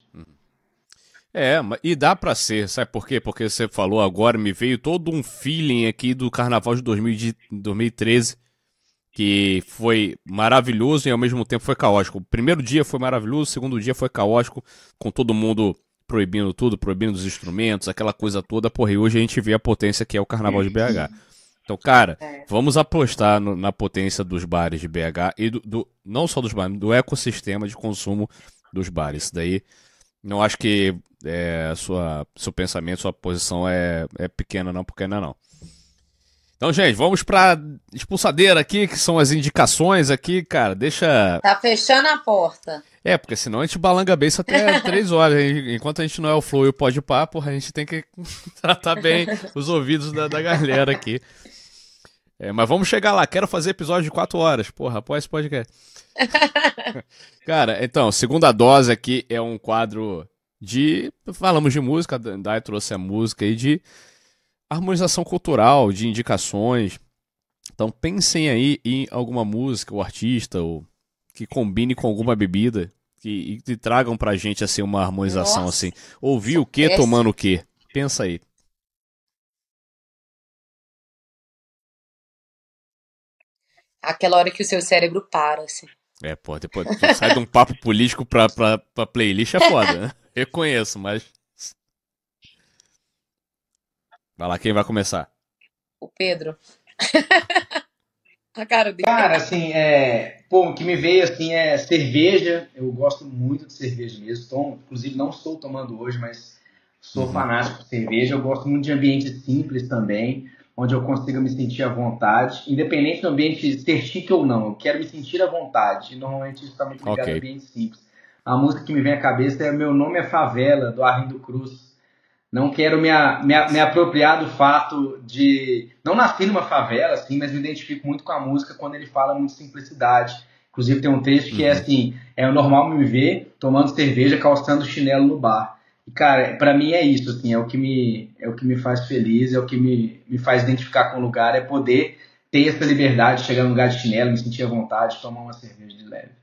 É, e dá para ser, sabe por quê? Porque você falou agora, me veio todo um feeling aqui do carnaval de 2013, que foi maravilhoso e ao mesmo tempo foi caótico. O primeiro dia foi maravilhoso, o segundo dia foi caótico, com todo mundo proibindo tudo, proibindo os instrumentos, aquela coisa toda. Porra, e hoje a gente vê a potência que é o carnaval de BH. Então, cara, é. vamos apostar no, na potência dos bares de BH e do, do, não só dos bares, do ecossistema de consumo dos bares. Isso daí, não acho que é, sua, seu pensamento, sua posição é, é pequena, não, pequena não. Então, gente, vamos pra expulsadeira aqui, que são as indicações aqui, cara. Deixa. Tá fechando a porta. É, porque senão a gente balanga bem isso até três horas. Enquanto a gente não é o Flow e o Pode porra, a gente tem que tratar bem os ouvidos da, da galera aqui. É, mas vamos chegar lá. Quero fazer episódio de quatro horas, porra, após esse podcast. Cara, então, segunda dose aqui é um quadro de. Falamos de música, Dai trouxe a música aí de harmonização cultural, de indicações. Então pensem aí em alguma música ou artista ou que combine com alguma bebida que, e, tragam pra gente assim uma harmonização Nossa. assim. Ouvir o que tomando o que? Pensa aí. Aquela hora que o seu cérebro para, assim. É, pô, depois sai de um papo político pra, pra, pra playlist é foda, né? Reconheço, mas. Vai lá, quem vai começar? O Pedro. A cara dele. Cara, assim, é. Pô, o que me veio assim é cerveja. Eu gosto muito de cerveja mesmo. Tomo, inclusive, não estou tomando hoje, mas sou uhum. fanático por cerveja. Eu gosto muito de ambiente simples também, onde eu consiga me sentir à vontade, independente do ambiente ser chique ou não. Eu quero me sentir à vontade. E normalmente isso está muito ligado okay. a ambiente simples. A música que me vem à cabeça é Meu Nome é Favela, do Arlindo Cruz. Não quero me, me, me, apropriar do fato de. Não nascer numa favela, assim, mas me identifico muito com a música quando ele fala muito simplicidade. Inclusive tem um texto que é uhum. é assim: é o normal me ver tomando cerveja, calçando chinelo no bar. E, cara, para mim é isso, assim, é o que me, é o que me faz feliz, é o que me, me faz identificar com o lugar, é poder ter essa liberdade, chegar no lugar de chinelo, me sentir à vontade, tomar uma cerveja de leve.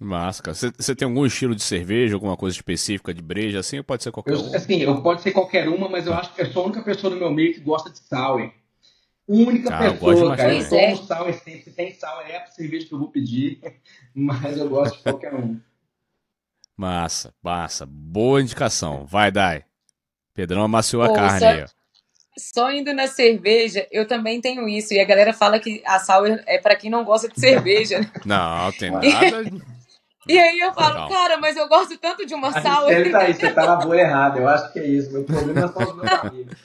Máscara. Você tem algum estilo de cerveja, alguma coisa específica de breja, assim, ou pode ser qualquer eu, uma? Assim, eu, pode ser qualquer uma, mas eu acho que eu sou a única pessoa no meu meio que gosta de sour. Única ah, pessoa, cara. Eu tomo é. sour sempre. Se tem sour, é a cerveja que eu vou pedir, mas eu gosto de qualquer uma. Massa, massa. Boa indicação. Vai, Dai. Pedrão amaciou a carne só, aí. Só indo na cerveja, eu também tenho isso. E a galera fala que a sour é para quem não gosta de cerveja. Não, tem nada. E aí eu falo, Legal. cara, mas eu gosto tanto de uma a sala. Ele tá aí, você tá na bolha errada. Eu acho que é isso. Meu problema são os meus amigos.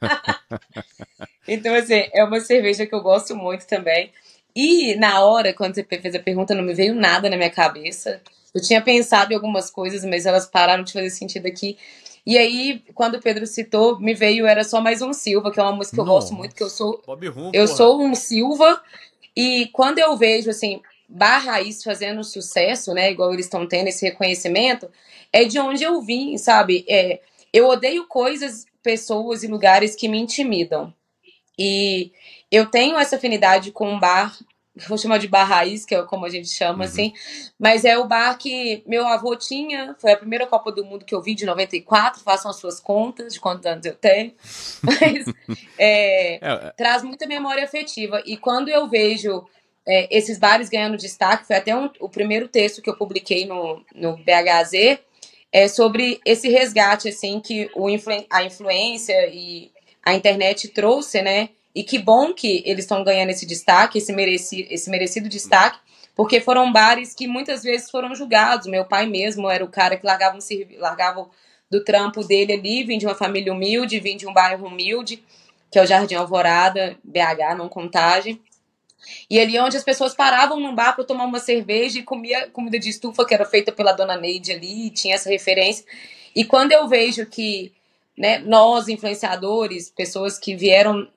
então, assim, é uma cerveja que eu gosto muito também. E na hora, quando você fez a pergunta, não me veio nada na minha cabeça. Eu tinha pensado em algumas coisas, mas elas pararam de fazer sentido aqui. E aí, quando o Pedro citou, me veio Era Só Mais Um Silva, que é uma música que eu não. gosto muito, que eu sou. Bob Rum, eu porra. sou um Silva. E quando eu vejo, assim, barra isso fazendo sucesso, né? Igual eles estão tendo esse reconhecimento, é de onde eu vim, sabe? É, eu odeio coisas, pessoas e lugares que me intimidam. E eu tenho essa afinidade com um bar, vou chamar de bar raiz, que é como a gente chama, uhum. assim, mas é o bar que meu avô tinha, foi a primeira Copa do Mundo que eu vi, de 94, façam as suas contas de quantos anos eu tenho, mas é, é, é, traz muita memória afetiva. E quando eu vejo é, esses bares ganhando destaque, foi até um, o primeiro texto que eu publiquei no, no BHZ, é sobre esse resgate, assim, que o influ a influência e a internet trouxe, né? E que bom que eles estão ganhando esse destaque, esse, mereci esse merecido destaque, porque foram bares que muitas vezes foram julgados. Meu pai mesmo era o cara que largava, um, largava do trampo dele ali, vinha de uma família humilde, vinha de um bairro humilde, que é o Jardim Alvorada, BH, não contagem. E ali onde as pessoas paravam num bar para tomar uma cerveja e comia comida de estufa que era feita pela dona Neide ali, tinha essa referência. E quando eu vejo que né, nós, influenciadores, pessoas que vieram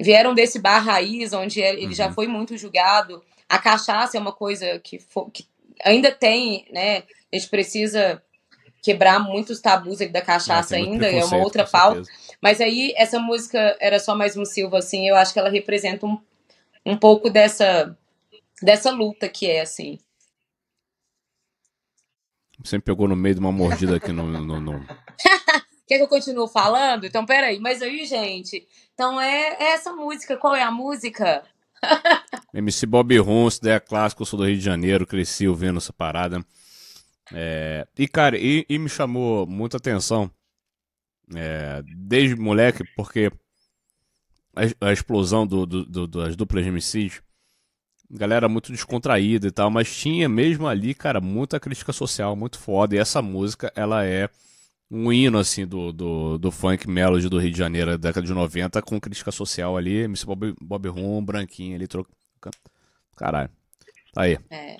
vieram desse bar raiz, onde ele uhum. já foi muito julgado, a cachaça é uma coisa que, for, que ainda tem, né? A gente precisa quebrar muitos tabus da cachaça é, ainda, é uma outra pauta. Mas aí, essa música era só mais um Silva, assim, eu acho que ela representa um um pouco dessa, dessa luta que é, assim. Você me pegou no meio de uma mordida aqui no. no, no... Quer que eu continue falando? Então, peraí. Mas aí, gente, então é, é essa música. Qual é a música? MC Bob Ron, ideia clássico, eu sou do Rio de Janeiro, cresci ouvindo essa parada. É, e, cara, e, e, me chamou muita atenção é, desde moleque, porque a, a explosão do, do, do, das duplas de MCs, galera muito descontraída e tal, mas tinha mesmo ali, cara, muita crítica social, muito foda. E essa música, ela é um hino, assim, do, do, do funk melody do Rio de Janeiro, da década de 90, com crítica social ali. MC Bob, Bob Rum, branquinho ali, troca. Caralho. Tá aí. É.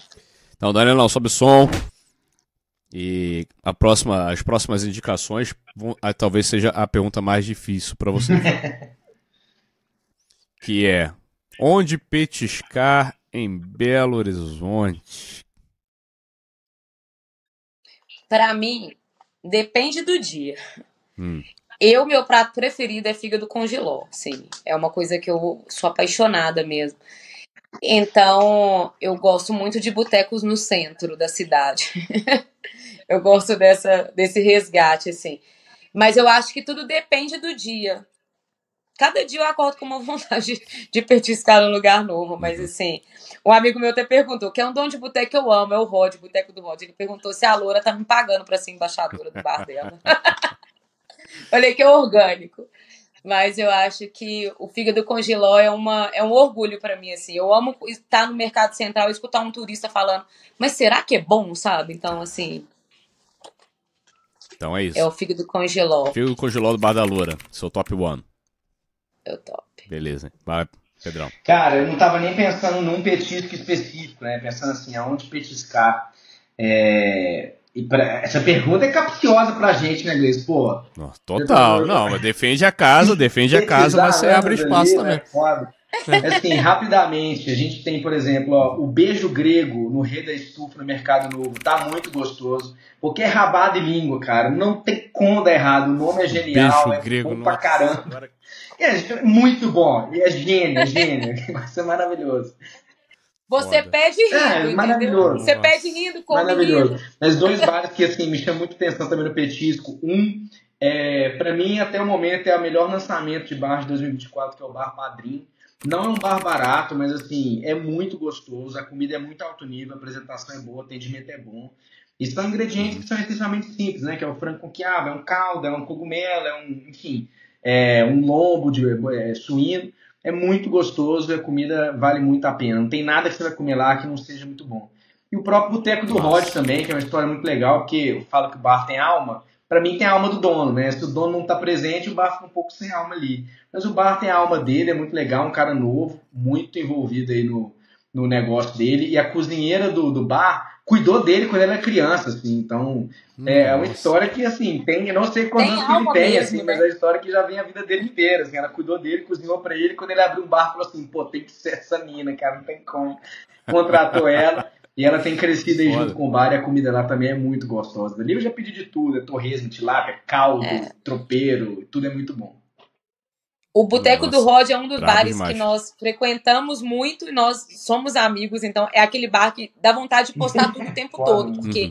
Então, Daniel, não, sobe o som. E a próxima, as próximas indicações vão, ah, talvez seja a pergunta mais difícil para você. que é onde petiscar em Belo Horizonte? Para mim, depende do dia. Hum. Eu, meu prato preferido é fígado com giló, sim. É uma coisa que eu sou apaixonada mesmo. Então, eu gosto muito de botecos no centro da cidade. eu gosto dessa, desse resgate, assim. Mas eu acho que tudo depende do dia. Cada dia eu acordo com uma vontade de petiscar num lugar novo, mas uhum. assim, um amigo meu até perguntou, que é um dono de boteco que eu amo, é o Rod, boteco do Rod. Ele perguntou se a Loura tá me pagando pra ser embaixadora do bar dela. Falei que é orgânico. Mas eu acho que o fígado com giló é, uma, é um orgulho para mim, assim. Eu amo estar no mercado central e escutar um turista falando, mas será que é bom, sabe? Então, assim. Então é isso. É o fígado com giló. Fígado com giló do Bar da Loura, seu top one é o top. Beleza. Vai, Pedrão. Cara, eu não tava nem pensando num petisco específico, né? Pensando assim, aonde petiscar. É... E pra... Essa pergunta é capciosa pra gente, né, Gleice? Pô. Total. Não, mas defende a casa, defende a casa, mas você abre espaço ali, né? também. Né? Assim, rapidamente, a gente tem, por exemplo, ó, o beijo grego no Rei da Estufa no Mercado Novo, tá muito gostoso. Porque é rabado e língua, cara. Não tem como dar errado. O nome é genial, beijo é grego, bom pra caramba. Agora... É muito bom. É gênio, é gênio. Vai ser maravilhoso. Você Foda. pede rindo, é, maravilhoso. Você pede rindo, come Maravilhoso. Rindo. Mas dois bares que assim, me chamam muito atenção também no petisco. Um, é, para mim, até o momento, é o melhor lançamento de bar de 2024, que é o Bar Padrim. Não é um bar barato, mas assim, é muito gostoso, a comida é muito alto nível, a apresentação é boa, o atendimento é bom. E são ingredientes que são essencialmente simples, né? Que é o frango com quiabo, é um caldo, é um cogumelo, é um, enfim, é um lombo de é, suíno. É muito gostoso e a comida vale muito a pena. Não tem nada que você vai comer lá que não seja muito bom. E o próprio Boteco do Rod também, que é uma história muito legal, porque eu falo que o bar tem alma, para mim tem a alma do dono, né? Se o dono não está presente, o bar fica um pouco sem alma ali. Mas o bar tem a alma dele, é muito legal, um cara novo, muito envolvido aí no, no negócio dele. E a cozinheira do, do bar cuidou dele quando ele era criança, assim. Então, Nossa. é uma história que, assim, tem, eu não sei quantos anos que ele tem, mesmo, assim, né? mas é uma história que já vem a vida dele inteira, assim. Ela cuidou dele, cozinhou para ele, quando ele abriu um bar, falou assim, pô, tem que ser essa mina, cara, não tem como. Contratou ela. E ela tem crescido aí Foda. junto com o bar e a comida lá também é muito gostosa. Ali eu já pedi de tudo, é torresmo, tilápia, caldo, é. tropeiro, tudo é muito bom. O Boteco Nossa, do Rod é um dos bares demais. que nós frequentamos muito e nós somos amigos, então é aquele bar que dá vontade de postar tudo o tempo Claro. todo, porque Uhum.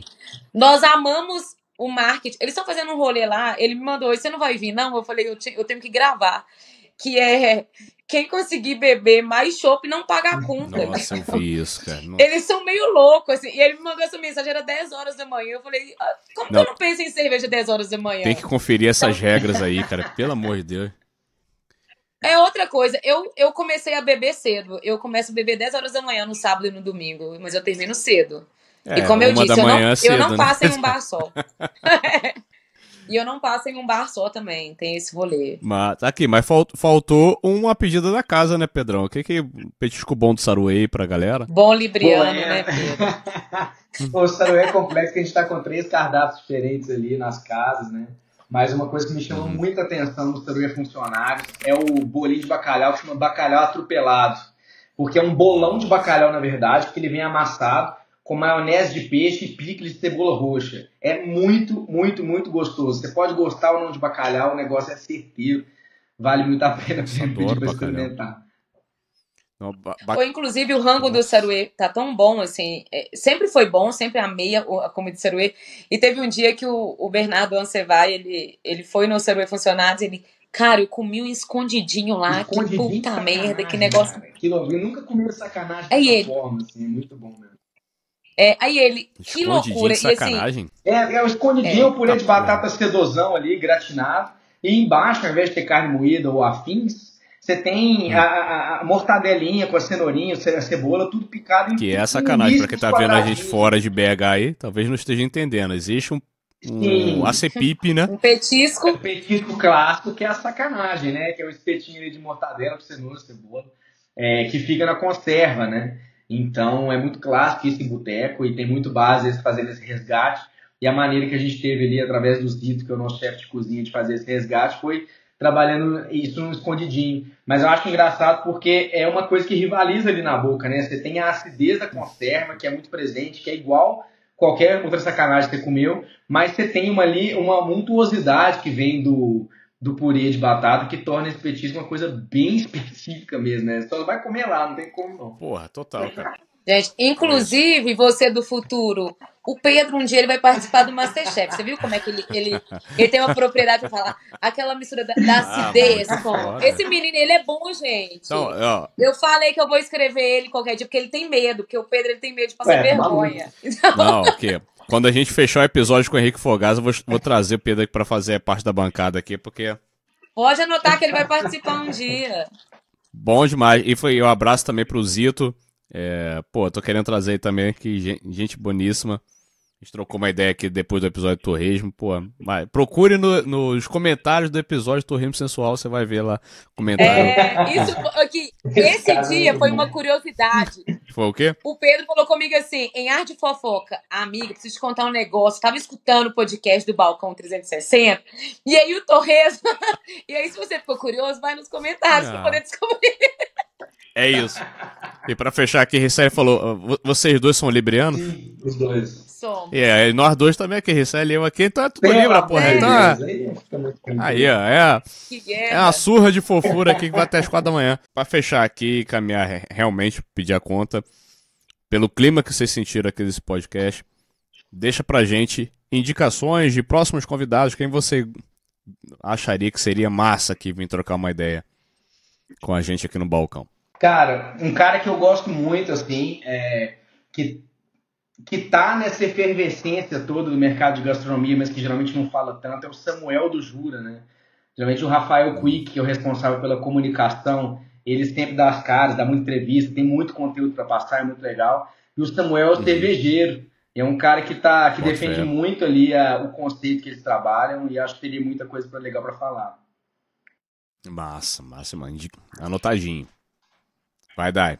nós amamos o marketing. Eles estão fazendo um rolê lá, ele me mandou, você não vai vir, não? Eu falei, eu, te- eu tenho que gravar. Que é quem conseguir beber mais chopp não paga a conta. Nossa, eu vi isso, cara. Não- Eles são meio loucos, assim. E ele me mandou essa mensagem, era 10 horas da manhã. Eu falei, ah, como Não. que eu não penso em cerveja 10 horas da manhã? Tem que conferir essas regras aí, cara. Pelo amor de Deus. É outra coisa, eu, eu comecei a beber cedo. Eu começo a beber 10 horas da manhã no sábado e no domingo, mas eu termino cedo. É, e como eu disse, da eu não, é cedo, eu não né? passo em um bar só. E eu não passo em um bar só também, tem esse rolê. Mas, tá aqui, mas fal- faltou uma pedida da casa, né, Pedrão? O que que petisco bom do Saruê aí pra galera? Bom libriano, Pô, é. né, Pedro? o Saruê é complexo que a gente tá com três cardápios diferentes ali nas casas, né? Mas uma coisa que me chama Uhum. muita atenção no Saruê Funcionários é o bolinho de bacalhau que chama bacalhau atropelado. Porque é um bolão de bacalhau, na verdade, porque ele vem amassado com maionese de peixe e picles de cebola roxa. É muito, muito, muito gostoso. Você pode gostar ou não de bacalhau, o negócio é certeiro. Vale muito a pena Nossa, pedir bacalhau. experimentar. Não, Ou, inclusive, o rango do. Saruê tá tão bom, assim. é, sempre foi bom, sempre amei a, a comida de Saruê. E teve um dia que o, o Bernardo Ancevai, ele, ele foi no Saruê Funcionários, ele... Cara, eu comi um escondidinho lá, que Escondidinho puta sacanagem, merda, que negócio... cara. Que louco. Eu nunca comi sacanagem Aí dessa ele- forma, assim. É muito bom mesmo. É, aí ele, que loucura. de E assim, sacanagem. É, é o escondidinho, É. o purê de batata sedosão ali, gratinado. E embaixo, ao invés de ter carne moída ou afins, você tem Hum. a, a- mortadelinha com a cenourinha, a cebola, tudo picado em Que é em sacanagem. Pra quem tá vendo a gente fora de BH aí, talvez não esteja entendendo. Existe um, um acepip, né? um petisco. O petisco clássico, que é a sacanagem, né? Que é o espetinho ali de mortadela com cenoura, cebola, é, que fica na conserva, né? Então é muito clássico isso em boteco e tem muito base eles fazendo esse resgate. E a maneira que a gente teve ali, através do Zito, que é o nosso chefe de cozinha, de fazer esse resgate, foi trabalhando isso no escondidinho. Mas eu acho engraçado porque é uma coisa que rivaliza ali na boca, né? Você tem a acidez da conserva, que é muito presente, que é igual qualquer outra sacanagem que você comeu, mas você tem uma ali, uma montuosidade que vem do, do purê de batata que torna esse petisco uma coisa bem específica mesmo, né? Só vai comer lá, não tem como não. Porra, total, cara. Gente, inclusive, você do futuro, o Pedro um dia ele vai participar do Masterchef. Você viu como é que ele, ele, ele tem uma propriedade pra falar? Aquela mistura da, da acidez muito com... foda. Esse menino, ele é bom, gente. Então, ó, Eu falei que eu vou escrever ele qualquer dia, porque ele tem medo, porque o Pedro ele tem medo de passar Ué, vergonha. não, o quê? Quando a gente fechar o episódio com o Henrique Fogaça, eu vou, vou trazer o Pedro aqui pra fazer parte da bancada aqui, porque Pode anotar que ele vai participar um dia. Bom demais. E foi um abraço também pro Zito. É, pô, tô querendo trazer aí também que gen- gente boníssima. A gente trocou uma ideia aqui depois do episódio do Torresmo. Pô, vai, procure no- nos comentários do episódio Torresmo Sensual, você vai ver lá comentário. É, isso aqui, esse dia foi uma curiosidade. Foi o quê? O Pedro falou comigo assim, em ar de fofoca, amiga, preciso te contar um negócio. Tava escutando o podcast do Balcão 360, e aí o Torres. e aí, se você ficou curioso, vai nos comentários Ah. pra poder descobrir. É isso. E pra fechar aqui, Rissele falou: "Ah, vo- vocês dois são librianos? Sim, os dois. Somos. E aí, nós dois também aqui, Rissele e eu aqui, então é tudo Pelo libra, porra. de Então, é- aí ó, é. É uma surra de fofura aqui que vai até as quatro da manhã. Pra fechar aqui e caminhar re- realmente, pedir a conta, pelo clima que vocês sentiram aqui desse podcast, deixa pra gente indicações de próximos convidados, quem você acharia que seria massa aqui vir trocar uma ideia com a gente aqui no balcão. Cara, um cara que eu gosto muito, assim, é, que, que tá nessa efervescência toda do mercado de gastronomia, mas que geralmente não fala tanto, é o Samuel do Jura, né? Geralmente o Rafael Quick, que é o responsável pela comunicação, ele sempre dá as caras, dá muita entrevista, tem muito conteúdo para passar, é muito legal. E o Samuel é o Uhum. cervejeiro, é um cara que, tá, que defende muito ali a- o conceito que eles trabalham e acho que teria muita coisa pra, legal para falar. Massa, massa, mano. Anotadinho. Vai, Dai.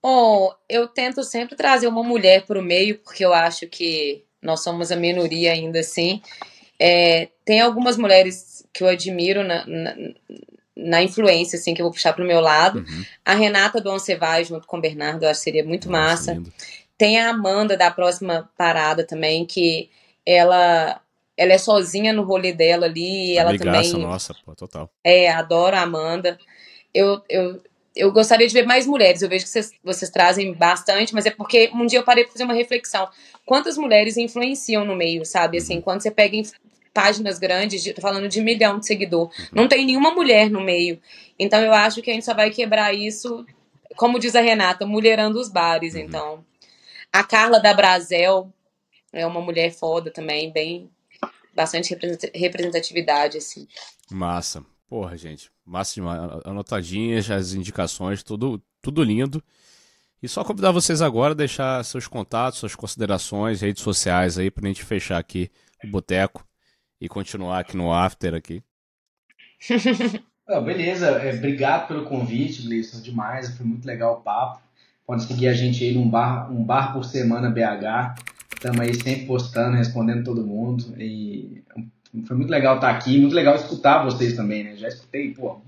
Bom, eu tento sempre trazer uma mulher para o meio, porque eu acho que nós somos a minoria ainda assim. É, tem algumas mulheres que eu admiro na, na, na influência, assim, que eu vou puxar para o meu lado. Uhum. A Renata do Oncevai junto com o Bernardo, eu acho que seria muito Nossa, massa. lindo. Tem a Amanda da próxima parada também, que ela ela é sozinha no rolê dela ali, ela Amigaça também nossa, pô, total. é, adoro a Amanda. Eu, eu, eu gostaria de ver mais mulheres. Eu vejo que vocês, vocês trazem bastante, mas é porque um dia eu parei para fazer uma reflexão. Quantas mulheres influenciam no meio, sabe? Assim, quando você pega páginas grandes, de, tô falando de milhão de seguidor, não tem nenhuma mulher no meio. Então eu acho que a gente só vai quebrar isso, como diz a Renata, mulherando os bares. Uhum. Então, a Carla da Brasel é uma mulher foda também, bem bastante representa- representatividade assim. Massa. Porra, gente. Demais. Anotadinhas, as indicações, tudo, tudo lindo. E só convidar vocês agora a deixar seus contatos, suas considerações, redes sociais aí pra gente fechar aqui o boteco e continuar aqui no after aqui. Beleza, é, obrigado pelo convite, Gleison, demais, foi muito legal o papo. Pode seguir a gente aí num bar, um bar por semana BH. Estamos aí sempre postando, respondendo todo mundo. E foi muito legal estar aqui, muito legal escutar vocês também, né? Já escutei, pô,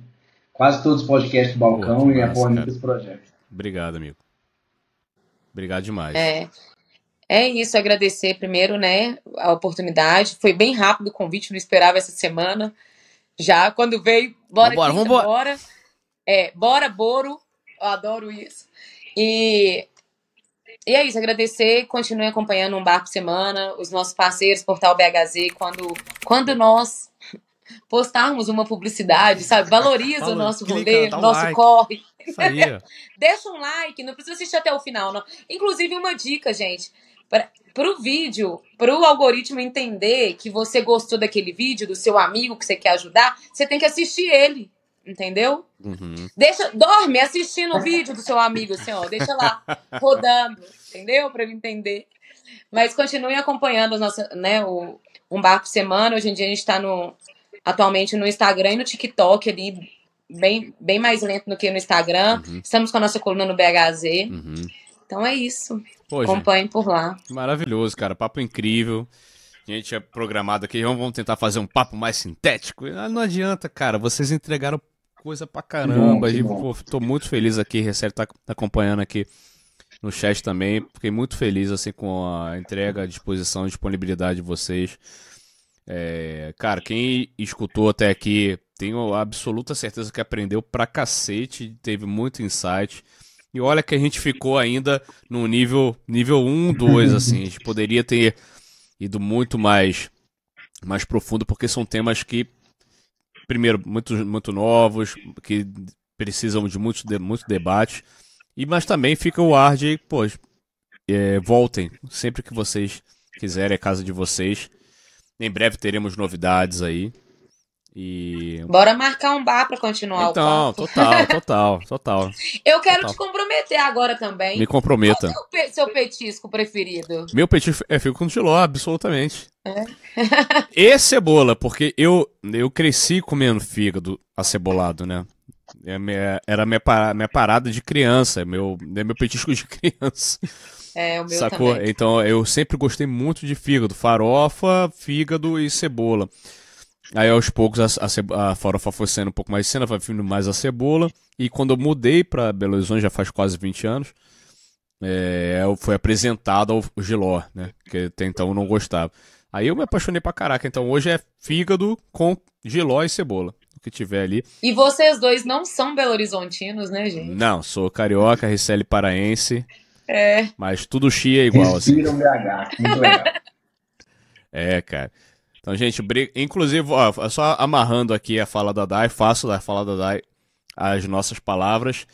quase todos os podcasts do Balcão Pô, e massa, apoio esse projeto. Obrigado, amigo. Obrigado demais. É. É isso, agradecer primeiro, né, a oportunidade. Foi bem rápido o convite, não esperava essa semana. Já quando veio, bora, Vambora, Quinta, vambora. bora. É, bora, Boro. Eu adoro isso. E, e é isso, agradecer, continue acompanhando um bar por semana, os nossos parceiros, Portal BHZ, quando, quando nós postarmos uma publicidade, sabe? Valoriza o nosso clica, rolê, o um nosso like. corre. Deixa um like, não precisa assistir até o final, não. Inclusive, uma dica, gente. Para o vídeo, para o algoritmo entender que você gostou daquele vídeo, do seu amigo que você quer ajudar, você tem que assistir ele. Entendeu? Uhum. Deixa, dorme assistindo o vídeo do seu amigo, assim, ó. Deixa lá, rodando, entendeu? Para ele entender. Mas continue acompanhando a nossa, né, o Um Bar por Semana. Hoje em dia a gente está no, atualmente no Instagram e no TikTok ali, bem, bem mais lento do que no Instagram. Uhum. Estamos com a nossa coluna no BHZ. Uhum. Então é isso. Pô, gente, Acompanhem por lá. maravilhoso, cara. Papo incrível. A gente é programado aqui. Vamos vamos tentar fazer um papo mais sintético. Ah, Não adianta, cara. Vocês entregaram coisa pra caramba. que bom. tô muito feliz aqui. Recebe tá acompanhando aqui no chat também. Fiquei muito feliz assim com a entrega, a disposição, a disponibilidade de vocês. É, cara, quem escutou até aqui, tenho absoluta certeza que aprendeu pra cacete, teve muito insight. E olha que a gente ficou ainda no nível nível 1, 2, assim. A gente poderia ter ido muito mais mais profundo, porque são temas que, primeiro, muito, muito novos, que precisam de muito, de, muito debate. E, mas também fica o ar de, pô, é, voltem sempre que vocês quiserem, é casa de vocês. Em breve teremos novidades aí. E. Bora marcar um bar pra continuar Então, o papo. total, total, total. Eu quero total. te comprometer agora também. Me comprometa. Qual é o seu petisco preferido? Meu petit é fico com giló, absolutamente. e cebola, porque eu, eu cresci comendo fígado acebolado, né? É era minha, minha parada de criança, é meu, é meu petisco de criança. É, o meu Sacou? também. Então eu sempre gostei muito de fígado, farofa, fígado e cebola. Aí aos poucos a, a a farofa foi sendo um pouco mais cena, vai vindo mais a cebola. E quando eu mudei pra Belo Horizonte, já faz quase 20 anos, é, eu fui apresentado ao giló, né? Que até então eu não gostava. Aí eu me apaixonei pra caraca. Então hoje é fígado com giló e cebola. O que tiver ali. E vocês dois não são belo-horizontinos, né, gente? Não, sou carioca, Ricelli paraense, É. mas tudo chia é igual, assim. Respiram BH, muito legal. É, cara. Então, gente, inclusive, ó, só amarrando aqui a fala da Dai, faço da fala da Dai as nossas palavras.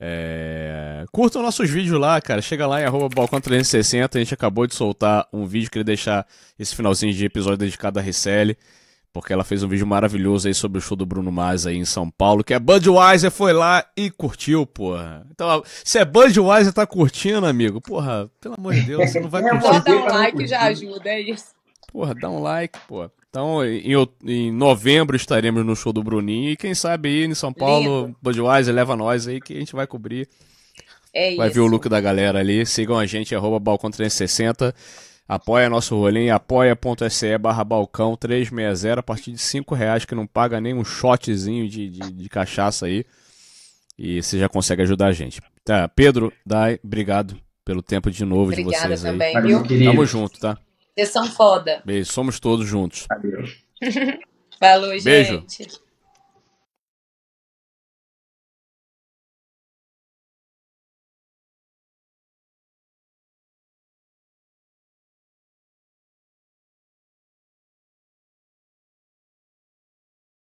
É... Curtam nossos vídeos lá, cara. Chega lá em arroba balcão 360. A gente acabou de soltar um vídeo. Queria deixar esse finalzinho de episódio dedicado a Ricelli. Porque ela fez um vídeo maravilhoso aí sobre o show do Bruno Mars aí em São Paulo. Que a Budweiser foi lá e curtiu, porra. Então, se é Budweiser tá curtindo, amigo, porra, pelo amor de Deus, você não vai É, curtir. Dar um like já ajuda, é isso. Porra, dá um like, pô. Então, em, em novembro estaremos no show do Bruninho. E quem sabe aí em São Paulo, Lindo. Budweiser, leva nós aí que a gente vai cobrir. É Vai isso. ver o look da galera ali. Sigam a gente, arroba balcão 360. Apoia nosso rolê em apoia.se barra balcão 360. A partir de 5 reais que não paga nem um shotzinho de, de, de cachaça aí. E você já consegue ajudar a gente. Tá, Pedro, Dai, obrigado pelo tempo de novo de Obrigada vocês aí. também, Valeu, viu? Tamo junto, tá? Vocês são foda. Beijo, somos todos juntos. Adeus. Falou, gente. Beijo.